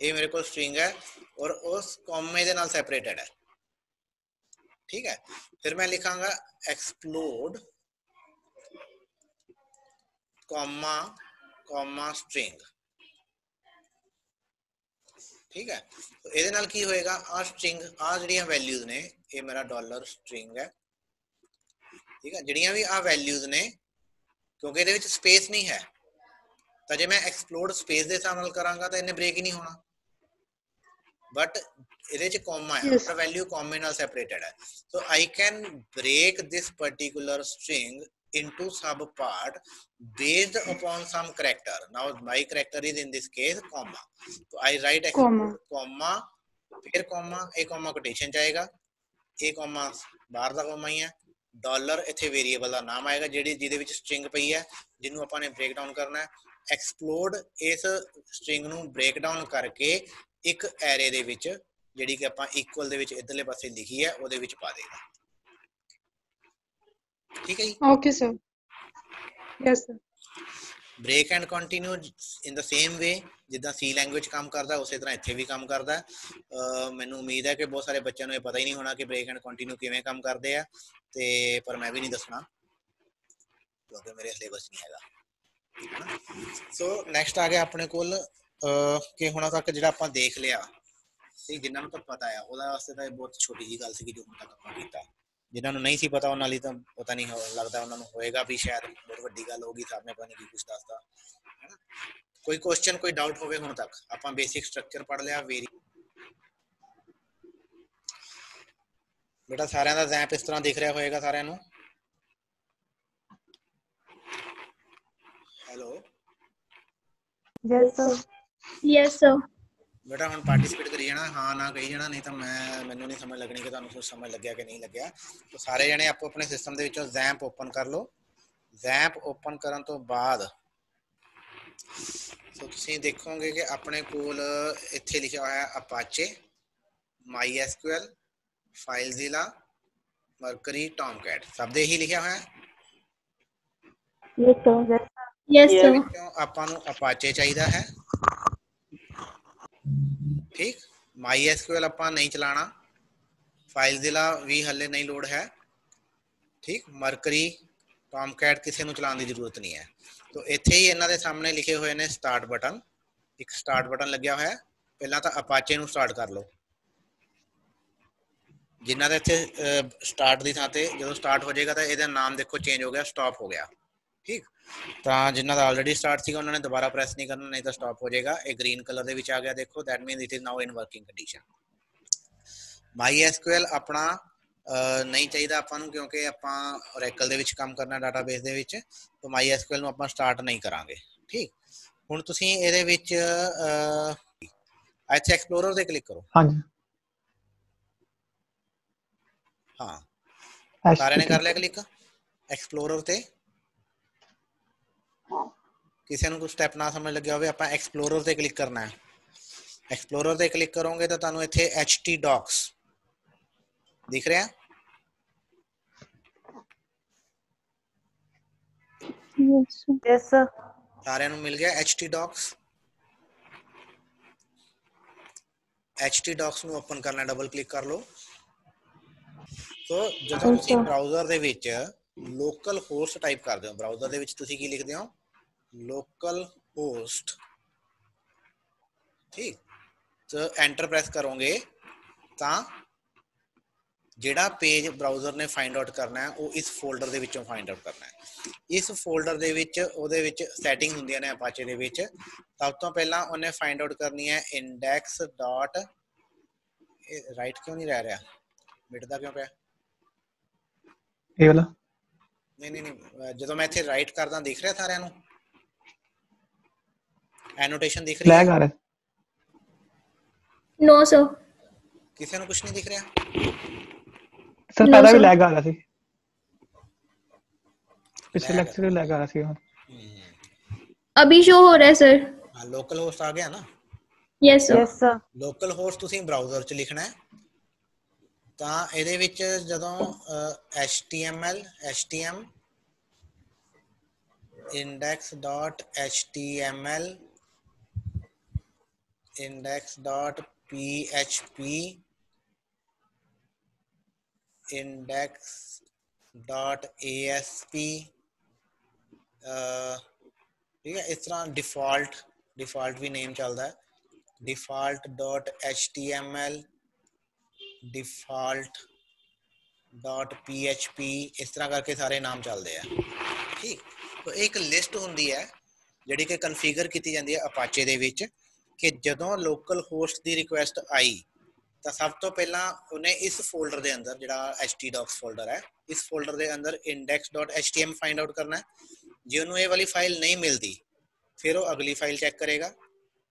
ਇਹ ਮੇਰੇ ਕੋਲ ਸਟ੍ਰਿੰਗ ਹੈ ਔਰ ਉਸ ਕੋਮੇ ਦੇ ਨਾਲ ਸੈਪਰੇਟਡ ਹੈ। ਠੀਕ ਹੈ ਫਿਰ ਮੈਂ ਲਿਖਾਂਗਾ ਐਕਸਪਲੋਡ ਕੋਮਾ ਕੋਮਾ ਸਟ੍ਰਿੰਗ ਠੀਕ ਹੈ ਤਾਂ ਇਹਦੇ ਨਾਲ ਕੀ ਹੋਏਗਾ ਆ ਸਟ੍ਰਿੰਗ ਆ ਜਿਹੜੀਆਂ ਵੈਲਿਊਜ਼ ਨੇ ਇਹ ਮੇਰਾ ਡਾਲਰ ਸਟ੍ਰਿੰਗ ਹੈ ਠੀਕ ਹੈ ਜਿਹੜੀਆਂ ਵੀ ਆ ਵੈਲਿਊਜ਼ ਨੇ ਕਿਉਂਕਿ ਇਹਦੇ ਵਿੱਚ ਸਪੇਸ ਨਹੀਂ ਹੈ ਤਾਂ ਜੇ ਮੈਂ ਐਕਸਪਲੋਡ ਸਪੇਸ ਦੇ ਹਿਸਾਬ ਨਾਲ ਕਰਾਂਗਾ ਤਾਂ ਇਹਨੇ ਬ੍ਰੇਕ ਹੀ ਨਹੀਂ ਹੋਣਾ ਬਟ ਇਹਦੇ ਚ ਕੋਮਾ ਹੈ Yes. ਆਪਣਾ ਵੈਲਿਊ ਕੋਮੇ ਨਾਲ ਸੈਪਰੇਟਡ ਹੈ so I can break this particular string into sub part based upon some character now my character is in this case comma so i write Comma. comma ਫਿਰ comma ਇਹ comma quotation ਚ ਆਏਗਾ ਇਹ comma ਬਾਹਰ ਦਾ comma ਹੀ ਹੈ dollar ਇੱਥੇ variable ਦਾ ਨਾਮ ਆਏਗਾ ਜਿਹੜੀ ਜਿਹਦੇ ਵਿੱਚ ਸਟ੍ਰਿੰਗ ਪਈ ਹੈ ਜਿਹਨੂੰ ਆਪਾਂ ਨੇ ਬ੍ਰੇਕ ਡਾਊਨ ਕਰਨਾ ਹੈ ਐਕਸਪਲੋਡ ਇਸ ਸਟ੍ਰਿੰਗ ਨੂੰ ਬ੍ਰੇਕ ਡਾਊਨ ਕਰਕੇ ਇੱਕ ਐਰੇ ਦੇ ਵਿੱਚ ਜਿਹੜੀ ਕਿ ਆਪਾਂ ਇਕੁਅਲ ਦੇ ਵਿੱਚ ਇਧਰਲੇ ਪਾਸੇ ਲਿਖੀ ਹੈ ਉਹਦੇ ਵਿੱਚ ਪਾ ਦੇਗਾ ਠੀਕ ਹੈ ਜੀ? Okay sir yes sir break and continue in the same way ਜਿੱਦਾਂ ਸੀ ਲੈਂਗੁਏਜ ਕੰਮ ਕਰਦਾ ਉਸੇ ਤਰ੍ਹਾਂ ਇੱਥੇ ਵੀ ਕੰਮ ਕਰਦਾ। ਮੈਨੂੰ ਉਮੀਦ ਹੈ ਕਿ ਬਹੁਤ ਸਾਰੇ ਬੱਚਿਆਂ ਨੂੰ ਇਹ ਪਤਾ ਹੀ ਨਹੀਂ ਹੋਣਾ ਕਿ ਬ੍ਰੇਕ ਐਂਡ ਕੰਟੀਨਿਊ ਕਿਵੇਂ ਕੰਮ ਕਰਦੇ ਆ ਤੇ ਪਰ ਮੈਂ ਵੀ ਨਹੀਂ ਦੱਸਣਾ ਕਿਉਂਕਿ ਮੇਰੇ ਸਿਲੇਬਸ ਨਹੀਂ ਹੈਗਾ। ਸੋ ਨੈਕਸਟ ਆ ਗਿਆ ਆਪਣੇ ਕੋਲ ਕਿ ਹੁਣ ਤੱਕ ਜਿਹੜਾ ਆਪਾਂ ਦੇਖ ਲਿਆ ਤੇ ਜਿਨ੍ਹਾਂ ਨੂੰ ਤਾਂ ਪਤਾ ਆ ਉਹਦਾ ਵਾਸਤੇ ਤਾਂ ਇਹ ਬਹੁਤ ਛੋਟੀ ਜੀ ਗੱਲ ਸੀ ਜੋ ਹੁਣ ਤੱਕ ਆਪਾਂ ਕੀਤਾ। ਜਿਨ੍ਹਾਂ ਨੂੰ ਨਹੀਂ ਸੀ ਪਤਾ ਉਹਨਾਂ ਲਈ ਤਾਂ ਪਤਾ ਨਹੀਂ ਲੱਗਦਾ ਉਹਨਾਂ ਨੂੰ ਹੋਏਗਾ ਵੀ ਸ਼ਾਇਦ ਬਹੁਤ ਵੱਡੀ ਗੱਲ ਹੋਗੀ ਸਰ ਪਤਾ ਨਹੀਂ ਕੀ ਕੁਝ ਦੱਸਦਾ। ਕੋਈ ਕੁਐਸਚਨ ਕੋਈ ਡਾਊਟ ਹੋਵੇ ਹੁਣ ਤੱਕ ਆਪਾਂ ਬੇਸਿਕ ਸਟਰਕਚਰ ਪੜ ਲਿਆ ਵੇਰੀ ਬੇਟਾ ਸਾਰਿਆਂ ਦਾ ਜ਼ੈਪ ਇਸ ਤਰ੍ਹਾਂ ਦਿਖ ਰਿਹਾ ਹੋਏਗਾ ਸਾਰਿਆਂ ਨੂੰ? Hello Yes, sir. Yes, sir. ਬੇਟਾ ਹੁਣ ਪਾਰਟਿਸਿਪੇਟ ਕਰੀ ਜਾਣਾ ਹਾਂ ਨਾ ਕਹੀ ਜਾਣਾ ਨਹੀਂ ਤਾਂ ਮੈਂ ਮੈਨੂੰ ਨਹੀਂ ਸਮਝ ਲੱਗਣੀ ਕਿ ਤੁਹਾਨੂੰ ਕੁਝ ਸਮਝ ਲੱਗਿਆ ਕਿ ਨਹੀਂ ਲੱਗਿਆ ਤਾਂ ਸਾਰੇ ਜਣੇ ਆਪੋ ਆਪਣੇ ਸਿਸਟਮ ਦੇ ਵਿੱਚੋਂ ਜ਼ੈਂਪ ਓਪਨ ਕਰ ਲਓ ਜ਼ੈਂਪ ਓਪਨ ਕਰਨ ਤੋਂ ਬਾਅਦ ਸੋ ਤੁਸੀਂ ਦੇਖੋਗੇ ਕਿ ਆਪਣੇ ਕੋਲ ਇੱਥੇ ਲਿਖਿਆ ਹੋਇਆ ਹੈ Apache MySQL FileZilla Mercury Tomcat ਸਭ ਦੇ ਹੀ ਲਿਖਿਆ ਹੋਇਆ ਹੈ. Yes, Yes, sir. ਕਿਉਂ ਆਪਾਂ ਨੂੰ ਅਪਾਚੇ ਚਾਹੀਦਾ ਹੈ ਠੀਕ। MySQL ਆਪਾਂ ਨਹੀਂ ਚਲਾਣਾ ਜਿਲਾ ਵੀ ਹੱਲੇ ਨਹੀਂ ਲੋਡ ਹੈ। ਠੀਕ। ਮਰਕਰੀ Tomcat ਕਿਸੇ ਨੂੰ ਚਲਾਉਣ ਦੀ ਜ਼ਰੂਰਤ ਨਹੀਂ ਹੈ। ਤੋ ਇੱਥੇ ਹੀ ਇਹਨਾਂ ਦੇ ਸਾਹਮਣੇ ਲਿਖੇ ਹੋਏ ਨੇ ਸਟਾਰਟ ਬਟਨ। ਇੱਕ ਸਟਾਰਟ ਬਟਨ ਲੱਗਿਆ ਹੋਇਆ। ਹੈ ਪਹਿਲਾਂ ਤਾਂ ਅਪਾਚੇ ਨੂੰ ਸਟਾਰਟ ਕਰ ਲਓ। ਜਿਨ੍ਹਾਂ ਦੇ ਇੱਥੇ ਸਟਾਰਟ ਦੀ ਥਾਂ ਤੇ ਜਦੋਂ ਸਟਾਰਟ ਹੋ ਜਾਏਗਾ ਤਾਂ ਇਹਦਾ ਨਾਮ ਦੇਖੋ ਚੇਂਜ ਹੋ ਗਿਆ ਸਟਾਪ ਹੋ ਗਿਆ। ਠੀਕ? ਤਾਂ ਜਿਨ੍ਹਾਂ ਦਾ ਆਲਰੇਡੀ ਸਟਾਰਟ ਸੀਗਾ ਉਹਨਾਂ ਨੇ ਦੁਬਾਰਾ ਪ੍ਰੈਸ ਨਹੀਂ ਕਰਨਾ ਨਹੀਂ ਤਾਂ ਸਟਾਪ ਹੋ ਜਾਏਗਾ। ਇਹ ਗ੍ਰੀਨ ਕਲਰ ਦੇ ਵਿੱਚ ਆ ਗਿਆ ਦੇਖੋ that means it is now in working condition MySQL ਆਪਣਾ ਨਹੀਂ ਚਾਹੀਦਾ ਆਪਾਂ ਨੂੰ ਕਿਉਂਕਿ ਆਪਾਂ Oracle ਦੇ ਵਿੱਚ ਕੰਮ ਕਰਨਾ ਡਾਟਾਬੇਸ ਦੇ ਵਿੱਚ ਤਾਂ MySQL ਨੂੰ ਆਪਾਂ ਸਟਾਰਟ ਨਹੀਂ ਕਰਾਂਗੇ। ਠੀਕ? ਹੁਣ ਤੁਸੀਂ ਇਹਦੇ ਵਿੱਚ ਇੱਥੇ ਐਕਸਪਲੋਰਰ ਤੇ ਕਲਿੱਕ ਕਰੋ। ਹਾਂਜੀ। ਹਾਂ। ਸਾਰਿਆਂ ਨੇ ਕਰ ਲਿਆ ਕਲਿੱਕ ਐਕਸਪਲੋਰਰ ਤੇ। ਕਿਸੇ ਨੂੰ ਕੋਈ ਸਟੈਪ ਨਾ ਸਮਝ ਲੱਗਿਆ ਹੋਵੇ ਆਪਾਂ ਐਕਸਪਲੋਰਰ ਤੇ ਕਲਿੱਕ ਕਰਨਾ ਹੈ ਐਕਸਪਲੋਰਰ ਤੇ ਕਲਿੱਕ ਕਰੋਗੇ ਤਾਂ ਤੁਹਾਨੂੰ ਇੱਥੇ HT docs ਦਿਖ ਰਿਹਾ Yes, sir. Yes, sir. ਸਾਰਿਆਂ ਨੂੰ ਮਿਲ ਗਿਆ HT docs HT docs ਨੂੰ ਓਪਨ ਕਰਨਾ ਡਬਲ ਕਲਿੱਕ ਕਰ ਲਓ ਸੋ ਜਦੋਂ ਤੁਸੀਂ ਬ੍ਰਾਊਜ਼ਰ ਦੇ ਵਿੱਚ ਲੋਕਲ ਹੋਸਟ ਟਾਈਪ ਕਰਦੇ ਹੋ ਬ੍ਰਾਊਜ਼ਰ ਦੇ ਵਿੱਚ ਤੁਸੀਂ ਕੀ ਲਿਖਦੇ ਹੋ ਲੋਕਲ ਹੋਸਟ ਠੀਕ ਸੋ ਐਂਟਰ ਪ੍ਰੈਸ ਕਰੋਗੇ ਤਾਂ ਜਿਹੜਾ ਪੇਜ ਬ੍ਰਾਊਜ਼ਰ ਨੇ ਫਾਈਂਡ ਆਊਟ ਕਰਨਾ ਹੈ ਉਹ ਇਸ ਫੋਲਡਰ ਦੇ ਵਿੱਚੋਂ ਫਾਈਂਡ ਆਊਟ ਕਰਨਾ ਹੈ ਇਸ ਫੋਲਡਰ ਦੇ ਵਿੱਚ ਉਹਦੇ ਵਿੱਚ ਸੈਟਿੰਗ ਹੁੰਦੀਆਂ ਨੇ ਅਪਾਚੇ ਦੇ ਵਿੱਚ ਸਭ ਤੋਂ ਪਹਿਲਾਂ ਉਹਨੇ ਫਾਈਂਡ ਆਊਟ ਕਰਨੀ ਹੈ index ਡਾਟ ਇਹ ਰਾਈਟ ਕਿਉਂ ਨਹੀਂ ਰਹਿ ਰਿਹਾ ਮਿਟਦਾ ਕਿਉਂ ਪਿਆ ਇਹ ਵਾਲਾ ਨਹੀਂ ਨਹੀਂ ਨਹੀਂ ਅਹ ਜਦੋਂ ਮੈਂ ਇੱਥੇ ਰਾਈਟ ਕਰਦਾ ਦਿਖ ਰਿਹਾ ਸਾਰਿਆਂ ਨੂੰ ਐਨੋਟੇਸ਼ਨ ਦਿਖ ਰਹੀ ਹੈ? ਫਲੈਗ ਆ ਰਿਹਾ ਨੋ ਸਰ ਕਿਸੇ ਨੂੰ ਕੁਝ ਨਹੀਂ ਦਿਖ ਰਿਹਾ? ਸਰ ਪਹਿਲਾਂ ਵੀ ਲੈਗ ਆ ਰਿਹਾ ਸੀ ਪਿਛਲੇ ਲੈਕਚਰ ਵਿੱਚ ਲੈਗ ਆ ਰਿਹਾ ਸੀ ਹੁਣ। ਅਭੀ ਸ਼ੋ ਹੋ ਰਿਹਾ ਸਰ ਹਾਂ ਲੋਕਲ ਹੋਸਟ ਆ ਗਿਆ ਨਾ? Yes sir yes sir local host ਤੁਸੀਂ ਬ੍ਰਾਊਜ਼ਰ 'ਚ ਲਿਖਣਾ ਹੈ। ਤਾਂ ਇਹਦੇ ਵਿੱਚ ਜਦੋਂ html htm index.html index dot php index dot asp uh, ठीक है, इस तरह डिफ़ॉल्ट डिफ़ॉल्ट भी नेम चलता है। Default dot H T M L default dot P H P इस तरह करके सारे नाम चलते हैं। ठीक तो एक लिस्ट होंगी है जी कि कन्फिगर की जाती है अपाचे के ਕਿ ਜਦੋਂ ਲੋਕਲ ਹੋਸਟ ਦੀ ਰਿਕੁਐਸਟ ਆਈ ਤਾਂ ਸਭ ਤੋਂ ਪਹਿਲਾਂ ਉਹਨੇ ਇਸ ਫੋਲਡਰ ਦੇ ਅੰਦਰ ਜਿਹੜਾ htdocs ਫੋਲਡਰ ਹੈ ਇਸ ਫੋਲਡਰ ਦੇ ਅੰਦਰ index.htm ਫਾਈਂਡ ਆਊਟ ਕਰਨਾ ਹੈ ਜੇ ਉਹਨੂੰ ਇਹ ਵਾਲੀ ਫਾਈਲ ਨਹੀਂ ਮਿਲਦੀ ਫਿਰ ਉਹ ਅਗਲੀ ਫਾਈਲ ਚੈੱਕ ਕਰੇਗਾ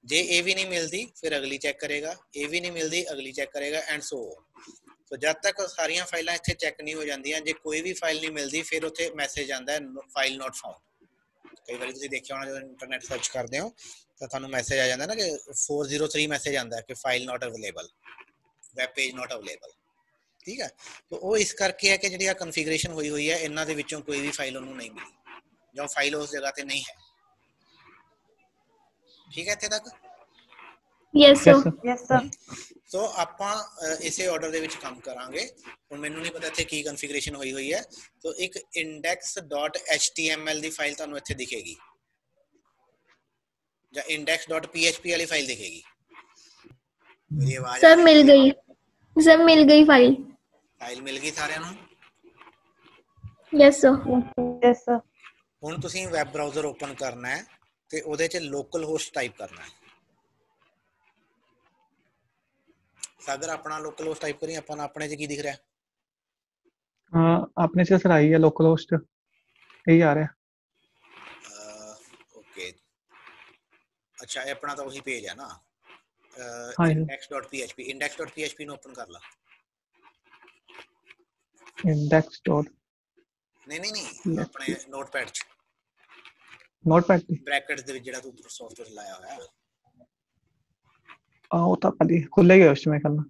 ਜੇ ਇਹ ਵੀ ਨਹੀਂ ਮਿਲਦੀ ਫਿਰ ਅਗਲੀ ਚੈੱਕ ਕਰੇਗਾ ਇਹ ਵੀ ਨਹੀਂ ਮਿਲਦੀ ਅਗਲੀ ਚੈੱਕ ਕਰੇਗਾ ਐਂਡ ਸੋ ਸੋ ਜਦ ਤੱਕ ਉਹ ਸਾਰੀਆਂ ਫਾਈਲਾਂ ਇੱਥੇ ਚੈੱਕ ਨਹੀਂ ਹੋ ਜਾਂਦੀਆਂ ਜੇ ਕੋਈ ਵੀ ਫਾਈਲ ਨਹੀਂ ਮਿਲਦੀ ਫਿਰ ਉੱਥੇ ਮੈਸੇਜ ਆਂਦਾ ਹੈ ਫਾਈਲ ਨਾਟ ਫਾਊਂਡ ਕਈ ਵਾਰੀ ਤੁਸੀਂ ਦੇਖਿਆ ਹੋਣਾ ਜਦੋਂ ਇੰਟਰਨੈਟ ਸਰਚ ਕਰਦੇ ਹੋ ਤਾਂ ਤੁਹਾਨੂੰ ਮੈਸੇਜ ਆ ਜਾਂਦਾ ਨਾ ਕਿ 403 ਮੈਸੇਜ ਆਂਦਾ ਹੈ ਕਿ file not available web page not available ਠੀਕ ਹੈ ਤਾਂ ਉਹ ਇਸ ਕਰਕੇ ਹੈ ਕਿ ਜਿਹੜੀ ਆ ਕਨਫੀਗਰੇਸ਼ਨ ਹੋਈ ਹੋਈ ਹੈ ਇਹਨਾਂ ਦੇ ਵਿੱਚੋਂ ਕੋਈ ਵੀ ਫਾਈਲ ਉਹਨੂੰ ਨਹੀਂ ਮਿਲੀ। ਜੋ ਫਾਈਲ ਉਸ ਜਗ੍ਹਾ ਤੇ ਨਹੀਂ ਹੈ। ਠੀਕ ਹੈ ਇੱਥੇ ਤੱਕ? Yes, sir. Yes, sir. Yes, sir. ਸੋ ਆਪਾਂ ਇਸੇ ਆਰਡਰ ਦੇ ਵਿੱਚ ਕੰਮ ਕਰਾਂਗੇ। ਹੁਣ ਮੈਨੂੰ ਨਹੀਂ ਪਤਾ ਇੱਥੇ ਕੀ ਕਨਫੀਗਰੇਸ਼ਨ ਹੋਈ ਹੋਈ ਹੈ। ਸੋ ਇੱਕ index.html ਦੀ ਫਾਈਲ ਤੁਹਾਨੂੰ ਇੱਥੇ ਦਿਖੇਗੀ। ਜਾਂ index.php ਵਾਲੀ ਫਾਈਲ ਦਿਖੇਗੀ ਮੇਰੀ ਆਵਾਜ਼ सर मिल गई सर मिल गई फाइल ਫਾਈਲ ਮਿਲ ਗਈ ਸਾਰਿਆਂ ਨੂੰ यस सर Yes, sir. ਹੁਣ ਤੁਸੀਂ ਵੈਬ ਬਰਾਊਜ਼ਰ ਓਪਨ ਕਰਨਾ ਹੈ ਤੇ ਉਹਦੇ 'ਚ ਲੋਕਲ ਹੋਸਟ ਟਾਈਪ ਕਰਨਾ ਹੈ ਸਾਗਰ ਆਪਣਾ ਲੋਕਲ ਹੋਸਟ ਟਾਈਪ ਕਰੀ ਆਪਾਂ ਨੂੰ ਆਪਣੇ 'ਚ ਕੀ ਦਿਖ ਰਿਹਾ हाँ आपने से सर आई है लोकल होस्ट यही आ रहा ਅੱਛਾ ਇਹ ਆਪਣਾ ਤਾਂ ਉਹੀ ਪੇਜ ਹੈ ਨਾ index.php index.php ਨੂੰ ਓਪਨ ਕਰ ਲਾ index. ਨਹੀਂ ਨਹੀਂ ਨਹੀਂ ਆਪਣੇ ਨੋਟਪੈਡ ਚ ਨੋਟਪੈਡ ਬ੍ਰੈਕਟਸ ਦੇ ਵਿੱਚ ਜਿਹੜਾ ਤੂੰ ਸੌਫਟਵੇਅਰ ਲਾਇਆ ਹੋਇਆ ਹੈ ਆ ਉਹ ਤਾਂ ਪਹਿਲੇ ਖੁੱਲ ਗਿਆ ਉਸ ਵਿੱਚ ਕਰਨਾ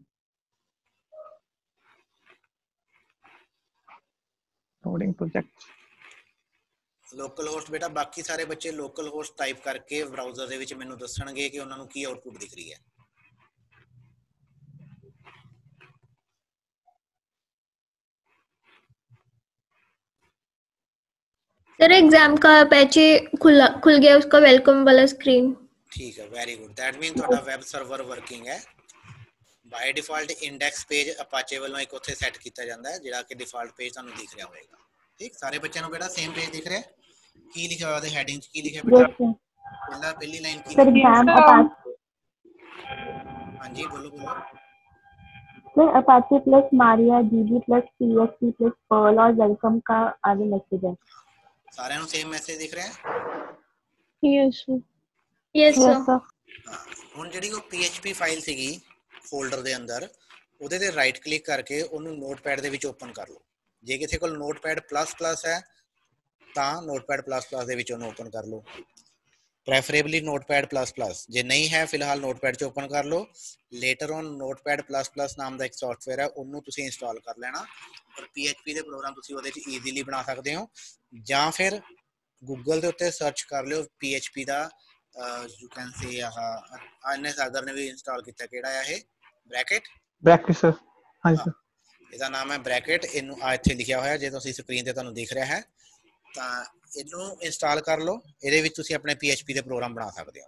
ਲੋਡਿੰਗ ਪ੍ਰੋਜੈਕਟ ਲੋਕਲ ਹੋਸਟ ਬੇਟਾ ਬਾਕੀ ਸਾਰੇ ਬੱਚੇ ਲੋਕਲ ਹੋਸਟ ਟਾਈਪ ਕਰਕੇ ਬਰਾਊਜ਼ਰ ਦੇ ਵਿੱਚ ਮੈਨੂੰ ਦੱਸਣਗੇ ਕਿ ਉਹਨਾਂ ਨੂੰ ਕੀ ਆਉਟਪੁੱਟ ਦਿਖ ਰਹੀ ਹੈ सर एग्जाम का पैचे खुला खुल गया उसका वेलकम वाला स्क्रीन ਠੀਕ ਹੈ ਵੈਰੀ ਗੁੱਡ ਦੈਟ ਮੀਨ ਤੁਹਾਡਾ ਵੈਬ ਸਰਵਰ ਵਰਕਿੰਗ ਹੈ by default index page Apache ਵੱਲੋਂ ਇੱਕ ਉੱਥੇ ਸੈੱਟ ਕੀਤਾ ਜਾਂਦਾ ਹੈ ਜਿਹੜਾ ਕਿ ਡਿਫਾਲਟ ਪੇਜ ਤੁਹਾਨੂੰ ਦਿਖ ਰਿਹਾ ਹੋਵੇਗਾ ਠੀਕ ਸਾਰੇ ਬੱਚਿਆਂ ਨੂੰ ਬੇਟਾ ਸੇਮ ਪੇਜ ਦਿਖ ਰਿਹਾ ਹੈ? ਕੀ ਲਿਖਿਆ ਹੋਇਆ ਉਹਦੇ ਹੈਡਿੰਗ 'ਚ ਕੀ ਲਿਖਿਆ Yes, ਬੇਟਾ sir. ਪਹਿਲਾ ਪਹਿਲੀ ਲਾਈਨ ਕੀ Sir, ਲਿਖੀ? exam Apache. ਹਾਂਜੀ ਬੋਲੋ ਬੋਲੋ Sir, Apache plus Maria, DB plus PHP plus Perl और welcome का आगे मैसेज है. ਸਾਰਿਆਂ ਨੂੰ ਸੇਮ ਮੈਸੇਜ ਦਿਖ ਰਿਹਾ ਹੈ yes sir Yes, yes sir sir. ਹਾਂ, ਹੁਣ ਜਿਹੜੀ ਉਹ PHP ਫਾਈਲ ਸੀਗੀ ਫੋਲਡਰ ਦੇ ਅੰਦਰ ਉਹਦੇ ਤੇ ਰਾਈਟ ਕਲਿੱਕ ਕਰਕੇ ਉਹਨੂੰ ਨੋਟਪੈਡ ਦੇ ਵਿੱਚ ਓਪਨ ਕਰ ਲਓ ਜੇ ਕਿਸੇ ਕੋਲ ਨੋਟਪੈਡ ਪਲੱਸ ਪਲੱਸ ਹੈ ਤਾਂ notepad++ ਦੇ ਵਿੱਚ ਉਹਨੂੰ ਓਪਨ ਕਰ ਲਓ। ਪ੍ਰੈਫਰੇਬਲੀ notepad++ ਜੇ ਨਹੀਂ ਹੈ ਫਿਲਹਾਲ notepad 'ਚ ਓਪਨ ਕਰ ਲਓ। ਲੇਟਰ ਔਨ notepad++ ਨਾਮ ਦਾ ਇੱਕ ਸੌਫਟਵੇਅਰ ਹੈ ਉਹਨੂੰ ਤੁਸੀਂ ਇੰਸਟਾਲ ਕਰ ਲੈਣਾ। ਔਰ PHP ਦੇ ਪ੍ਰੋਗਰਾਮ ਤੁਸੀਂ ਉਹਦੇ 'ਚ ਈਜ਼ੀਲੀ ਬਣਾ ਸਕਦੇ ਹੋ। ਜਾਂ ਫਿਰ Google ਦੇ ਉੱਤੇ ਸਰਚ ਕਰ ਲਿਓ PHP ਦਾ। ਯੂ ਕੈਨ ਸੇ ਆਹ ਅਨੇ ਸਾਗਰ ਨੇ ਵੀ ਇੰਸਟਾਲ ਕੀਤਾ ਕਿਹੜਾ ਆ ਇਹ? ਬ੍ਰੈਕਟ ਬ੍ਰੈਕਟ ਸਰ ਹਾਂਜੀ ਸਰ ਇਹਦਾ ਨਾਮ ਹੈ ਬ੍ਰੈਕਟ ਇਹਨੂੰ ਆ ਇੱਥੇ ਲਿਖਿਆ ਹੋਇਆ ਜੇ ਤੁਸੀਂ ਸਕਰੀਨ ਤੇ ਤੁਹਾਨੂੰ ਦਿਖ ਰਿਹਾ ਹੈ। ਤਾਂ ਇਹਨੂੰ ਇੰਸਟਾਲ ਕਰ ਲਓ। ਇਹਦੇ ਵਿੱਚ ਤੁਸੀਂ ਆਪਣੇ PHP ਦੇ ਪ੍ਰੋਗਰਾਮ ਬਣਾ ਸਕਦੇ ਹੋ।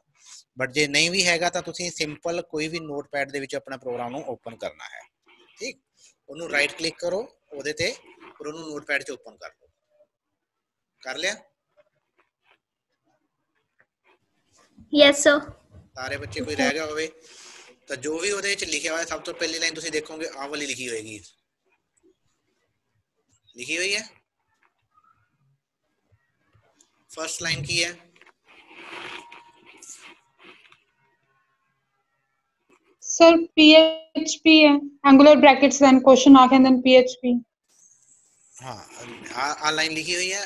ਬਟ ਜੇ ਨਹੀਂ ਵੀ ਹੈਗਾ ਤਾਂ ਤੁਸੀਂ ਸਿੰਪਲ ਕੋਈ ਵੀ ਨੋਟਪੈਡ ਦੇ ਵਿੱਚ ਆਪਣਾ ਪ੍ਰੋਗਰਾਮ ਨੂੰ ਓਪਨ ਕਰਨਾ ਹੈ। ਠੀਕ? ਉਹਨੂੰ ਰਾਈਟ ਕਲਿੱਕ ਕਰੋ। ਉਹਦੇ ਤੇ ਔਰ ਉਹਨੂੰ ਨੋਟਪੈਡ 'ਚ ਓਪਨ ਕਰ ਲਓ। ਕਰ ਲਿਆ? ਯੈਸ ਸਰ ਸਾਰੇ ਬੱਚੇ ਕੋਈ ਰਹਿ ਗਿਆ ਹੋਵੇ ਤਾਂ ਜੋ ਵੀ ਉਹਦੇ ਵਿੱਚ ਲਿਖਿਆ ਹੋਇਆ ਸਭ ਤੋਂ ਪਹਿਲੀ ਲਾਈਨ ਤੁਸੀਂ ਦੇਖੋਗੇ ਆਹ ਵਾਲੀ ਲਿਖੀ ਹੋਏਗੀ। ਲਿਖੀ ਹੋਈ ਹੈ? ਫਰਸਟ ਲਾਈਨ ਕੀ ਹੈ Sir, PHP है. Angular brackets then question mark and then PHP. ਹਾਂ ਆ ਆ ਲਾਈਨ ਲਿਖੀ ਹੋਈ ਹੈ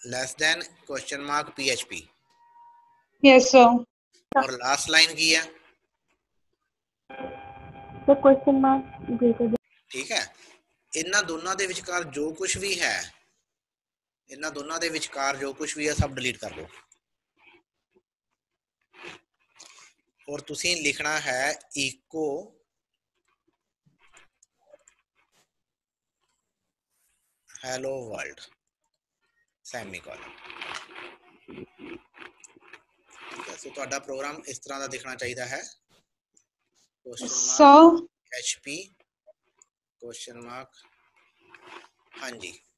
less than question mark PHP Yes, sir. ਔਰ ਲਾਸਟ ਲਾਈਨ ਕੀ ਹੈ So question mark greater than ਠੀਕ ਹੈ ਇਹਨਾਂ ਦੋਨਾਂ ਦੇ ਵਿਚਕਾਰ ਜੋ ਕੁਝ ਵੀ ਹੈ ਇਹਨਾਂ ਦੋਨਾਂ ਦੇ ਵਿਚਕਾਰ ਜੋ ਕੁਝ ਵੀ ਹੈ ਸਭ ਡਿਲੀਟ ਕਰ ਦਿਓ। ਔਰ ਤੁਸੀਂ ਲਿਖਣਾ ਹੈ ਇਕੋ ਹੈਲੋ ਵਰਲਡ ਸੈਮੀਕੋਲਨ ਠੀਕ ਹੈ ਸੋ ਤੁਹਾਡਾ ਪ੍ਰੋਗਰਾਮ ਇਸ ਤਰ੍ਹਾਂ ਦਾ ਦਿਖਣਾ ਚਾਹੀਦਾ ਹੈ। Question mark Sir,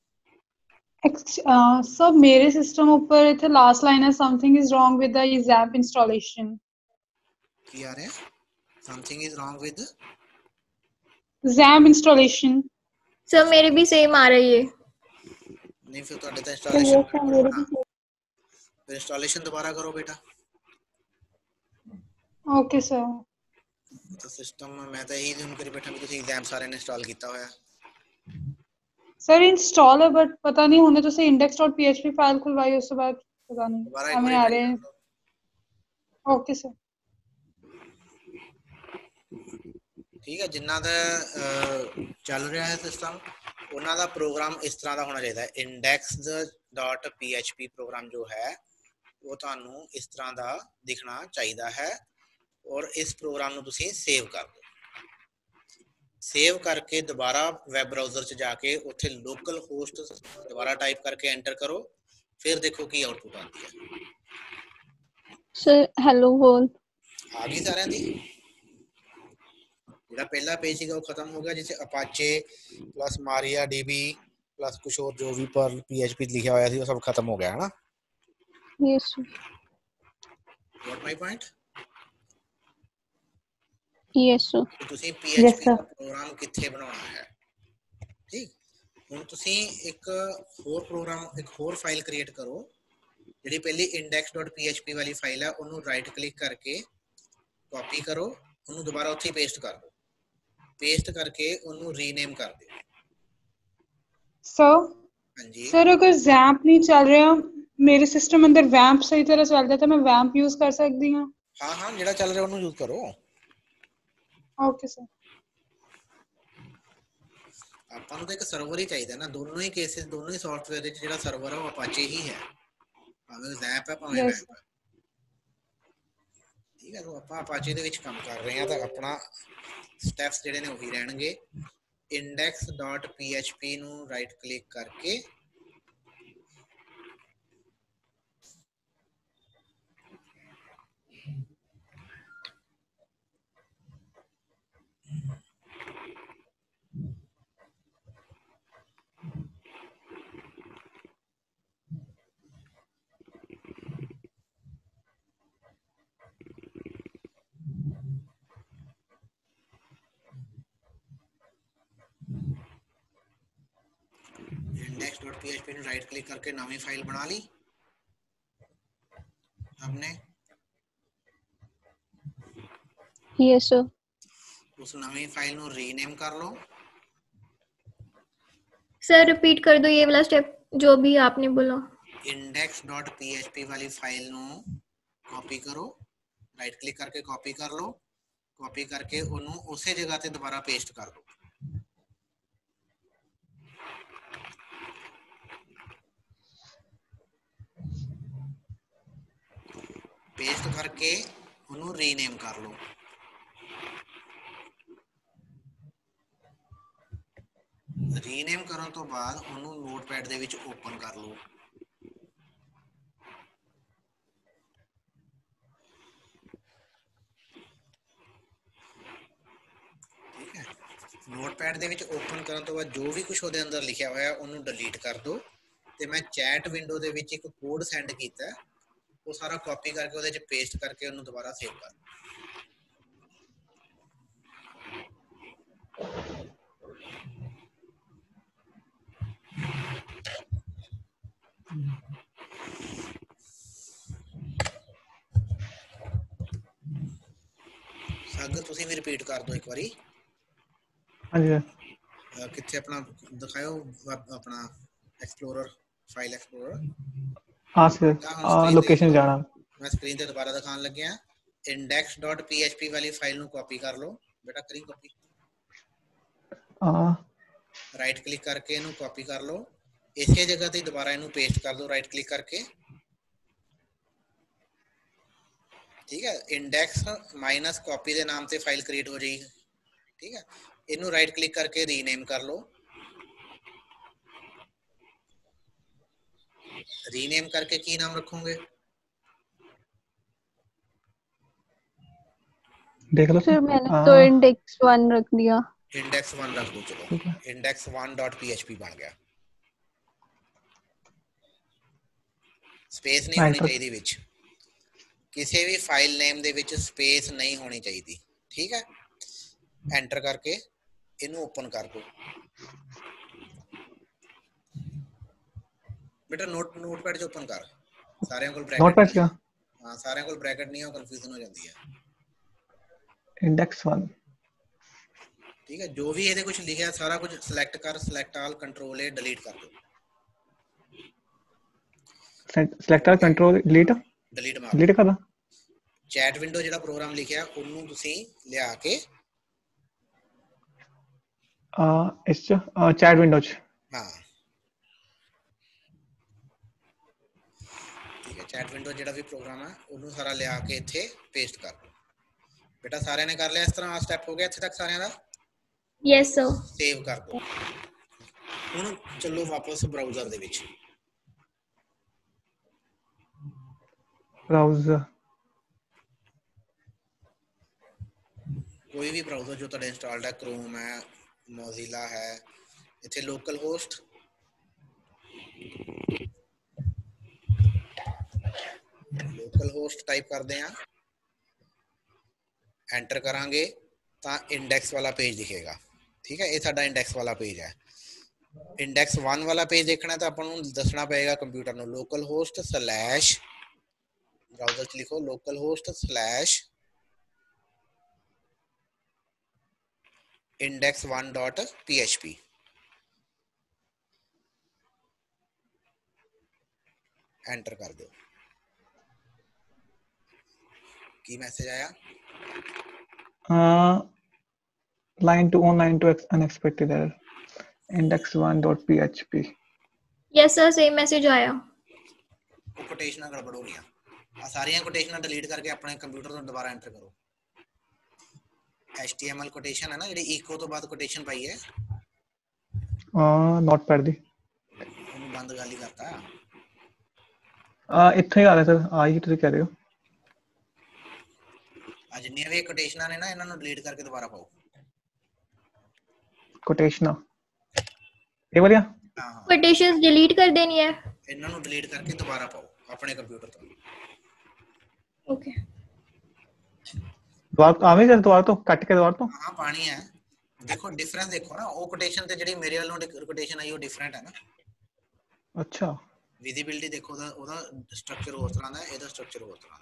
HP question mark हाँ जी ex- uh, sir, मेरे system ऊपर इथे last line है something is wrong with the XAMPP installation. की आ रहे हैं something is wrong with XAMPP installation. Sir मेरे भी सेम आ रही है नहीं फिर ਤੁਹਾਡੇ ਤਾਂ So yes, sir, मेरे इंस्टॉलेशन भी फिर इंस्टॉलेशन दोबारा करो बेटा Okay, sir. ਤਾਂ ਸਿਸਟਮ ਮੈਂ ਤਾਂ ਇਹੀ ਹੁਣ ਕਰੀ ਬੈਠਾ ਵੀ ਤੁਸੀਂ ਐਗਜ਼ਾਮ ਸਾਰੇ ਨੇ ਇੰਸਟਾਲ ਕੀਤਾ ਹੋਇਆ ਸਰ ਇੰਸਟਾਲ ਹੈ ਬਟ ਪਤਾ ਨਹੀਂ ਹੁਣੇ ਤੁਸੀਂ index.php ਫਾਈਲ ਖੁਲਵਾਈ ਉਸ ਤੋਂ ਬਾਅਦ ਪਤਾ ਨਹੀਂ ਹਮੇ ਆ ਰਹੇ ਓਕੇ ਸਰ ਠੀਕ ਹੈ ਜਿੰਨਾ ਦਾ ਚੱਲ ਰਿਹਾ ਹੈ ਸਿਸਟਮ ਉਹਨਾਂ ਦਾ ਪ੍ਰੋਗਰਾਮ ਇਸ ਤਰ੍ਹਾਂ ਦਾ ਹੋਣਾ ਚਾਹੀਦਾ ਹੈ index.php ਪ੍ਰੋਗਰਾਮ ਜੋ ਹੈ ਉਹ ਤੁਹਾਨੂੰ ਇਸ ਤਰ੍ਹਾਂ ਦਾ ਦਿਖਣਾ ਚਾਹੀਦਾ ਹੈ ਔਰ ਇਸ ਪ੍ਰੋਗਰਾਮ ਨੂੰ ਤੁਸੀਂ ਸੇਵ ਕਰ ਦਿਓ ਸੇਵ ਕਰਕੇ ਦੁਬਾਰਾ ਵੈਬ ਬਰਾਊਜ਼ਰ 'ਚ ਜਾ ਕੇ ਉੱਥੇ ਲੋਕਲ ਹੋਸਟ ਦੁਬਾਰਾ ਟਾਈਪ ਕਰਕੇ ਐਂਟਰ ਕਰੋ ਫਿਰ ਦੇਖੋ ਕੀ ਆਉਟਪੁੱਟ ਆਉਂਦੀ ਹੈ ਸਰ ਹੈਲੋ ਬੋਲ ਆ ਗਈ ਸਾਰਿਆਂ ਦੀ ਜਿਹੜਾ ਪਹਿਲਾ ਪੇਜ ਸੀਗਾ ਉਹ ਖਤਮ ਹੋ ਗਿਆ ਜਿੱਥੇ Apache plus Maria DB plus ਕੁਝ ਹੋਰ ਜੋ ਵੀ ਪਰ ਪੀਐਚਪੀ ਲਿਖਿਆ ਹੋਇਆ ਸੀ ਉਹ ਸਭ ਖਤਮ ਹੋ ਗਿਆ ਹੈ ਨਾ ਯੈਸ ਗੋਟ ਮਾਈ ਪੁਆਇੰਟ yes sir ਤੁਸੀਂ PHP ਦਾ. ਪ੍ਰੋਗਰਾਮ ਕਿੱਥੇ ਬਣਾਉਣਾ ਹੈ? ਠੀਕ? ਹੁਣ ਤੁਸੀਂ ਇੱਕ ਹੋਰ ਪ੍ਰੋਗਰਾਮ ਇੱਕ ਹੋਰ ਫਾਈਲ ਕ੍ਰੀਏਟ ਕਰੋ। ਜਿਹੜੀ ਪਹਿਲੀ index.php ਵਾਲੀ ਫਾਈਲ ਹੈ ਉਹਨੂੰ ਰਾਈਟ ਕਲਿੱਕ ਕਰਕੇ ਕਾਪੀ ਕਰੋ। ਉਹਨੂੰ ਦੁਬਾਰਾ ਉੱਥੇ ਪੇਸਟ ਕਰ ਦਿਓ। ਪੇਸਟ ਕਰਕੇ ਉਹਨੂੰ ਰੀਨੇਮ ਕਰ ਦਿਓ। ਸਰ ਹਾਂਜੀ। ਸਰ ਅਗਰ ਜ਼ੈਂਪ ਨਹੀਂ ਚੱਲ ਰਿਹਾ ਮੇਰੇ ਸਿਸਟਮ ਅੰਦਰ ਵੈਂਪ ਸਹੀ ਤਰ੍ਹਾਂ ਚੱਲਦਾ ਤਾਂ ਮੈਂ ਵੈਂਪ ਯੂਜ਼ ਕਰ ਸਕਦੀ ਹਾਂ? ਹਾਂ ਹਾਂ ਜਿਹੜਾ ਚੱਲ ਰਿਹਾ ਉਹਨੂੰ ਯੂਜ਼ ਕਰੋ। ਓਕੇ ਸਰ ਆਪਾਂ ਨੂੰ ਤਾਂ ਇੱਕ ਸਰਵਰ ਹੀ ਚਾਹੀਦਾ ਨਾ ਦੋਨੋਂ ਹੀ ਕੇਸਿਸ ਦੋਨੋਂ ਹੀ ਸੌਫਟਵੇਅਰ ਵਿੱਚ ਜਿਹੜਾ ਸਰਵਰ ਹੈ ਉਹ ਅਪਾਚੇ ਹੀ ਹੈ ਭਾਵੇਂ ਜ਼ੈਪ ਹੈ ਭਾਵੇਂ Yes. ਵੈਪ ਹੈ ਠੀਕ ਹੈ ਤਾਂ ਆਪਾਂ ਅਪਾਚੇ ਦੇ ਵਿੱਚ ਕੰਮ ਕਰ ਰਹੇ ਹਾਂ ਤਾਂ ਆਪਣਾ ਸਟੈਪਸ ਜਿਹੜੇ ਨੇ ਉਹੀ ਰਹਿਣਗੇ index.php ਨੂੰ ਰਾਈਟ ਕਲਿੱਕ ਕਰਕੇ index.php ਨੂੰ ਰਾਈਟ ਕਲਿੱਕ ਕਰਕੇ ਨਵੀਂ ਫਾਈਲ ਬਣਾ ਲਈ हमने ਯੈਸ ਸਰ ਉਸ ਨਵੀਂ ਫਾਈਲ ਨੂੰ ਰੀਨੇਮ ਕਰ ਲਓ सर रिपीट कर दो ये वाला स्टेप जो भी आपने बोला index.php ਵਾਲੀ ਫਾਈਲ ਨੂੰ ਕਾਪੀ ਕਰੋ ਰਾਈਟ ਕਲਿੱਕ ਕਰਕੇ ਕਾਪੀ ਕਰ ਲਓ ਕਾਪੀ ਕਰਕੇ ਉਹਨੂੰ ਉਸੇ ਜਗ੍ਹਾ ਤੇ ਦੁਬਾਰਾ ਪੇਸਟ ਕਰ ਦਿਓ ਪੇਸਟ ਕਰਕੇ ਉਹਨੂੰ ਰੀਨੇਮ ਕਰ ਲਓ। ਰੀਨੇਮ ਕਰਨ ਤੋਂ ਬਾਅਦ ਉਹਨੂੰ ਨੋਟਪੈਡ ਦੇ ਵਿੱਚ ਓਪਨ ਕਰ ਲਓ। ਠੀਕ ਹੈ? ਨੋਟਪੈਡ ਦੇ ਵਿੱਚ ਓਪਨ ਕਰਨ ਤੋਂ ਬਾਅਦ ਜੋ ਵੀ ਕੁਝ ਉਹਦੇ ਅੰਦਰ ਲਿਖਿਆ ਹੋਇਆ ਉਹਨੂੰ ਡਿਲੀਟ ਕਰ ਦਿਓ। ਤੇ ਮੈਂ ਚੈਟ ਵਿੰਡੋ ਦੇ ਵਿੱਚ ਇੱਕ ਕੋਡ ਸੈਂਡ ਕੀਤਾ। ਹੈ, ਉਹ ਸਾਰਾ ਕਾਪੀ ਕਰਕੇ ਉਹਦੇ 'ਚ ਪੇਸਟ ਕਰਕੇ ਉਹਨੂੰ ਦੁਬਾਰਾ ਸੇਵ ਕਰ। ਸਾਗਰ ਤੁਸੀਂ ਵੀ ਰਿਪੀਟ ਕਰ ਦਿਓ ਇੱਕ ਵਾਰੀ। ਹਾਂਜੀ ਕਿੱਥੇ ਆਪਣਾ ਦਿਖਾਓ ਆਪਣਾ ਐਕਸਪਲੋਰਰ ਫਾਈਲ ਐਕਸਪਲੋਰਰ ਹਾਂ ਸਰ ਲੋਕੇਸ਼ਨ ਜਾਣਾ ਮੈਂ ਸਕਰੀਨ ਤੇ ਦੁਬਾਰਾ ਦਿਖਾਉਣ ਲੱਗਿਆ index.php ਵਾਲੀ ਫਾਈਲ ਨੂੰ ਕਾਪੀ ਕਰ ਲਓ ਬੇਟਾ ਕਰੀ ਕਾਪੀ ਹਾਂ ਰਾਈਟ ਕਲਿੱਕ ਕਰਕੇ ਇਹਨੂੰ ਕਾਪੀ ਕਰ ਲਓ ਇਸੇ ਜਗ੍ਹਾ ਤੇ ਦੁਬਾਰਾ ਇਹਨੂੰ ਪੇਸਟ ਕਰ ਦਿਓ ਰਾਈਟ ਕਲਿੱਕ ਕਰਕੇ ਠੀਕ ਹੈ ਇੰਡੈਕਸ ਮਾਈਨਸ ਕਾਪੀ ਦੇ ਨਾਮ ਤੇ ਫਾਈਲ ਕ੍ਰੀਏਟ ਹੋ ਜਾਏਗੀ ਠੀਕ ਹੈ ਇਹਨੂੰ ਰਾਈਟ ਕਲਿੱਕ ਕਰਕੇ ਰੀਨੇਮ ਕਰ ਲਓ ਰੀਨੇਮ ਕਰਕੇ ਕੀ ਨਾਮ ਰੱਖੋਗੇ ਦੇਖ ਲਓ सर मैंने हाँ। तो इंडेक्स वन रख दिया ਇੰਡੈਕਸ 1 ਰੱਖ ਦਿਓ ਚਲੋ ਠੀਕ ਹੈ index 1.php ਬਣ ਗਿਆ ਸਪੇਸ ਨਹੀਂ ਹੋਣੀ Enter. ਚਾਹੀਦੀ ਵਿੱਚ ਕਿਸੇ ਵੀ ਫਾਈਲ ਨੇਮ ਦੇ ਵਿੱਚ ਸਪੇਸ ਨਹੀਂ ਹੋਣੀ ਚਾਹੀਦੀ ਠੀਕ ਹੈ ਐਂਟਰ ਕਰਕੇ ਇਹਨੂੰ ਓਪਨ ਕਰ ਦਿਓ ਬੇਟਾ ਨੋਟ ਨੋਟਪੈਡ 'ਚ ਓਪਨ ਕਰ ਸਾਰਿਆਂ ਕੋਲ ਬ੍ਰੈਕਟ ਨੋਟਪੈਡ ਦਾ ਹਾਂ ਸਾਰਿਆਂ ਕੋਲ ਬ੍ਰੈਕਟ ਨਹੀਂ ਹੋ ਕਨਫਿਊਜ਼ਨ ਹੋ ਜਾਂਦੀ ਹੈ ਇੰਡੈਕਸ 1 ਠੀਕ ਹੈ ਜੋ ਵੀ ਇਹਦੇ ਕੁਝ ਲਿਖਿਆ ਸਾਰਾ ਕੁਝ ਸਿਲੈਕਟ ਕਰ select all control A delete ਕਰ ਦਿਓ ਸਿਲੈਕਟਰ ਕੰਟਰੋਲ ਡਿਲੀਟ ਡਿਲੀਟ ਮਾਰ ਡਿਲੀਟ ਕਰਦਾ ਚੈਟ ਵਿੰਡੋ ਜਿਹੜਾ ਪ੍ਰੋਗਰਾਮ ਲਿਖਿਆ ਉਹਨੂੰ ਤੁਸੀਂ ਲਿਆ ਕੇ ਆ ਇਸ ਚ ਚੈਟ ਵਿੰਡੋ ਚ ਹਾਂ चैट विंडो जो भी प्रोग्राम है उन्होंने सारा लिया के इतने पेस्ट कर बेटा सारे ने कर लिया इस तरह स्टेप हो गया इतने तक सारे का yes, सेव कर दो हूँ चलो वापस ब्राउज़र कोई भी ब्राउज़र जो इंस्टॉल्ड है क्रोम है मोजिला है इतने local host local host type ਕਰਦੇ ਆ ਐਂਟਰ ਕਰਾਂਗੇ ਤਾਂ ਇੰਡੈਕਸ ਵਾਲਾ ਪੇਜ ਦਿਖੇਗਾ ਠੀਕ ਹੈ ਇਹ ਸਾਡਾ ਇੰਡੈਕਸ ਵਾਲਾ ਪੇਜ ਹੈ ਇੰਡੈਕਸ 1 ਵਾਲਾ ਪੇਜ ਦੇਖਣਾ ਤਾਂ ਆਪਾਂ ਨੂੰ ਦੱਸਣਾ ਪਏਗਾ ਕੰਪਿਊਟਰ ਨੂੰ ਲੋਕਲ ਹੋਸਟ ਸਲੈਸ਼ ਬ੍ਰਾਊਜ਼ਰ 'ਚ ਲਿਖੋ local host slash index1.php enter ਕਰ ਦਿਓ ਕੀ ਮੈਸੇਜ ਆਇਆ Uh, line 2 on line 2 ex- unexpected error. Index1.php. Yes sir same message आया ਉਹ ਕੋਟੇਸ਼ਨਾਂ ਗੜਬੜ ਹੋ ਗਈਆਂ ਆ ਸਾਰੀਆਂ ਕੋਟੇਸ਼ਨਾਂ ਡਿਲੀਟ ਕਰਕੇ ਆਪਣੇ ਕੰਪਿਊਟਰ ਤੋਂ ਦੁਬਾਰਾ ਐਂਟਰ ਕਰੋ HTML ਕੋਟੇਸ਼ਨ ਹੈ ਨਾ ਜਿਹੜੀ ਇਕੋ ਤੋਂ ਬਾਅਦ ਕੋਟੇਸ਼ਨ ਪਾਈ ਹੈ Uh, notepad ਦੀ ਉਹਨੂੰ ਬੰਦ ਗੱਲ ਹੀ ਕਰਤਾ uh, ਇੱਥੇ ਹੀ ਆ ਰਿਹਾ ਸਰ ਆ ਹੀ ਤੁਸੀਂ ਕਹਿ ਰਹੇ ਹੋ ਆ ਜਿੰਨੀਆਂ ਵੀ ਕੋਟੇਸ਼ਨਾਂ ਨੇ ਨਾ ਇਹਨਾਂ ਨੂੰ ਡਿਲੀਟ ਕਰਕੇ ਦੁਬਾਰਾ ਪਾਓ ਕੋਟੇਸ਼ਨਾ ਇਹ ਵਾਲੀਆਂ ਹਾਂ ਹਾਂ कोटेशंस डिलीट कर देनी है ਇਹਨਾਂ ਨੂੰ ਡਿਲੀਟ ਕਰਕੇ ਦੁਬਾਰਾ ਪਾਓ ਆਪਣੇ ਕੰਪਿਊਟਰ ਤੋਂ ओके ਦੁਬਾਰਾ ਤੋਂ ਆਵੇਂ ਸਰ ਦੁਬਾਰਾ ਤੋਂ ਕੱਟ ਕੇ ਦੁਬਾਰਾ ਤੋਂ ਹਾਂ ਪਾਣੀ ਹੈ ਦੇਖੋ ਡਿਫਰੈਂਸ ਦੇਖੋ ਨਾ ਉਹ ਕੋਟੇਸ਼ਨ ਤੇ ਜਿਹੜੀ ਮੇਰੇ ਵੱਲੋਂ ਕੋਟੇਸ਼ਨ ਆਈ ਉਹ ਡਿਫਰੈਂਟ ਹੈ ਨਾ ਅੱਛਾ ਵਿਜ਼ਿਬਿਲਟੀ ਦੇਖੋ ਉਹਦਾ ਉਹਦਾ ਸਟਰਕਚਰ ਹੋਰ ਤਰ੍ਹਾਂ ਦਾ ਹੈ ਇਹਦਾ ਸਟਰਕਚਰ ਹੋਰ ਤਰ੍ਹਾਂ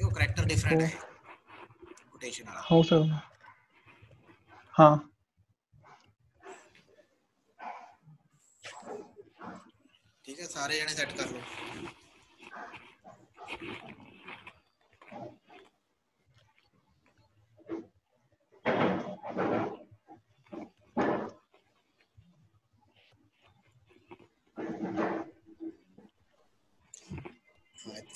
सकती हो करेक्टर डिफरेंट है। कोटेशन वाला। हाँ सर हाँ। ठीक है सारे जने सेट कर लो। Thank you.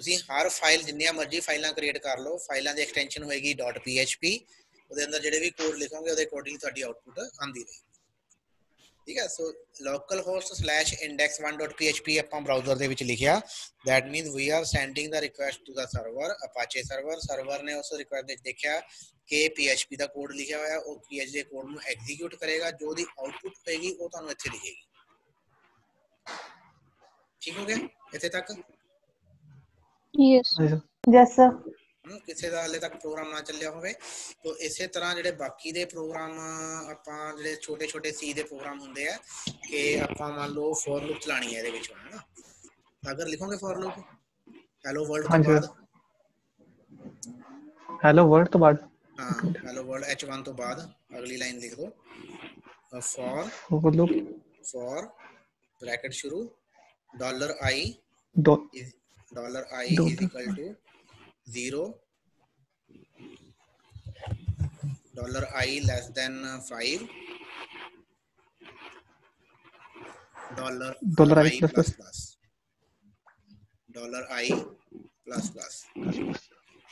ਤੁਸੀਂ ਹਰ ਫਾਈਲ ਜਿੰਨੀਆਂ ਮਰਜ਼ੀ ਫਾਈਲਾਂ ਕ੍ਰੀਏਟ ਕਰ ਲਓ, ਫਾਈਲਾਂ ਦੀ ਐਕਸਟੈਂਸ਼ਨ ਹੋਏਗੀ .php ਉਹਦੇ ਅੰਦਰ ਜਿਹੜੇ ਵੀ ਕੋਡ ਲਿਖੋਗੇ, ਉਹਦੇ ਅਕੋਰਡਿੰਗ ਤੁਹਾਡੀ ਆਉਟਪੁੱਟ ਆਂਦੀ ਰਹੇਗੀ। ਠੀਕ ਹੈ ਸੋ localhost/index1.php ਆਪਾਂ ਬ੍ਰਾਊਜ਼ਰ ਦੇ ਵਿੱਚ ਲਿਖਿਆ। That means we are sending the request to the server, apache server server ਨੇ ਉਸ ਰਿਕੁਐਸਟ ਵਿੱਚ ਦੇਖਿਆ ਕਿ php ਦਾ ਕੋਡ ਲਿਖਿਆ ਹੋਇਆ, ਉਹ php ਦੇ ਕੋਡ ਨੂੰ ਐਗਜ਼ੀਕਿਊਟ ਕਰੇਗਾ, ਜੋ ਦੀ ਆਉਟਪੁੱਟ ਹੋਏਗੀ, ਉਹ ਤੁਹਾਨੂੰ ਇੱਥੇ ਦਿਖੇਗੀ ਠੀਕ ਹੋ ਗਿਆ? ਇੱਥੇ ਤੱਕ? ਯੈਸ ਯੈਸ ਸਰ ਕਿਸੇ ਦਾ ਹਲੇ ਤੱਕ ਪ੍ਰੋਗਰਾਮ ਨਾ ਚੱਲਿਆ ਹੋਵੇ ਤੋਂ ਇਸੇ ਤਰ੍ਹਾਂ ਜਿਹੜੇ ਬਾਕੀ ਦੇ ਪ੍ਰੋਗਰਾਮ ਆਪਾਂ ਜਿਹੜੇ ਛੋਟੇ ਛੋਟੇ ਸੀ ਦੇ ਪ੍ਰੋਗਰਾਮ ਹੁੰਦੇ ਆ ਕਿ ਆਪਾਂ ਮੰਨ ਲਓ ਫੋਰ ਲੂਪ ਚਲਾਣੀ ਹੈ ਇਹਦੇ ਵਿੱਚ ਹੈ ਨਾ ਅਗਰ ਲਿਖੋਗੇ ਫੋਰ ਲੂਪ ਹੈਲੋ ਵਰਲਡ ਤੋਂ ਬਾਅਦ ਹੈਲੋ ਵਰਲਡ ਤੋਂ ਬਾਅਦ ਹਾਂ ਹੈਲੋ ਵਰਲਡ h1 ਤੋਂ ਬਾਅਦ ਅਗਲੀ ਲਾਈਨ ਲਿਖ ਦੋ for for loop for bracket शुरू dollar I dollar I equal to zero dollar I less than five dollar dollar I plus plus dollar I plus plus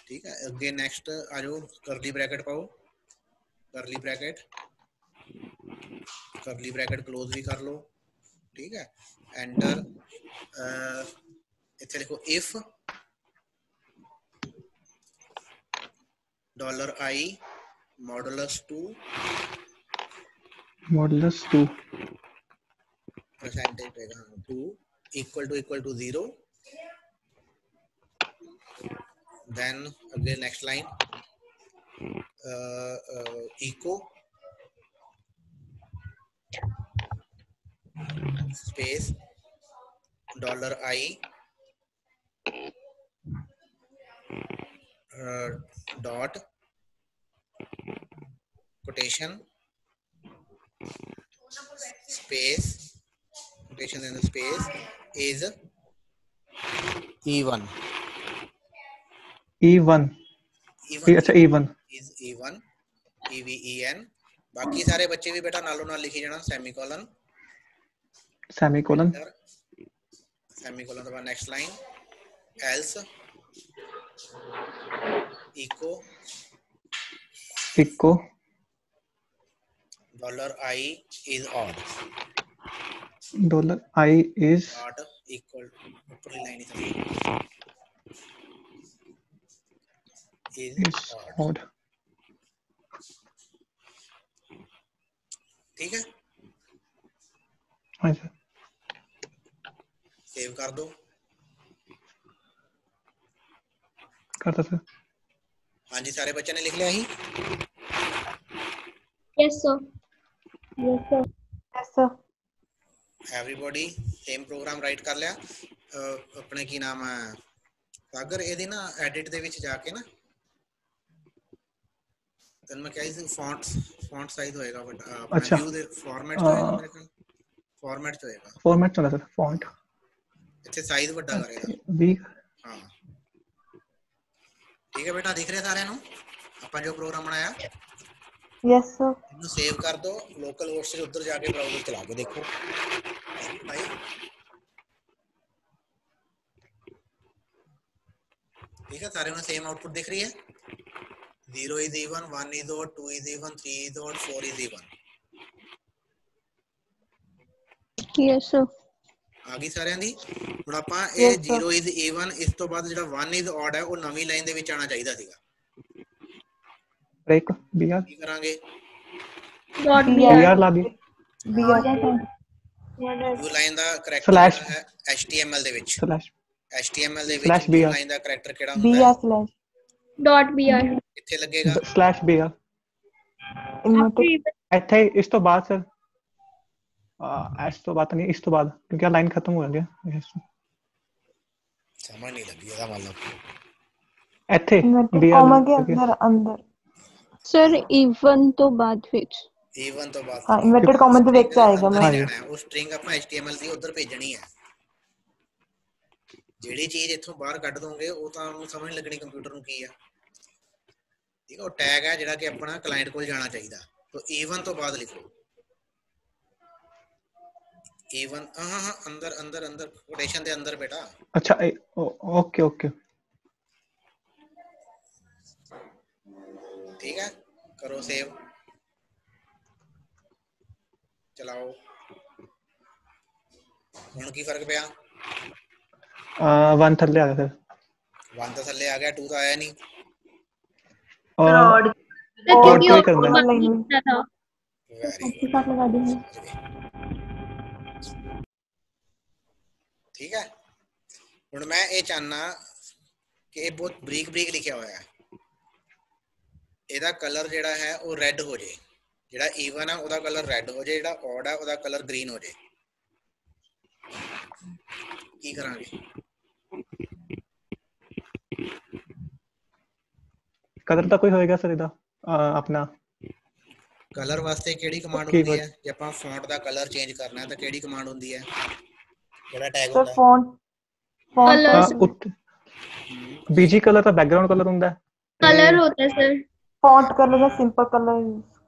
ठीक है? अगे नेक्स्ट आज करली ब्रैकेट पाओ. Curly bracket curly bracket close भी कर लो. ठीक है? एंटर इतने लिखो if dollar I modulus two modulus two percentage रहेगा two equal to equal to zero then अगले next line echo space dollar I uh, dot quotation space quotation in the space is e1 E1 E1 ਅੱਛਾ E1 is even e v e n ਬਾਕੀ ਸਾਰੇ ਬੱਚੇ ਵੀ ਬੇਟਾ ਨਾਲੋਂ ਨਾਲ ਲਿਖੀ ਜਾਣਾ ਸੈਮੀਕੋਲਨ semicolon ਸੈਮੀਕੋਲਨ ਤੋਂ ਬਾਅਦ next line else Echo echo dollar I is odd dollar I is odd equal पूरी लाइन इज़ इज़ ऑड ठीक है? हाँ सर सेव कर दो। करता सर ਹਾਂਜੀ ਸਾਰੇ ਬੱਚਿਆਂ ਨੇ ਲਿਖ ਲਿਆ ਸੀ Yes, sir. Yes, sir. Yes, sir. Everybody same program write ਕਰ ਲਿਆ ਅਹ ਆਪਣੇ ਕੀ ਨਾਮ ਹੈ ਸਾਗਰ ਇਹਦੇ ਨਾ ਐਡਿਟ ਦੇ ਵਿੱਚ ਜਾ ਕੇ ਨਾ ਤੈਨੂੰ ਮੈਂ ਕਿਹਾ ਸੀ ਫੌਂਟ ਫੌਂਟ ਸਾਈਜ਼ ਹੋਏਗਾ ਬਟ ਆਪਣਾ ਅੱਛਾ। ਵਿਊ ਦੇ ਫਾਰਮੈਟ ਚ ਹੋਏਗਾ ਮੇਰੇ ਕੋਲ ਫਾਰਮੈਟ ਚ ਹੋਏਗਾ फॉर्मेट चला सर font ਇੱਥੇ ਸਾਈਜ਼ ਵੱਡਾ ਕਰੇਗਾ b ਹਾਂ ਠੀਕ ਹੈ ਬੇਟਾ ਦਿਖ ਰਿਹਾ ਸਾਰਿਆਂ ਨੂੰ ਆਪਾਂ ਜੋ ਪ੍ਰੋਗਰਾਮ ਬਣਾਇਆ Yes, sir. ਇਹਨੂੰ ਸੇਵ ਕਰ ਦਿਓ ਲੋਕਲ ਹੋਸਟ ਤੇ ਉੱਧਰ ਜਾ ਕੇ ਬਰਾਊਜ਼ਰ ਚਲਾ ਕੇ ਦੇਖੋ ਭਾਈ ਠੀਕ ਹੈ ਸਾਰਿਆਂ ਨੂੰ ਸੇਮ ਆਉਟਪੁੱਟ ਦਿਖ ਰਹੀ ਹੈ 0 is even 1 is odd 2 is even 3 is odd 4 is even Yes, sir. ਆ ਗਈ ਸਾਰਿਆਂ ਦੀ ਹੁਣ ਆਪਾਂ ਇਹ Yes, sir. 0 is even ਇਸ ਤੋਂ ਬਾਅਦ ਜਿਹੜਾ 1 is odd ਹੈ ਉਹ ਨਵੀਂ ਲਾਈਨ ਦੇ ਵਿੱਚ ਆਣਾ ਚਾਹੀਦਾ ਸੀਗਾ break br ਕੀ ਕਰਾਂਗੇ Dot BR. BR. br ला दी BR. ਨਿਊ ਲਾਈਨ ਦਾ ਕਰੈਕਟਰ Slash. ਹੈ HTML ਦੇ ਵਿੱਚ slash HTML ਦੇ Slash ਵਿੱਚ ਨਿਊ BR. ਲਾਈਨ ਦਾ ਕਰੈਕਟਰ ਕਿਹੜਾ ਹੁੰਦਾ ਹੈ BR slash. Dot BR. ਕਿੱਥੇ ਲੱਗੇਗਾ slash br Inverted. ਇੱਥੇ ਇਸ ਤੋਂ ਬਾਅਦ ਸਰ ਇਸ ਤੋਂ ਬਾਅਦ ਨਹੀਂ ਇਸ ਤੋਂ ਬਾਅਦ ਕਿਉਂਕਿ ਆ ਲਾਈਨ ਖਤਮ ਹੋ ਜਾਂਦੀ ਹੈ ਸਮਝ ਨਹੀਂ ਲੱਗੀ ਇਹਦਾ ਮਤਲਬ ਇੱਥੇ Inverted br comma के ਲੱਗੇ। अंदर अंदर. ਸਰ ਈਵਨ ਤੋਂ ਬਾਅਦ ਵਿੱਚ ਈਵਨ ਤੋਂ ਬਾਅਦ हाँ inverted comma ਦੇ ਵਿੱਚ ਆਏਗਾ ਅੰਦਰ मैं. ਹੀ ਜਾਣਾ ਹੈ, ਉਹ ਸਟ੍ਰਿੰਗ ਆਪਾਂ HTML ਦੀ ਉਧਰ ਭੇਜਣੀ ਹੈ ਜਿਹੜੀ ਚੀਜ਼ ਇੱਥੋਂ ਬਾਹਰ ਕੱਢ ਦੋਗੇ ਉਹ ਤਾਂ ਉਹਨੂੰ ਸਮਝ ਨਹੀਂ ਲੱਗਣੀ ਕੰਪਿਊਟਰ ਨੂੰ ਕੀ ਆ ਠੀਕ ਹੈ ਉਹ ਟੈਗ ਹੈ ਜਿਹੜਾ ਕਿ ਆਪਣਾ ਕਲਾਇੰਟ ਕੋਲ ਜਾਣਾ ਚਾਹੀਦਾ ਤਾਂ ਈਵਨ ਤੋਂ ਬਾਅਦ ਲਿਖੋ ਈਵਨ ਹਾਂ ਹਾਂ ਅੰਦਰ ਅੰਦਰ ਅੰਦਰ ਕੋਟੇਸ਼ਨ ਦੇ ਅੰਦਰ ਬੇਟਾ ਅੱਛਾ ਓਕੇ ਓਕੇ ਠੀਕ ਹੈ ਕਰੋ ਸੇਵ ਚਲਾਓ ਹੁਣ ਕੀ ਫਰਕ ਪਿਆ ਵਨ ਥੱਲੇ ਆ ਗਿਆ ਸਰ 1 ਤਾਂ ਥੱਲੇ ਆ ਗਿਆ 2 ਤਾਂ ਆਇਆ ਨਹੀਂ और Sir, और क्योंकि कोई और करना है? बात नहीं करना था ਵੈਰੀ अच्छे ਠੀਕ ਹੈ? ਹੁਣ ਮੈਂ ਇਹ ਚਾਹਨਾ ਕਿ ਇਹ ਬਹੁਤ ਬਰੀਕ ਬਰੀਕ ਲਿਖਿਆ ਹੋਇਆ ਹੈ। ਇਹਦਾ ਕਲਰ ਜਿਹੜਾ ਹੈ ਉਹ ਰੈੱਡ ਹੋ ਜੇ ਜਿਹੜਾ ਈਵਨ ਹੈ ਉਹਦਾ ਕਲਰ ਰੈੱਡ ਹੋ ਜੇ ਜਿਹੜਾ ਔਡ ਹੈ ਉਹਦਾ ਕਲਰ ਗ੍ਰੀਨ ਹੋ ਜੇ ਕੀ ਕਰਾਂਗੇ? ਕਲਰ ਤਾਂ ਕੋਈ ਹੋਏਗਾ ਸਰ ਇਹਦਾ ਆਪਣਾ। ਕਲਰ ਵਾਸਤੇ ਕਿਹੜੀ ਕਮਾਂਡ ਹੁੰਦੀ. ਹੈ? ਜੇ ਆਪਾਂ ਫੌਂਟ ਦਾ ਕਲਰ ਚੇਂਜ ਕਰਨਾ ਹੈ ਤਾਂ ਕਿਹੜੀ ਕਮਾਂਡ ਹੁੰਦੀ ਹੈ? बड़ा टैग होता है फ़ोन फ़ोन बीजी कलर का बैकग्राउंड कलर ਹੁੰਦਾ ਕਲਰ ਹੁੰਦਾ ਹੈ ਸਰ ਫੌਂਟ ਕਲਰ ਦਾ ਸਿੰਪਲ ਕਲਰ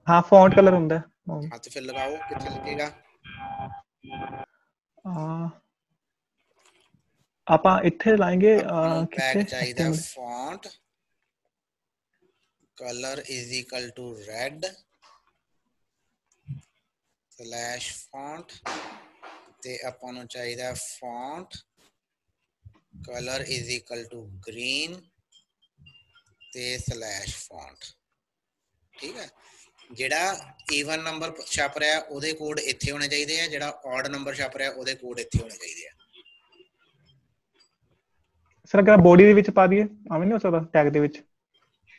ਹਾਂ ਫੌਂਟ ਕਲਰ ਹੁੰਦਾ ਹੈ ਹਾਂ ਤੇ ਫਿਰ ਲਗਾਓ ਕਿੱਥੇ ਲੱਗੇਗਾ ਆ ਆਪਾਂ ਇੱਥੇ ਲਾਏਗੇ ਕਿੱਥੇ ਚਾਹੀਦਾ font color is equal to red slash font ਤੇ ਆਪਾਂ ਨੂੰ ਚਾਹੀਦਾ font colour is equal to green ਤੇ ਸਲੈਸ਼ ਫੌਂਟ ਠੀਕ ਹੈ? ਜਿਹੜਾ ਈਵਨ ਨੰਬਰ ਛਪ ਰਿਹਾ ਉਹਦੇ ਕੋਡ ਇੱਥੇ ਹੋਣੇ ਚਾਹੀਦੇ ਆ ਜਿਹੜਾ ਔਡ ਨੰਬਰ ਛਪ ਰਿਹਾ ਉਹਦੇ ਕੋਡ ਇੱਥੇ ਹੋਣੇ ਚਾਹੀਦੇ ਆ। ਸਰ ਅਗਰ ਬੋਡੀ ਦੇ ਵਿੱਚ ਪਾ ਦਈਏ ਆਵੇਂ ਨਹੀਂ ਹੋ ਸਕਦਾ ਟੈਗ ਦੇ ਵਿੱਚ?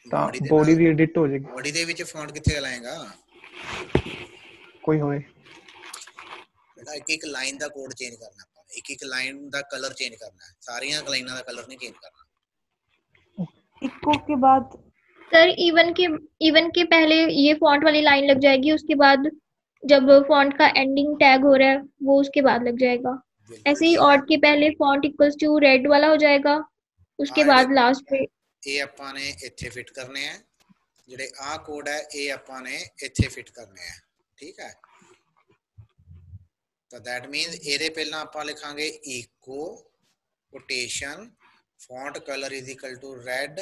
ਤਾਂ ਬੋਡੀ ਦੀ ਐਡਿਟ ਹੋ ਜਾਏਗੀ। ਬੋਡੀ ਦੇ ਵਿੱਚ ਫੌਂਟ ਕਿੱਥੇ ਲਾਏਗਾ? ਕੋਈ ਹੋਏ। ਬੇਟਾ ਇੱਕ ਇੱਕ ਲਾਈਨ ਦਾ ਕੋਡ ਚੇਂਜ ਕਰਨਾ ਆਪਾਂ ਇੱਕ ਇੱਕ ਲਾਈਨ ਦਾ ਕਲਰ ਚੇਂਜ ਕਰਨਾ ਹੈ ਸਾਰੀਆਂ ਲਾਈਨਾਂ ਦਾ ਕਲਰ ਨਹੀਂ ਚੇਂਜ ਕਰਨਾ इको के बाद सर इवन के इवन के पहले ये फॉन्ट वाली लाइन लग जाएगी उसके बाद जब फॉन्ट का एंडिंग टैग हो रहा है वो उसके बाद लग जाएगा बिल्कुल ऐसे ही ठीक है। ऑड के पहले फॉन्ट इक्वल्स टू रेड वाला हो जाएगा उसके हाँ, बाद ये- लास्ट पे ਇਹ ਆਪਾਂ ਨੇ ਇੱਥੇ ਫਿੱਟ ਕਰਨੇ ਆ ਜਿਹੜੇ ਆ ਕੋਡ ਹੈ ਇਹ ਆਪਾਂ ਨੇ ਇੱਥੇ ਫਿੱਟ ਕਰਨੇ ਆ ਠੀਕ ਹੈ तो दैट मीनस एरे पहला आप लिखा echo quotation font colour is equal to red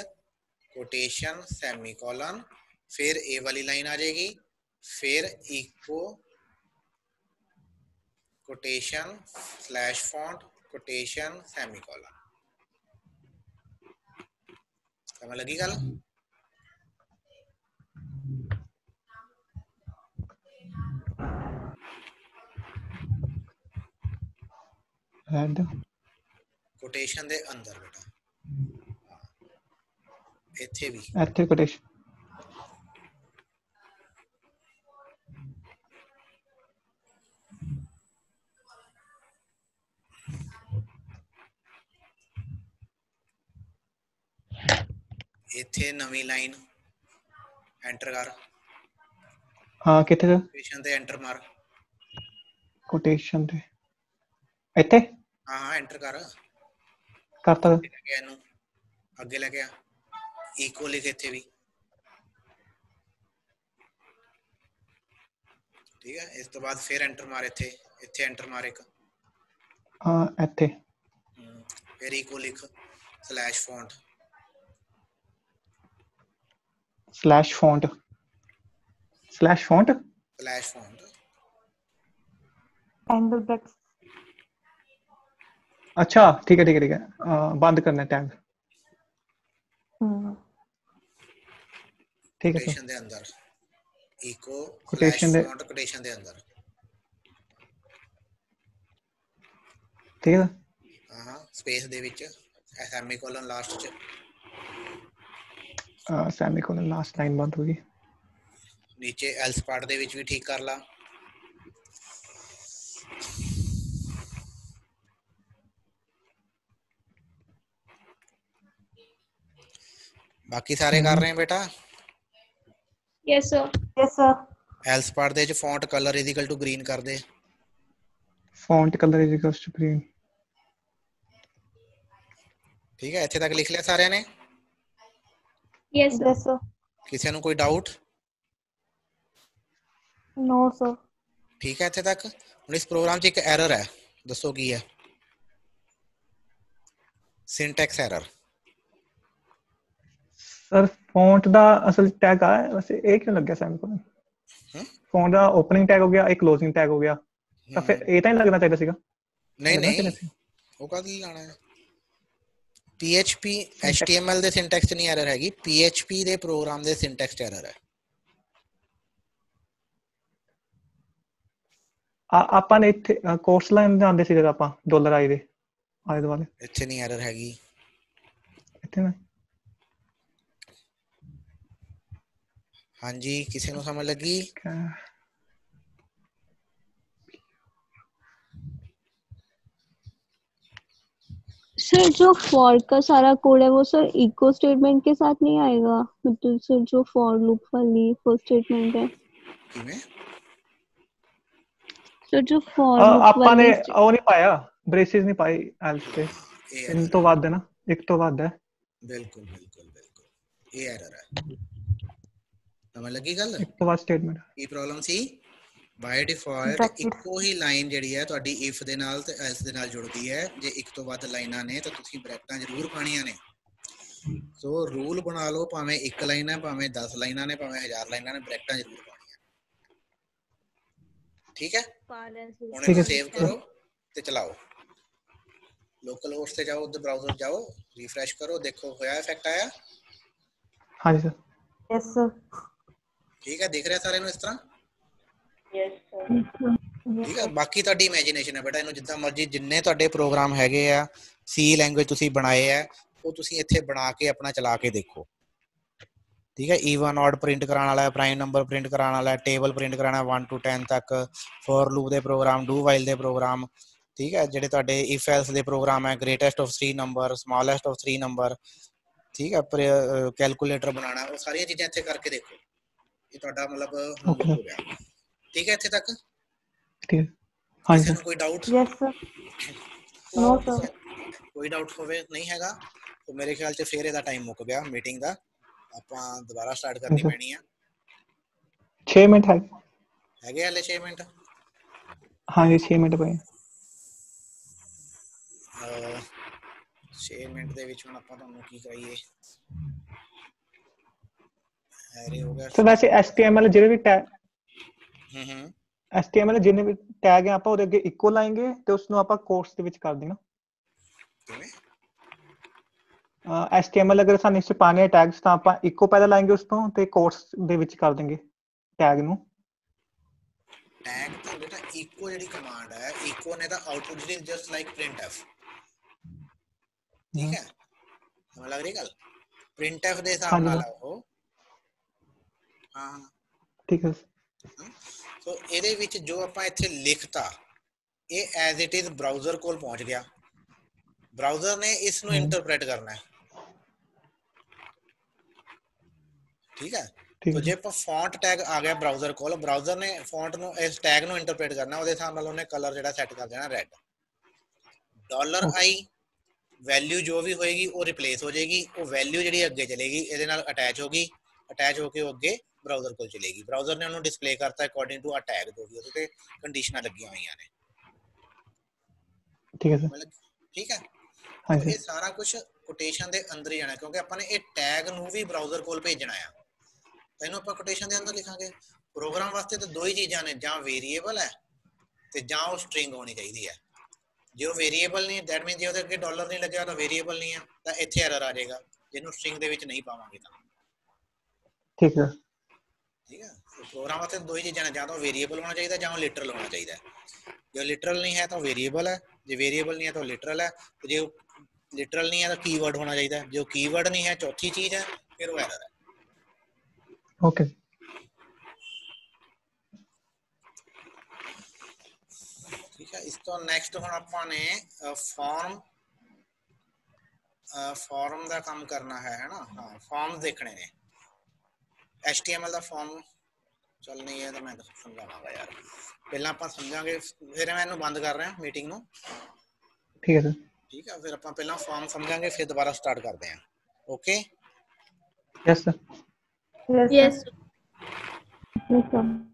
quotation semicolon फिर ए वाली लाइन आ जाएगी, फिर echo quotation slash font quotation semicolon समझ लगी गल? ਰੈਡ ਕੋਟੇਸ਼ਨ ਦੇ ਅੰਦਰ ਬੇਟਾ ਹਾਂ। ਇੱਥੇ ਵੀ ਇੱਥੇ ਕੋਟੇਸ਼ਨ ਇੱਥੇ ਨਵੀਂ ਲਾਈਨ ਐਂਟਰ ਕਰ ਹਾਂ ਕਿੱਥੇ ਕੋਟੇਸ਼ਨ ਤੇ ਐਂਟਰ ਮਾਰ ਕੋਟੇਸ਼ਨ ਤੇ ਇੱਥੇ ਹਾਂ ਹਾਂ ਐਂਟਰ ਕਰ ਕਰਤਾ ਲੈ ਕੇ ਆ ਇਹਨੂੰ ਅੱਗੇ ਲੈ ਕੇ ਆ ਇਕੋ ਲਿਖ ਇੱਥੇ ਵੀ ਠੀਕ ਹੈ ਇਸ ਤੋਂ ਬਾਅਦ ਫਿਰ ਐਂਟਰ ਮਾਰ ਇੱਥੇ ਇੱਥੇ ਐਂਟਰ ਮਾਰ ਇੱਕ ਹਾਂ ਇੱਥੇ ਹਮ, ਫਿਰ ਇਕੋ ਲਿਖ slash font slash font slash font slash font angle bracket अच्छा ठीक है ठीक है ठीक है अ, बंद करना टैग हम्म ठीक है सर ਕੋਟੇਸ਼ਨ ਦੇ ਅੰਦਰ ਇਕੋ Quotation ਦੇ- ਫੌਂਟ ਕੋਟੇਸ਼ਨ ਦੇ ਅੰਦਰ ठीक है सर ਹਾਂ ਹਾਂ ਸਪੇਸ ਦੇ ਵਿੱਚ ਸੈਮੀਕੋਲਨ ਲਾਸਟ ਚ सेमीकोलन लास्ट लाइन बंद होगी ਨੀਚੇ ਐਲਸ ਪਾਰਟ ਦੇ ਵਿੱਚ ਵੀ ਠੀਕ ਕਰ ਲਾ ਬਾਕੀ ਸਾਰੇ ਕਰ ਰਹੇ ਆ ਬੇਟਾ yes sir yes sir else part ਦੇ ਵਿੱਚ font colour is equal to green ਕਰ ਦੇ font color is equals to green ਠੀਕ ਹੈ ਇੱਥੇ ਤੱਕ ਲਿਖ ਲਿਆ ਸਾਰਿਆਂ ਨੇ यस सर यस सर ਕਿਸੇ ਨੂੰ ਕੋਈ ਡਾਊਟ नो सर ਠੀਕ ਹੈ ਇੱਥੇ ਤੱਕ ਹੁਣ ਇਸ ਪ੍ਰੋਗਰਾਮ 'ਚ ਇੱਕ ਐਰਰ ਹੈ ਦੱਸੋ ਕੀ ਹੈ ਸਿੰਟੈਕਸ ਐਰਰ ਸਰ ਫੌਂਟ ਦਾ ਅਸਲ ਟੈਗ ਆ ਵੈਸੇ ਇਹ ਕਿਉਂ ਲੱਗਿਆ ਸੈਮੀਕੋਲਨ ਹਮ? ਫੌਂਟ ਦਾ ਓਪਨਿੰਗ ਟੈਗ ਹੋ ਗਿਆ ਇੱਕ ਕਲੋਜ਼ਿੰਗ ਟੈਗ ਹੋ ਗਿਆ ਤਾਂ ਫਿਰ ਇਹ ਤਾਂ ਨਹੀਂ ਲੱਗਣਾ ਚਾਹੀਦਾ ਸੀਗਾ ਨਹੀਂ ਲੱਗਣਾ ਚਾਹੀਦਾ ਨਹੀਂ ਸੀ। ਉਹ ਕਾਹਦੇ ਲਈ ਲਾਣਾ ਹੈ PHP HTML ਦੇ ਸਿੰਟੈਕਸ 'ਚ ਨਹੀਂ ਐਰਰ ਹੈਗੀ PHP ਦੇ ਪ੍ਰੋਗਰਾਮ ਦੇ ਸਿੰਟੈਕਸ 'ਚ ਐਰਰ ਹੈ ਆ ਆਪਾਂ ਨੇ ਇੱਥੇ ਕੋਰਸ ਲਾਈਨ ਦੇ ਆਂਦੇ ਸੀ ਜਦ ਆਪਾਂ ਡਾਲਰ ਆਈ ਦੇ ਆਲੇ ਦੁਆਲੇ ਇੱਥੇ ਨਹੀਂ ਐਰਰ ਹੈਗੀ ਇੱਥੇ ਨਾ ਹਾਂਜੀ ਕਿਸੇ ਨੂੰ ਸਮਝ ਲੱਗੀ ਕਿਆ- सर जो फॉर का सारा कोड है वो सर इको स्टेटमेंट के साथ नहीं आएगा मतलब सर जो फॉर लूप वाली फर्स्ट स्टेटमेंट है ਕਿਵੇਂ सर जो फॉर ਅ, लूप ਆਪਾਂ ਨੇ वाली ਉਹ ਨਹੀਂ ਪਾਇਆ ਬ੍ਰੇਸਿਸ ਨਹੀਂ ਪਾਈ ਐਲਸ ਤੇ ਇਹ ਤਿੰਨ error ਤੋਂ ਵੱਧ ਹੈ ਨਾ ਇੱਕ ਤੋਂ ਵੱਧ ਹੈ ਸਮਝ ਲੱਗੀ ਗੱਲ? ਇੱਕ ਵਾਰ ਸਟੇਟਮੈਂਟ ਕੀ ਪ੍ਰੋਬਲਮ ਸੀ? ਬਾਈ ਡਿਫਾਲਟ ਇੱਕੋ ਹੀ ਲਾਈਨ ਜਿਹੜੀ ਹੈ ਤੁਹਾਡੀ ਇਫ ਦੇ ਨਾਲ ਤੇ ਐਲਸ ਦੇ ਨਾਲ ਜੁੜਦੀ ਹੈ। ਜੇ ਇੱਕ ਤੋਂ ਵੱਧ ਲਾਈਨਾਂ ਨੇ ਤਾਂ ਤੁਸੀਂ ਬ੍ਰੈਕਟਾਂ ਜ਼ਰੂਰ ਪਾਣੀਆਂ ਨੇ। ਸੋ ਰੂਲ ਬਣਾ ਲਓ ਭਾਵੇਂ ਇੱਕ ਲਾਈਨ ਹੈ ਭਾਵੇਂ 10 ਲਾਈਨਾਂ ਨੇ ਭਾਵੇਂ 1000 ਲਾਈਨਾਂ ਨੇ ਬ੍ਰੈਕਟਾਂ ਜ਼ਰੂਰ ਪਾਣੀਆਂ ਠੀਕ ਹੈ? ਹੁਣ ਇਹਨੂੰ ਸੇਵ ਕਰੋ ਤੇ ਚਲਾਓ। ਲੋਕਲ ਹੋਸਟ ਤੇ ਜਾਓ ਉਧਰ ਬ੍ਰਾਊਜ਼ਰ ਜਾਓ ਰੀਫਰੈਸ਼ ਕਰੋ ਦੇਖੋ ਹੋਇਆ ਇਫੈਕਟ ਆਇਆ? ਹਾਂਜੀ ਸਰ ਯੈਸ ਸਰ ਠੀਕ ਹੈ ਦਿਖ ਰਿਹਾ ਸਾਰਿਆਂ ਨੂੰ ਇਸ ਤਰ੍ਹਾਂ यस ਠੀਕ ਹੈ ਬਾਕੀ ਤੁਹਾਡੀ ਇਮੇਜਿਨੇਸ਼ਨ ਹੈ ਬੇਟਾ ਇਹਨੂੰ ਜਿੱਦਾਂ ਮਰਜ਼ੀ ਜਿੰਨੇ ਤੁਹਾਡੇ ਪ੍ਰੋਗਰਾਮ ਹੈਗੇ ਆ ਸੀ ਲੈਂਗੁਏਜ ਤੁਸੀਂ ਬਣਾਏ ਆ ਉਹ ਤੁਸੀਂ ਇੱਥੇ ਬਣਾ ਕੇ ਆਪਣਾ ਚਲਾ ਕੇ ਦੇਖੋ ਠੀਕ ਹੈ ਈਵਨ ਆਡ ਪ੍ਰਿੰਟ ਕਰਾਉਣ ਵਾਲਾ ਹੈ ਪ੍ਰਾਈਮ ਨੰਬਰ ਪ੍ਰਿੰਟ ਕਰਾਉਣ ਵਾਲਾ ਹੈ ਟੇਬਲ ਪ੍ਰਿੰਟ ਕਰਾਉਣਾ ਹੈ 1 ਟੂ 10 ਤੱਕ ਫੋਰ ਲੂਪ ਦੇ ਪ੍ਰੋਗਰਾਮ ਡੂ ਵਾਈਲ ਦੇ ਪ੍ਰੋਗਰਾਮ ਠੀਕ ਹੈ ਜਿਹੜੇ ਤੁਹਾਡੇ ਇਫ ਐਲਸ ਦੇ ਪ੍ਰੋਗਰਾਮ ਹੈ greatest of 3 number smallest of 3 number ਠੀਕ ਹੈ ਕੈਲਕੂਲੇਟਰ ਬਣਾਉਣਾ ਉਹ ਸਾਰੀਆਂ ਚੀਜ਼ਾਂ ਇੱਥੇ ਕਰਕੇ ਦੇਖੋ ਇਹ ਤੁਹਾਡਾ ਮਤਲਬ ਹੋ ਗਿਆ ਠੀਕ ਹੈ ਇੱਥੇ ਤੱਕ ਠੀਕ ਹਾਂ ਜੀ ਕੋਈ doubt yes sir no sir ਕੋਈ ਡਾਊਟ ਹੋਵੇ ਨਹੀਂ ਹੈਗਾ ਤਾਂ ਮੇਰੇ ਖਿਆਲ ਚ ਫੇਰ ਇਹਦਾ ਟਾਈਮ ਮੁੱਕ ਗਿਆ ਮੀਟਿੰਗ ਦਾ ਆਪਾਂ ਦੁਬਾਰਾ ਸਟਾਰਟ ਕਰਨੀ ਪੈਣੀ ਆ 6 ਮਿੰਟ ਹੈ ਹੈਗੇ ਹਲੇ 6 ਮਿੰਟ ਹਾਂ ਜੀ 6 ਮਿੰਟ ਪਏ 6 ਮਿੰਟ ਦੇ ਵਿੱਚ ਹੁਣ ਆਪਾਂ ਤੁਹਾਨੂੰ ਕੀ ਕਰਾਈਏ ਐਰੇ ਹੋ ਗਿਆ ਸਰ ਵੈਸੇ HTML ਜਿਹੜੇ ਵੀ ਟੈਗ ਹੂੰ ਹੂੰ HTML ਜਿੰਨੇ ਵੀ ਟੈਗ ਹੈ ਆਪਾਂ ਉਹਦੇ ਅੱਗੇ ਇਕੋ ਲਾਏਂਗੇ ਤੇ ਉਸ ਨੂੰ ਆਪਾਂ ਕੋਟਸ ਦੇ ਵਿੱਚ ਕਰ ਦੇਣਾ ਕਿਵੇਂ ਅਹ HTML ਅਗਰ ਸਾਨੂੰ ਇਸ ਚ ਪਾਣੇ ਟੈਗਸ ਤਾਂ ਆਪਾਂ ਇਕੋ ਪਹਿਲਾਂ ਲਾਏਂਗੇ ਉਸ ਤੋਂ ਤੇ ਕੋਟਸ ਦੇ ਵਿੱਚ ਕਰ ਦੇਂਗੇ ਟੈਗ ਨੂੰ ਟੈਗ ਤਾਂ ਬੇਟਾ ਇਕੋ ਜਿਹੜੀ ਕਮਾਂਡ ਹੈ ਇਕੋ ਨੇ ਤਾਂ ਆਊਟਪੁੱਟ ਜਿਹੜੀ ਜਸਟ ਲਾਈਕ printf ਠੀਕ ਹੈ ਸਮਝ ਲੱਗ ਰਹੀ ਗੱਲ printf ਦੇ ਹਿਸਾਬ ਹਾਂਜੀ ਨਾਲ sir। ਆ ਉਹ ਹਾਂ ਹਾਂ ਠੀਕ ਹੈ ਸੋ ਇਹਦੇ ਵਿੱਚ ਜੋ ਆਪਾਂ ਇੱਥੇ ਲਿਖਤਾ ਇਹ ਐਜ਼ ਇਟ ਇਜ਼ ਬ੍ਰਾਊਜ਼ਰ ਕੋਲ ਪਹੁੰਚ ਗਿਆ ਬ੍ਰਾਊਜ਼ਰ ਨੇ ਇਸ ਨੂੰ ਹਮ। ਇੰਟਰਪ੍ਰੀਟ ਕਰਨਾ ਹੈ ਠੀਕ ਹੈ ਠੀਕ ਤੋ ਹੈ ਜੇ ਆਪਾਂ ਫੌਂਟ ਟੈਗ ਆ ਗਿਆ ਬ੍ਰਾਊਜ਼ਰ ਕੋਲ ਬ੍ਰਾਊਜ਼ਰ ਨੇ ਫੌਂਟ ਨੂੰ ਇਸ ਟੈਗ ਨੂੰ ਇੰਟਰਪ੍ਰੀਟ ਕਰਨਾ ਉਹਦੇ ਹਿਸਾਬ ਨਾਲ ਉਹਨੇ ਕਲਰ ਜਿਹੜਾ ਸੈੱਟ ਕਰ ਦੇਣਾ red dollar Okay. I value ਜੋ ਵੀ ਹੋਏਗੀ ਉਹ ਰਿਪਲੇਸ ਹੋ ਜਾਏਗੀ ਉਹ ਵੈਲਿਊ ਜਿਹੜੀ ਅੱਗੇ ਚਲੇਗੀ ਇਹਦੇ ਨਾਲ ਅਟੈਚ ਹੋਗੀ ਅਟੈਚ ਹੋ ਕੇ ਉਹ ਅੱਗੇ ਬ੍ਰਾਊਜ਼ਰ ਕੋਲ ਚਲੇਗੀ। ਬ੍ਰਾਊਜ਼ਰ ਨੇ ਉਹਨੂੰ ਡਿਸਪਲੇ ਕਰਤਾ ਅਕੋਰਡਿੰਗ ਟੂ ਟੈਗ ਜੋ ਵੀ ਉਹਦੇ ਤੇ ਕੰਡੀਸ਼ਨਾਂ ਲੱਗੀਆਂ ਹੋਈਆਂ ਨੇ। ਠੀਕ ਹੈ ਸਰ। ਠੀਕ ਹੈ? ਹਾਂਜੀ ਇਹ ਸਾਰਾ। ਕੁਝ ਕੋਟੇਸ਼ਨ ਦੇ ਅੰਦਰ ਹੀ ਜਾਣਾ ਕਿਉਂਕਿ ਆਪਾਂ ਨੇ ਇਹ ਟੈਗ ਨੂੰ ਵੀ ਬ੍ਰਾਊਜ਼ਰ ਕੋਲ ਭੇਜਣਾ ਆ ਇਹਨੂੰ ਆਪਾਂ ਕੋਟੇਸ਼ਨ ਦੇ ਅੰਦਰ ਲਿਖਾਂਗੇ। ਪ੍ਰੋਗਰਾਮ ਵਾਸਤੇ ਤਾਂ ਦੋ ਹੀ ਚੀਜ਼ਾਂ ਨੇ ਜਾਂ ਵੇਰੀਏਬਲ ਹੈ ਤੇ ਜਾਂ ਉਹ ਸਟ੍ਰਿੰਗ ਹੋਣੀ ਚਾਹੀਦੀ ਹੈ। ਜੇ ਉਹ ਵੇਰੀਏਬਲ ਨਹੀਂ ਦੈਟ ਮੀਨ ਜੇ ਉਹਦੇ ਅੱਗੇ ਡਾਲਰ ਨਹੀਂ ਲੱਗਿਆ ਤਾਂ ਵੇਰੀਏਬਲ ਨਹੀਂ ਹੈ ਤਾਂ ਇੱਥੇ ਐਰਰ ਆ ਜਾਏਗਾ। ਜਿਹਨੂੰ ਸਟ੍ਰਿੰਗ ਦੇ ਵਿੱਚ ਨਹੀਂ ਪਾਵਾਂਗੇ ਤਾਂ। ਠੀਕ ਹੈ। ਠੀਕ ਹੈ ਪ੍ਰੋਗਰਾਮ ਵਾਸਤੇ ਦੋ ਹੀ ਚੀਜ਼ਾਂ ਨੇ ਜਾਂ ਤਾਂ ਵੇਰੀਏਬਲ ਹੋਣਾ ਚਾਹੀਦਾ ਜਾਂ ਉਹ ਲਿਟਰਲ ਹੋਣਾ ਚਾਹੀਦਾ ਹੈ। ਜੇ ਲਿਟਰਲ ਨਹੀਂ ਹੈ ਤਾਂ ਵੇਰੀਏਬਲ ਹੈ ਜੇ ਵੇਰੀਏਬਲ ਨਹੀਂ ਹੈ ਤਾਂ ਲਿਟਰਲ ਹੈ ਤੇ ਜੇ ਲਿਟਰਲ ਨਹੀਂ ਹੈ ਤਾਂ ਕੀਵਰਡ ਹੋਣਾ ਚਾਹੀਦਾ ਹੈ। ਜੇ ਉਹ ਕੀਵਰਡ ਨਹੀਂ ਹੈ ਚੌਥੀ ਚੀਜ਼ ਹੈ ਫਿਰ ਉਹ ਐਰਰ ਹੈ ਓਕੇ ਠੀਕ ਹੈ ਇਸ ਤੋਂ ਨੈਕਸਟ ਹੁਣ ਆਪਾਂ ਨੇ ਫਾਰਮ ਫਾਰਮ ਦਾ ਕੰਮ ਕਰਨਾ ਹੈ ਹੈਨਾ ਹਾਂ ਫਾਰਮ ਦੇਖਣੇ ਨੇ HTML ਦਾ ਫਾਰਮ ਚੱਲ ਨਹੀਂ ਹੈ ਤਾਂ ਮੈਂ ਸਮਝਾਵਾਂਗਾ ਯਾਰ ਪਹਿਲਾਂ ਆਪਾਂ ਸਮਝਾਂਗੇ ਫਿਰ ਮੈਂ ਇਹਨੂੰ ਬੰਦ ਕਰ ਰਿਹਾ ਮੀਟਿੰਗ ਨੂੰ ਠੀਕ ਹੈ ਸਰ ਠੀਕ ਹੈ ਫਿਰ ਆਪਾਂ ਪਹਿਲਾਂ ਫਾਰਮ ਸਮਝਾਂਗੇ ਫਿਰ ਦੁਬਾਰਾ ਸਟਾਰਟ ਕਰਦੇ ਹਾਂ okay yes sir Yes, yes sir. Yes, sir.